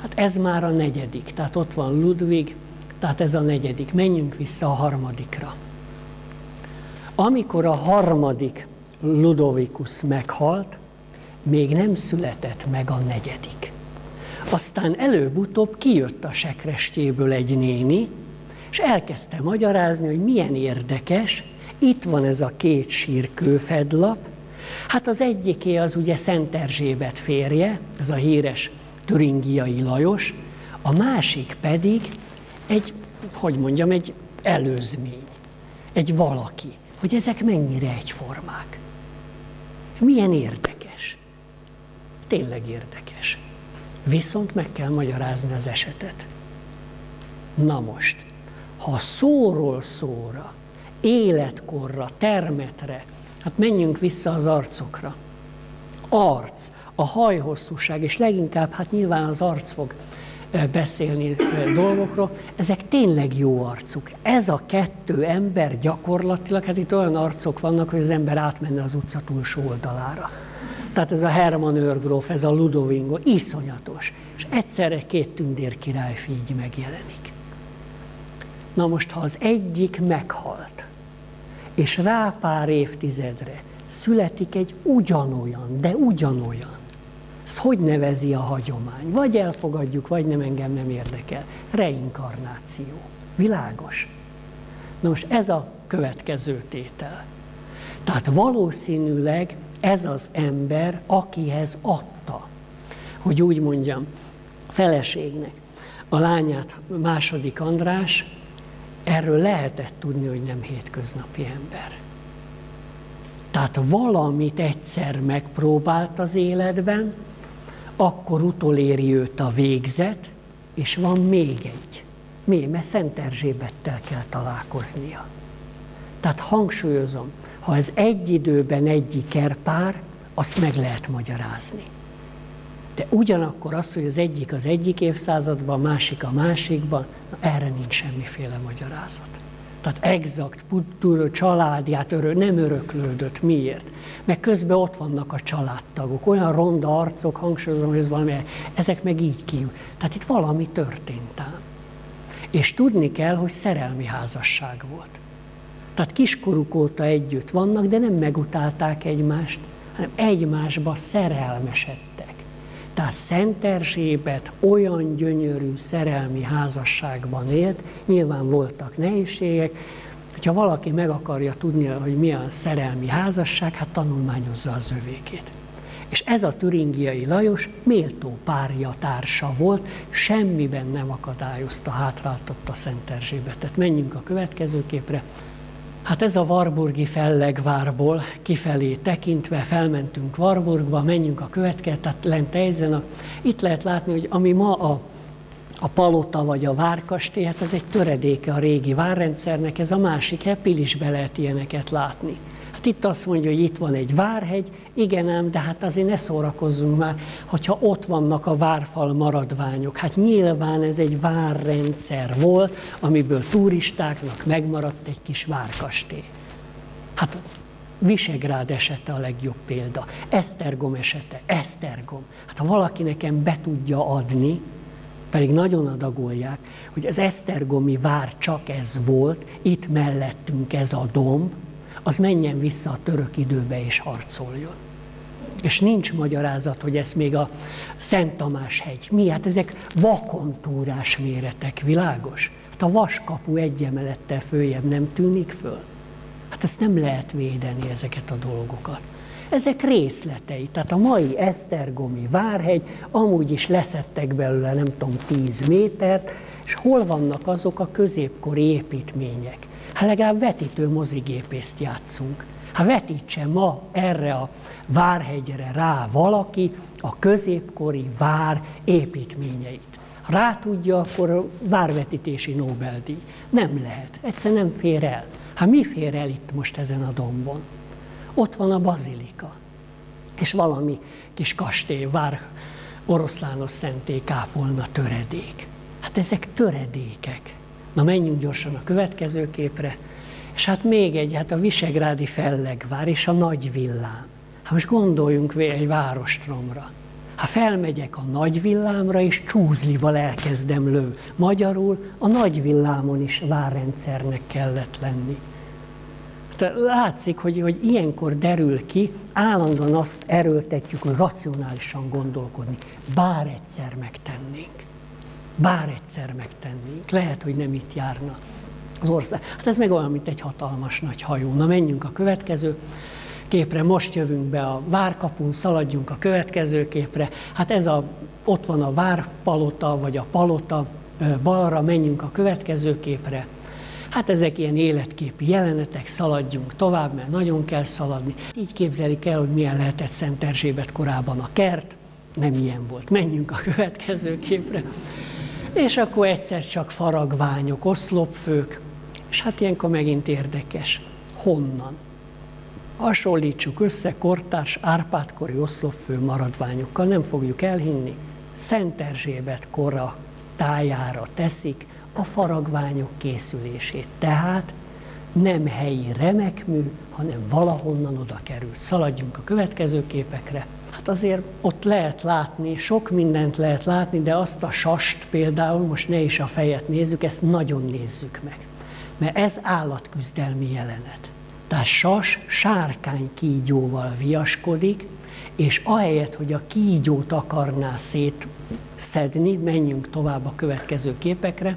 Hát ez már a negyedik, tehát ott van Ludwig, tehát ez a negyedik. Menjünk vissza a harmadikra. Amikor a harmadik Ludovicus meghalt, még nem született meg a negyedik. Aztán előbb-utóbb kijött a sekrestjéből egy néni, és elkezdte magyarázni, hogy milyen érdekes, itt van ez a két sírkőfedlap, hát az egyiké az ugye Szent Erzsébet férje, ez a híres Türingiai Lajos, a másik pedig egy, hogy mondjam, egy előzmény, egy valaki, hogy ezek mennyire egyformák. Milyen érdekes. Tényleg érdekes. Viszont meg kell magyarázni az esetet. Na most, ha szóról szóra életkorra, termetre. Hát menjünk vissza az arcokra. Arc, a hajhosszúság, és leginkább hát nyilván az arc fog beszélni dolgokról, ezek tényleg jó arcuk. Ez a kettő ember gyakorlatilag, hát itt olyan arcok vannak, hogy az ember átmenne az utca túlsó oldalára. Tehát ez a Hermann Örgróf, ez a Ludovingo, iszonyatos. És egyszerre két tündér királyfi így megjelenik. Na most, ha az egyik meghalt, és rá pár évtizedre születik egy ugyanolyan, de ugyanolyan. Ezt hogy nevezi a hagyomány? Vagy elfogadjuk, vagy nem, engem nem érdekel. Reinkarnáció. Világos? Na most ez a következő tétel. Tehát valószínűleg ez az ember, akihez adta, hogy úgy mondjam, feleségnek a lányát második András, erről lehetett tudni, hogy nem hétköznapi ember. Tehát valamit egyszer megpróbált az életben, akkor utoléri őt a végzet, és van még egy. Mi? Mert Szent Erzsébettel kell találkoznia. Tehát hangsúlyozom, ha ez egy időben egy ikerpár, azt meg lehet magyarázni. De ugyanakkor az, hogy az egyik az egyik évszázadban, a másik a másikban, na erre nincs semmiféle magyarázat. Tehát exakt, családját örö, nem öröklődött. Miért? Mert közben ott vannak a családtagok, olyan ronda arcok, hangsúlyozom, hogy ez valami, ezek meg így ki. Tehát itt valami történt ám. És tudni kell, hogy szerelmi házasság volt. Tehát kiskoruk óta együtt vannak, de nem megutálták egymást, hanem egymásba szerelmesedtek. Tehát Szent Erzsébet olyan gyönyörű szerelmi házasságban élt, nyilván voltak nehézségek, hogyha valaki meg akarja tudni, hogy mi a szerelmi házasság, hát tanulmányozza az övékét. És ez a türingiai Lajos méltó párja társa volt, semmiben nem akadályozta, hátráltatta Szent Erzsébetet. Menjünk a következő képre. Hát ez a Warburgi fellegvárból kifelé tekintve felmentünk Warburgba, menjünk a következő, tehát lent Eisenach. Itt lehet látni, hogy ami ma a, a palota vagy a várkastély, hát ez egy töredéke a régi várrendszernek, ez a másik, Hepil is be lehet ilyeneket látni. Hát itt azt mondja, hogy itt van egy várhegy, igen ám, de hát azért ne szórakozzunk már, hogyha ott vannak a várfal maradványok. Hát nyilván ez egy várrendszer volt, amiből turistáknak megmaradt egy kis várkastély. Hát Visegrád esete a legjobb példa, Esztergom esete, Esztergom. Hát ha valaki nekem be tudja adni, pedig nagyon adagolják, hogy az Esztergomi vár csak ez volt, itt mellettünk ez a domb, az menjen vissza a török időbe és harcoljon. és nincs magyarázat, hogy ez még a Szent Tamás hegy. Mi? Hát ezek vakontúrás méretek, világos? Hát a vaskapu egy emelettel följebb nem tűnik föl. Hát ezt nem lehet védeni, ezeket a dolgokat. Ezek részletei. Tehát a mai Esztergomi várhegy, amúgy is leszettek belőle, nem tudom, 10 métert, és hol vannak azok a középkori építmények? Hát legalább vetítő mozigépészt játszunk. Hát vetítse ma erre a várhegyre rá valaki a középkori vár építményeit. Rá tudja, akkor várvetítési Nobel-díj. Nem lehet, egyszer nem fér el. Hát mi fér el itt most ezen a dombon? Ott van a bazilika, és valami kis kastély, vár oroszlános szenté kápolna töredék. Hát ezek töredékek. Na menjünk gyorsan a következő képre. És hát még egy, hát a Visegrádi fellegvár és a nagy villám. Hát most gondoljunk egy várostromra. Ha felmegyek a nagy villámra, és csúzlival elkezdem lő. Magyarul a nagy villámon is várrendszernek kellett lenni. Hát látszik, hogy, hogy ilyenkor derül ki, állandóan azt erőltetjük, hogy racionálisan gondolkodni. Bár egyszer megtennénk. Bár egyszer megtennénk. Lehet, hogy nem itt járna az ország. Hát ez meg olyan, mint egy hatalmas nagy hajó. Na menjünk a következő képre, most jövünk be a várkapun, szaladjunk a következő képre. Hát ez a, ott van a várpalota, vagy a palota, balra menjünk a következő képre. Hát ezek ilyen életképi jelenetek, szaladjunk tovább, mert nagyon kell szaladni. Így képzelik el, hogy milyen lehetett Szent Erzsébet korában a kert, nem ilyen volt. Menjünk a következő képre. És akkor egyszer csak faragványok, oszlopfők, és hát ilyenkor megint érdekes. Honnan? Hasonlítsuk össze kortárs Árpádkori oszlopfő maradványokkal, nem fogjuk elhinni. Szent Erzsébet kora tájára teszik a faragványok készülését. Tehát nem helyi remekmű, hanem valahonnan oda került. Szaladjunk a következő képekre. Hát azért ott lehet látni, sok mindent lehet látni, de azt a sast például, most ne is a fejet nézzük, ezt nagyon nézzük meg. Mert ez állatküzdelmi jelenet. Tehát sas sárkány kígyóval viaskodik, és ahelyett, hogy a kígyót akarná szétszedni, menjünk tovább a következő képekre,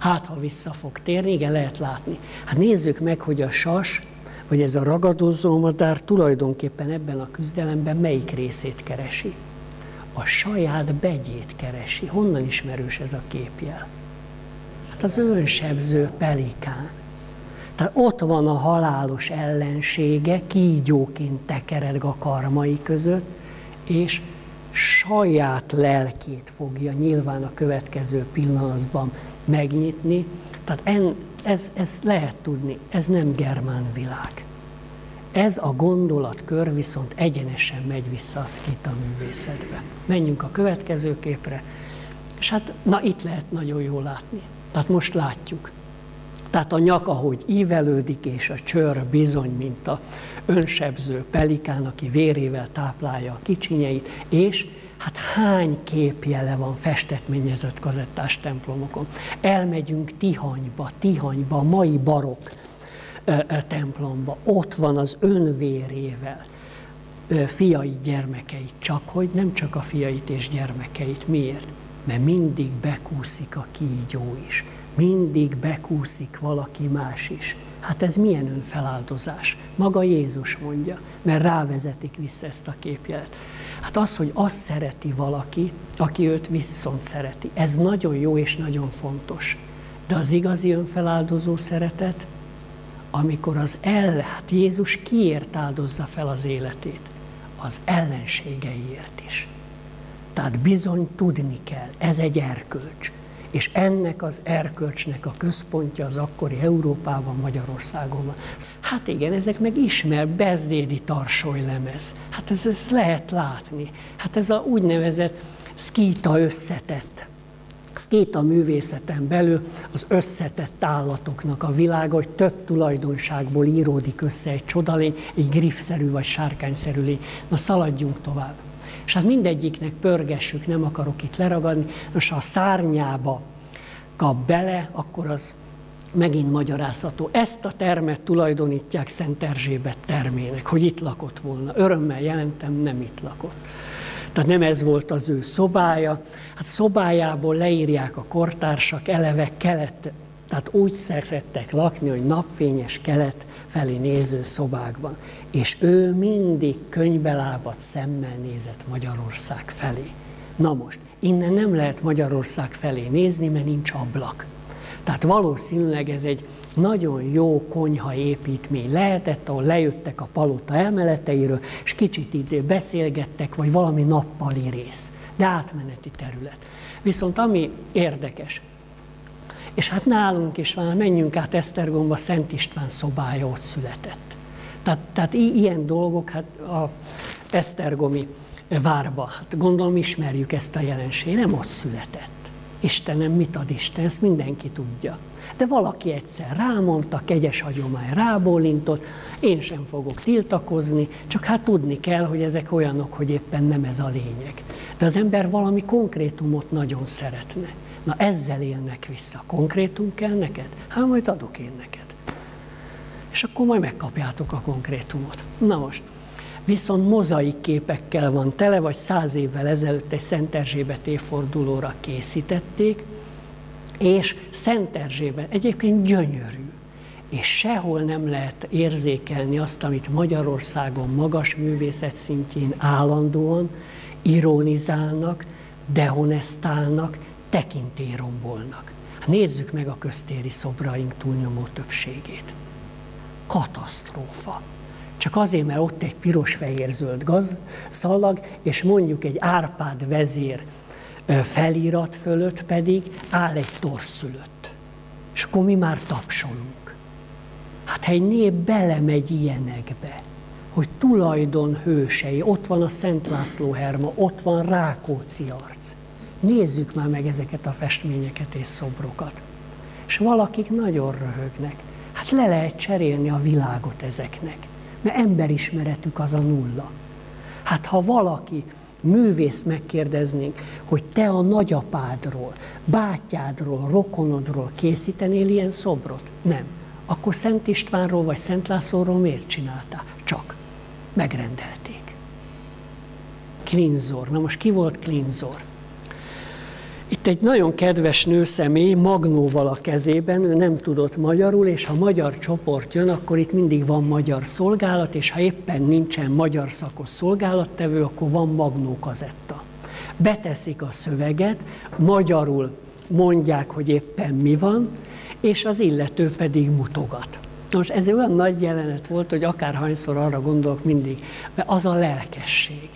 hát ha vissza fog térni, igen, lehet látni. Hát nézzük meg, hogy a sas, vagy ez a ragadozó madár tulajdonképpen ebben a küzdelemben melyik részét keresi. A saját begyét keresi. Honnan ismerős ez a képjel? Hát az önsebző pelikán. Tehát ott van a halálos ellensége, kígyóként tekered a karmai között, és saját lelkét fogja nyilván a következő pillanatban megnyitni. Tehát en, ez, ez lehet tudni, ez nem germán világ. Ez a gondolatkör viszont egyenesen megy vissza a szkita művészetbe. Menjünk a következő képre, és hát na itt lehet nagyon jól látni. Tehát most látjuk. Tehát a nyak, ahogy ívelődik, és a csör bizony, mint a önsebző pelikán, aki vérével táplálja a kicsinyeit, és hát hány képjele van festetményezett kazettás templomokon. Elmegyünk Tihanyba, Tihanyba, mai barok templomba, ott van az önvérével fiait, gyermekeit, csak hogy nem csak a fiait és gyermekeit. Miért? Mert mindig bekúszik a kígyó is mindig bekúszik valaki más is. Hát ez milyen önfeláldozás? Maga Jézus mondja, mert rávezetik vissza ezt a képjelet. Hát az, hogy azt szereti valaki, aki őt viszont szereti. Ez nagyon jó és nagyon fontos. De az igazi önfeláldozó szeretet, amikor az el, hát Jézus kiért áldozza fel az életét? Az ellenségeiért is. Tehát bizony tudni kell, ez egy erkölcs. És ennek az erkölcsnek a központja az akkori Európában, Magyarországon. Hát igen, ezek meg ismer bezdédi tarsolylemez. Hát ez, ez lehet látni. Hát ez a úgynevezett szkíta összetett. Szkíta művészeten belül az összetett állatoknak a világa, hogy több tulajdonságból íródik össze egy csodalény, egy griffszerű vagy sárkányszerű lény. Na szaladjunk tovább. És hát mindegyiknek pörgessük, nem akarok itt leragadni. Most ha a szárnyába kap bele, akkor az megint magyarázható. Ezt a termet tulajdonítják Szent Erzsébet termének, hogy itt lakott volna. Örömmel jelentem, nem itt lakott. Tehát nem ez volt az ő szobája. Hát szobájából leírják a kortársak eleve kelet, tehát úgy szerettek lakni, hogy napfényes kelet felé néző szobákban. És ő mindig könybelábat szemmel nézett Magyarország felé. Na most, innen nem lehet Magyarország felé nézni, mert nincs ablak. Tehát valószínűleg ez egy nagyon jó konyha építmény lehetett, ahol lejöttek a palota elmeleteiről, és kicsit itt beszélgettek, vagy valami nappali rész, de átmeneti terület. Viszont ami érdekes, és hát nálunk is van, menjünk át Esztergomba, Szent István szobája ott született. Tehát, tehát ilyen dolgok, hát a Esztergomi várba, hát gondolom ismerjük ezt a jelenséget, nem ott született. Istenem, mit ad Isten, ezt mindenki tudja. De valaki egyszer rámondta, kegyes hagyomány rábólintott, én sem fogok tiltakozni, csak hát tudni kell, hogy ezek olyanok, hogy éppen nem ez a lényeg. De az ember valami konkrétumot nagyon szeretne. Na ezzel élnek vissza. Konkrétum kell neked? Hát majd adok én neked. És akkor majd megkapjátok a konkrétumot. Na most, viszont mozaik képekkel van tele, vagy száz évvel ezelőtt egy Szent Erzsébet évfordulóra készítették, és Szent Erzsébet egyébként gyönyörű, és sehol nem lehet érzékelni azt, amit Magyarországon magas művészet szintjén állandóan ironizálnak, dehonestálnak, tekintélyrombolnak. Nézzük meg a köztéri szobraink túlnyomó többségét. Katasztrófa. Csak azért, mert ott egy piros-fehér-zöld gaz, szalag, és mondjuk egy Árpád vezér felirat fölött pedig áll egy torszülött. És akkor mi már tapsolunk. Hát ha egy nép belemegy ilyenekbe, hogy tulajdon hősei, ott van a Szent László Herma, ott van Rákóczi arc, Nézzük már meg ezeket a festményeket és szobrokat. És valakik nagyon röhögnek. Hát le lehet cserélni a világot ezeknek, mert emberismeretük az a nulla. Hát ha valaki művészt megkérdeznénk, hogy te a nagyapádról, bátyádról, rokonodról készítenél ilyen szobrot? Nem. Akkor Szent Istvánról vagy Szent Lászlóról miért csináltál? Csak megrendelték. Klinzor. Na most ki volt Klinzor? Itt egy nagyon kedves nőszemély Magnóval a kezében, ő nem tudott magyarul, és ha magyar csoport jön, akkor itt mindig van magyar szolgálat, és ha éppen nincsen magyar szakos szolgálattevő, akkor van Magnó kazetta. Beteszik a szöveget, magyarul mondják, hogy éppen mi van, és az illető pedig mutogat. Most ez olyan nagy jelenet volt, hogy akárhányszor arra gondolok mindig, mert az a lelkesség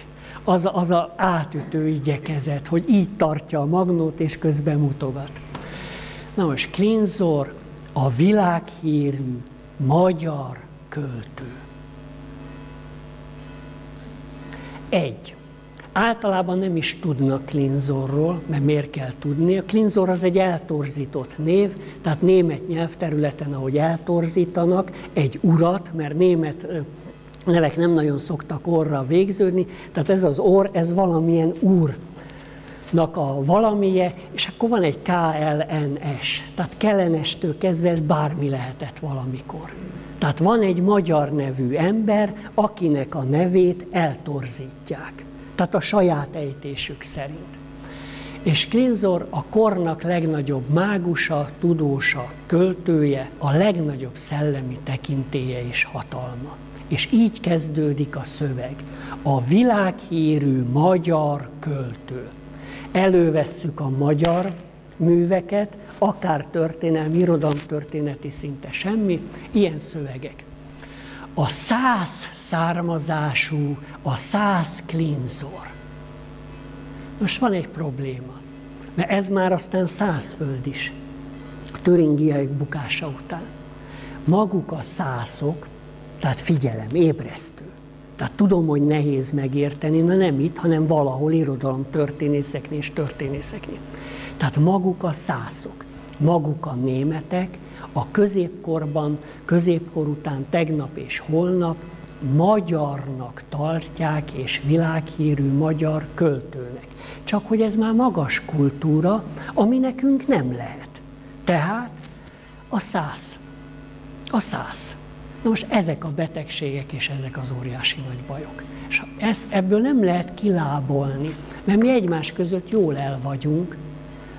az, az a átütő igyekezet, hogy így tartja a magnót, és közben mutogat. Na most Klinzor a világhírű magyar költő. Egy. Általában nem is tudnak Klinzorról, mert miért kell tudni. A Klinzor az egy eltorzított név, tehát német nyelvterületen, ahogy eltorzítanak, egy urat, mert német nevek nem nagyon szoktak orra végződni, tehát ez az orr, ez valamilyen úrnak a valamije, és akkor van egy KLNS, tehát kellenestől kezdve ez bármi lehetett valamikor. Tehát van egy magyar nevű ember, akinek a nevét eltorzítják. Tehát a saját ejtésük szerint. És Klinzor a kornak legnagyobb mágusa, tudósa, költője, a legnagyobb szellemi tekintélye és hatalma. És így kezdődik a szöveg. A világhírű magyar költő. Elővesszük a magyar műveket, akár történelmi, irodalomtörténeti szinte semmi, ilyen szövegek. A száz származású, a száz klinzor. Most van egy probléma, mert ez már aztán százföld is, a töringiaik bukása után. Maguk a szászok, tehát figyelem, ébresztő. Tehát tudom, hogy nehéz megérteni, na nem itt, hanem valahol irodalom történészeknél és történészeknél. Tehát maguk a szászok, maguk a németek a középkorban, középkor után tegnap és holnap magyarnak tartják és világhírű magyar költőnek. Csak hogy ez már magas kultúra, ami nekünk nem lehet. Tehát A száz. A száz. Na most ezek a betegségek és ezek az óriási nagy bajok. És ez, ebből nem lehet kilábolni, mert mi egymás között jól el vagyunk,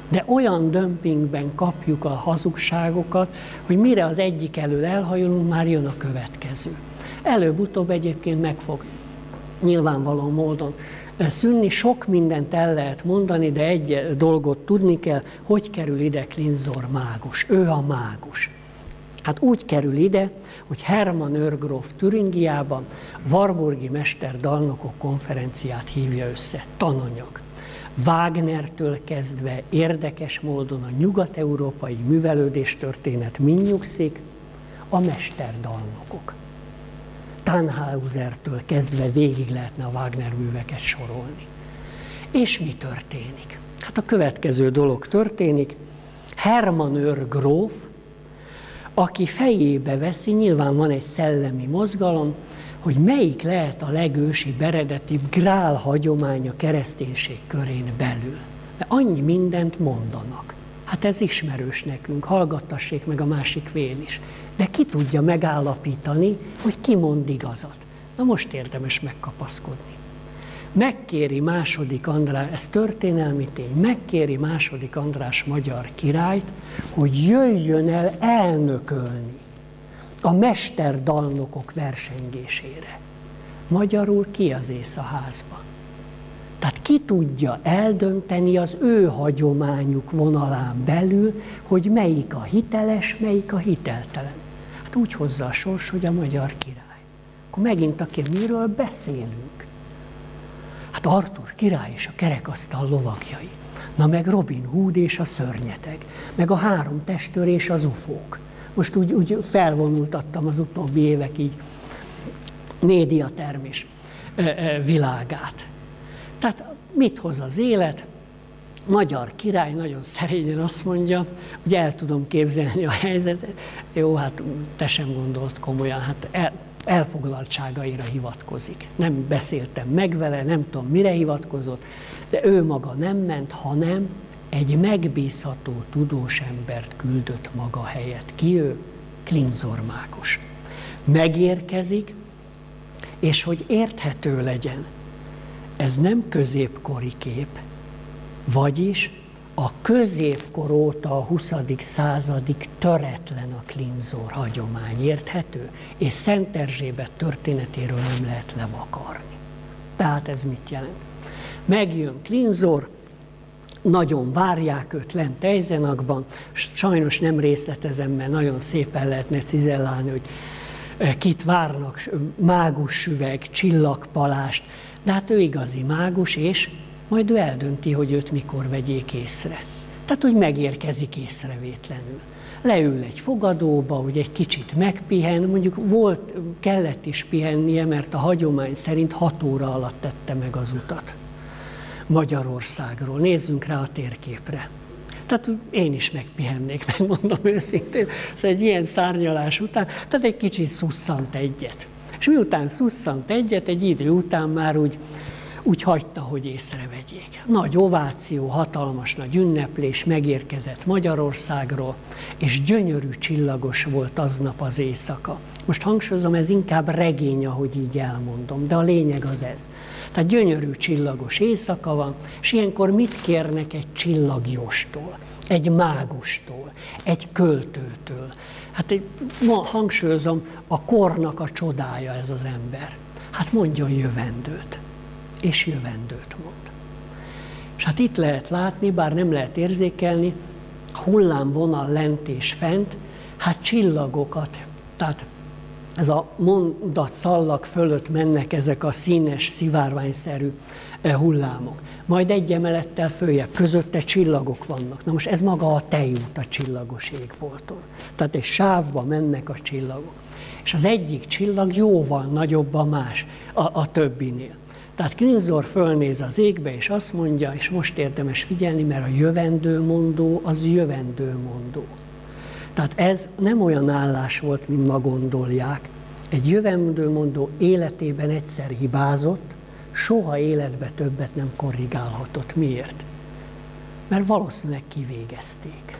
de olyan dömpingben kapjuk a hazugságokat, hogy mire az egyik elől elhajolunk, már jön a következő. Előbb-utóbb egyébként meg fog nyilvánvaló módon szűnni. Sok mindent el lehet mondani, de egy dolgot tudni kell, hogy kerül ide Klinzor mágus. Ő a mágus. Hát úgy kerül ide, hogy Hermann Örgróf Türingiában Warburgi Mester Dalnokok konferenciát hívja össze, tananyag. Wagnertől kezdve érdekes módon a nyugat-európai művelődés történet mind nyugszik, a mesterdalnokok. Tannhausertől kezdve végig lehetne a Wagner műveket sorolni. És mi történik? Hát a következő dolog történik. Hermann Őr aki fejébe veszi, nyilván van egy szellemi mozgalom, hogy melyik lehet a legősi, beredetibb grál hagyomány a kereszténység körén belül. Mert annyi mindent mondanak. Hát ez ismerős nekünk, hallgattassék meg a másik vél is. De ki tudja megállapítani, hogy ki mond igazat. Na most érdemes megkapaszkodni. Megkéri második András, ez történelmi tény, megkéri második András magyar királyt, hogy jöjjön el elnökölni a mesterdalnokok versengésére. Magyarul ki az ész a házban? Tehát ki tudja eldönteni az ő hagyományuk vonalán belül, hogy melyik a hiteles, melyik a hiteltelen. Hát úgy hozza a sors, hogy a magyar király. Akkor megint aki miről beszélünk? Hát Artur király és a kerekasztal lovagjai. Na meg Robin Hood és a szörnyeteg. Meg a három testőr és az ufók most úgy, úgy felvonultattam az utóbbi évek így médiatermés világát. Tehát mit hoz az élet? Magyar király nagyon szerényen azt mondja, hogy el tudom képzelni a helyzetet. Jó, hát te sem gondolt komolyan, hát el, elfoglaltságaira hivatkozik. Nem beszéltem meg vele, nem tudom mire hivatkozott, de ő maga nem ment, hanem egy megbízható tudós embert küldött maga helyett. Ki ő? Klinzor mágus. Megérkezik, és hogy érthető legyen, ez nem középkori kép, vagyis a középkor óta a 20. századig töretlen a Klinzor hagyomány, érthető? És Szent Erzsébet történetéről nem lehet levakarni. Tehát ez mit jelent? Megjön Klinzor, nagyon várják őt lent Eisenakban, sajnos nem részletezem, mert nagyon szépen lehetne cizellálni, hogy e, kit várnak, mágus süveg, csillagpalást, de hát ő igazi mágus, és majd ő eldönti, hogy őt mikor vegyék észre. Tehát, hogy megérkezik észrevétlenül. Leül egy fogadóba, hogy egy kicsit megpihen, mondjuk volt, kellett is pihennie, mert a hagyomány szerint hat óra alatt tette meg az utat. Magyarországról. Nézzünk rá a térképre. Tehát én is megpihennék, megmondom őszintén. Szóval egy ilyen szárnyalás után, tehát egy kicsit szusszant egyet. És miután szusszant egyet, egy idő után már úgy úgy hagyta, hogy észrevegyék. Nagy ováció, hatalmas nagy ünneplés megérkezett Magyarországról, és gyönyörű csillagos volt aznap az éjszaka. Most hangsúlyozom, ez inkább regény, ahogy így elmondom, de a lényeg az ez. Tehát gyönyörű csillagos éjszaka van, és ilyenkor mit kérnek egy csillagjóstól, egy mágustól, egy költőtől? Hát egy, ma hangsúlyozom, a kornak a csodája ez az ember. Hát mondjon jövendőt és jövendőt mond. És hát itt lehet látni, bár nem lehet érzékelni, hullámvonal lent és fent, hát csillagokat, tehát ez a mondat szallag fölött mennek ezek a színes, szivárványszerű eh, hullámok. Majd egy emelettel följebb, közötte csillagok vannak. Na most ez maga a tejút a csillagos égbolton. Tehát egy sávba mennek a csillagok. És az egyik csillag jóval nagyobb a más, a, a többinél. Tehát Klinzor fölnéz az égbe, és azt mondja, és most érdemes figyelni, mert a jövendőmondó az jövendőmondó. Tehát ez nem olyan állás volt, mint ma gondolják. Egy jövendőmondó életében egyszer hibázott, soha életbe többet nem korrigálhatott. Miért? Mert valószínűleg kivégezték.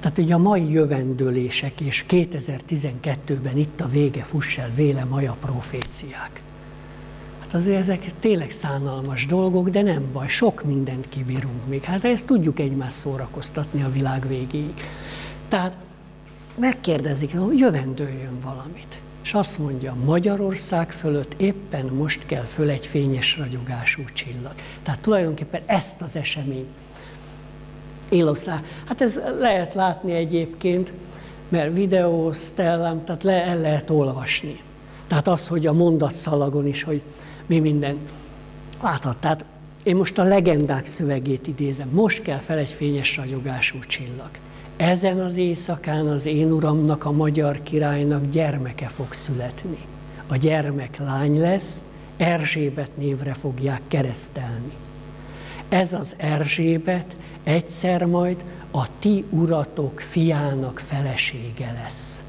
Tehát ugye a mai jövendőlések és 2012-ben itt a vége, fuss el véle maja proféciák. Hát azért ezek tényleg szánalmas dolgok, de nem baj, sok mindent kibírunk még. Hát ezt tudjuk egymást szórakoztatni a világ végéig. Tehát megkérdezik, hogy jövendőjön valamit. És azt mondja, Magyarország fölött éppen most kell föl egy fényes ragyogású csillag. Tehát tulajdonképpen ezt az eseményt éloszlá. Hát ez lehet látni egyébként, mert videóztellem, tehát le, el lehet olvasni. Tehát az, hogy a mondatszalagon is, hogy mi minden. Láthat, tehát én most a legendák szövegét idézem. Most kell fel egy fényes ragyogású csillag. Ezen az éjszakán az én uramnak, a magyar királynak gyermeke fog születni. A gyermek lány lesz, Erzsébet névre fogják keresztelni. Ez az Erzsébet egyszer majd a ti uratok fiának felesége lesz.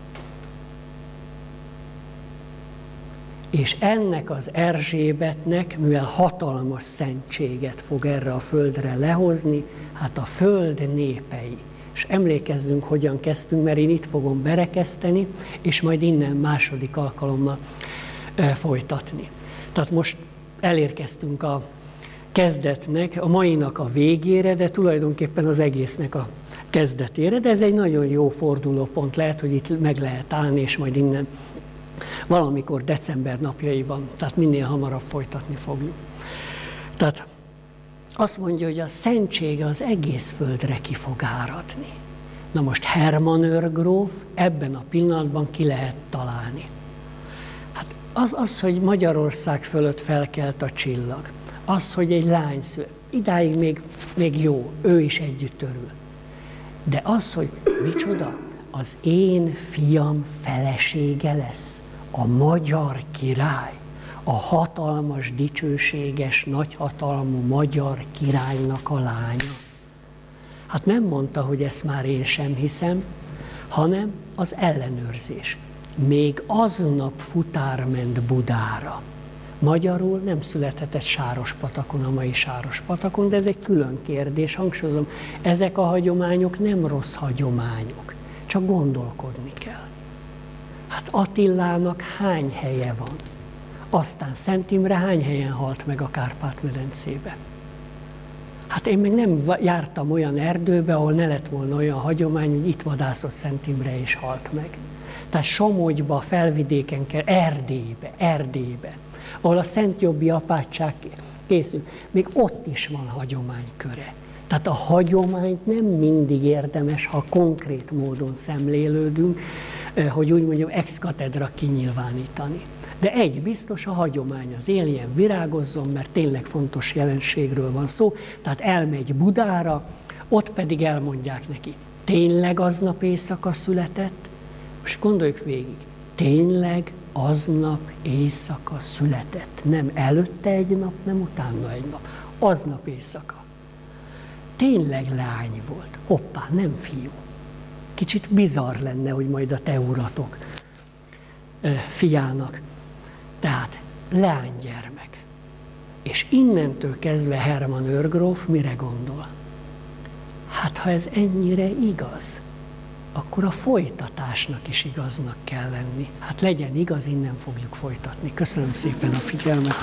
És ennek az Erzsébetnek, mivel hatalmas szentséget fog erre a földre lehozni, hát a föld népei. És emlékezzünk, hogyan kezdtünk, mert én itt fogom berekeszteni, és majd innen második alkalommal folytatni. Tehát most elérkeztünk a kezdetnek, a mainak a végére, de tulajdonképpen az egésznek a kezdetére, de ez egy nagyon jó fordulópont lehet, hogy itt meg lehet állni, és majd innen valamikor december napjaiban, tehát minél hamarabb folytatni fogjuk. Tehát azt mondja, hogy a szentség az egész földre ki fog áradni. Na most Hermann őrgróf ebben a pillanatban ki lehet találni. Hát az, az, hogy Magyarország fölött felkelt a csillag, az, hogy egy lány szül, idáig még, még jó, ő is együtt örül. De az, hogy micsoda, az én fiam felesége lesz, a magyar király, a hatalmas, dicsőséges, nagyhatalmú magyar királynak a lánya. Hát nem mondta, hogy ezt már én sem hiszem, hanem az ellenőrzés. Még aznap futár ment Budára. Magyarul nem születhetett sáros patakon, a mai sáros patakon, de ez egy külön kérdés. Hangsúlyozom, ezek a hagyományok nem rossz hagyományok, csak gondolkodni kell. Hát Attilának hány helye van? Aztán Szent Imre hány helyen halt meg a Kárpát-medencébe? Hát én még nem jártam olyan erdőbe, ahol ne lett volna olyan hagyomány, hogy itt vadászott Szent Imre és halt meg. Tehát Somogyba, felvidéken kell, Erdélybe, Erdélybe ahol a Szent Jobbi apátság készül, még ott is van hagyományköre. Tehát a hagyományt nem mindig érdemes, ha konkrét módon szemlélődünk, eh, hogy úgy mondjam, ex katedra kinyilvánítani. De egy biztos, a hagyomány az éljen, virágozzon, mert tényleg fontos jelenségről van szó. Tehát elmegy Budára, ott pedig elmondják neki, tényleg aznap éjszaka született? Most gondoljuk végig, tényleg aznap éjszaka született. Nem előtte egy nap, nem utána egy nap. Aznap éjszaka. Tényleg lány volt. Hoppá, nem fiú. Kicsit bizarr lenne, hogy majd a te uratok fiának. Tehát leánygyermek. És innentől kezdve Herman őrgróf mire gondol? Hát ha ez ennyire igaz, akkor a folytatásnak is igaznak kell lenni. Hát legyen igaz, innen fogjuk folytatni. Köszönöm szépen a figyelmet.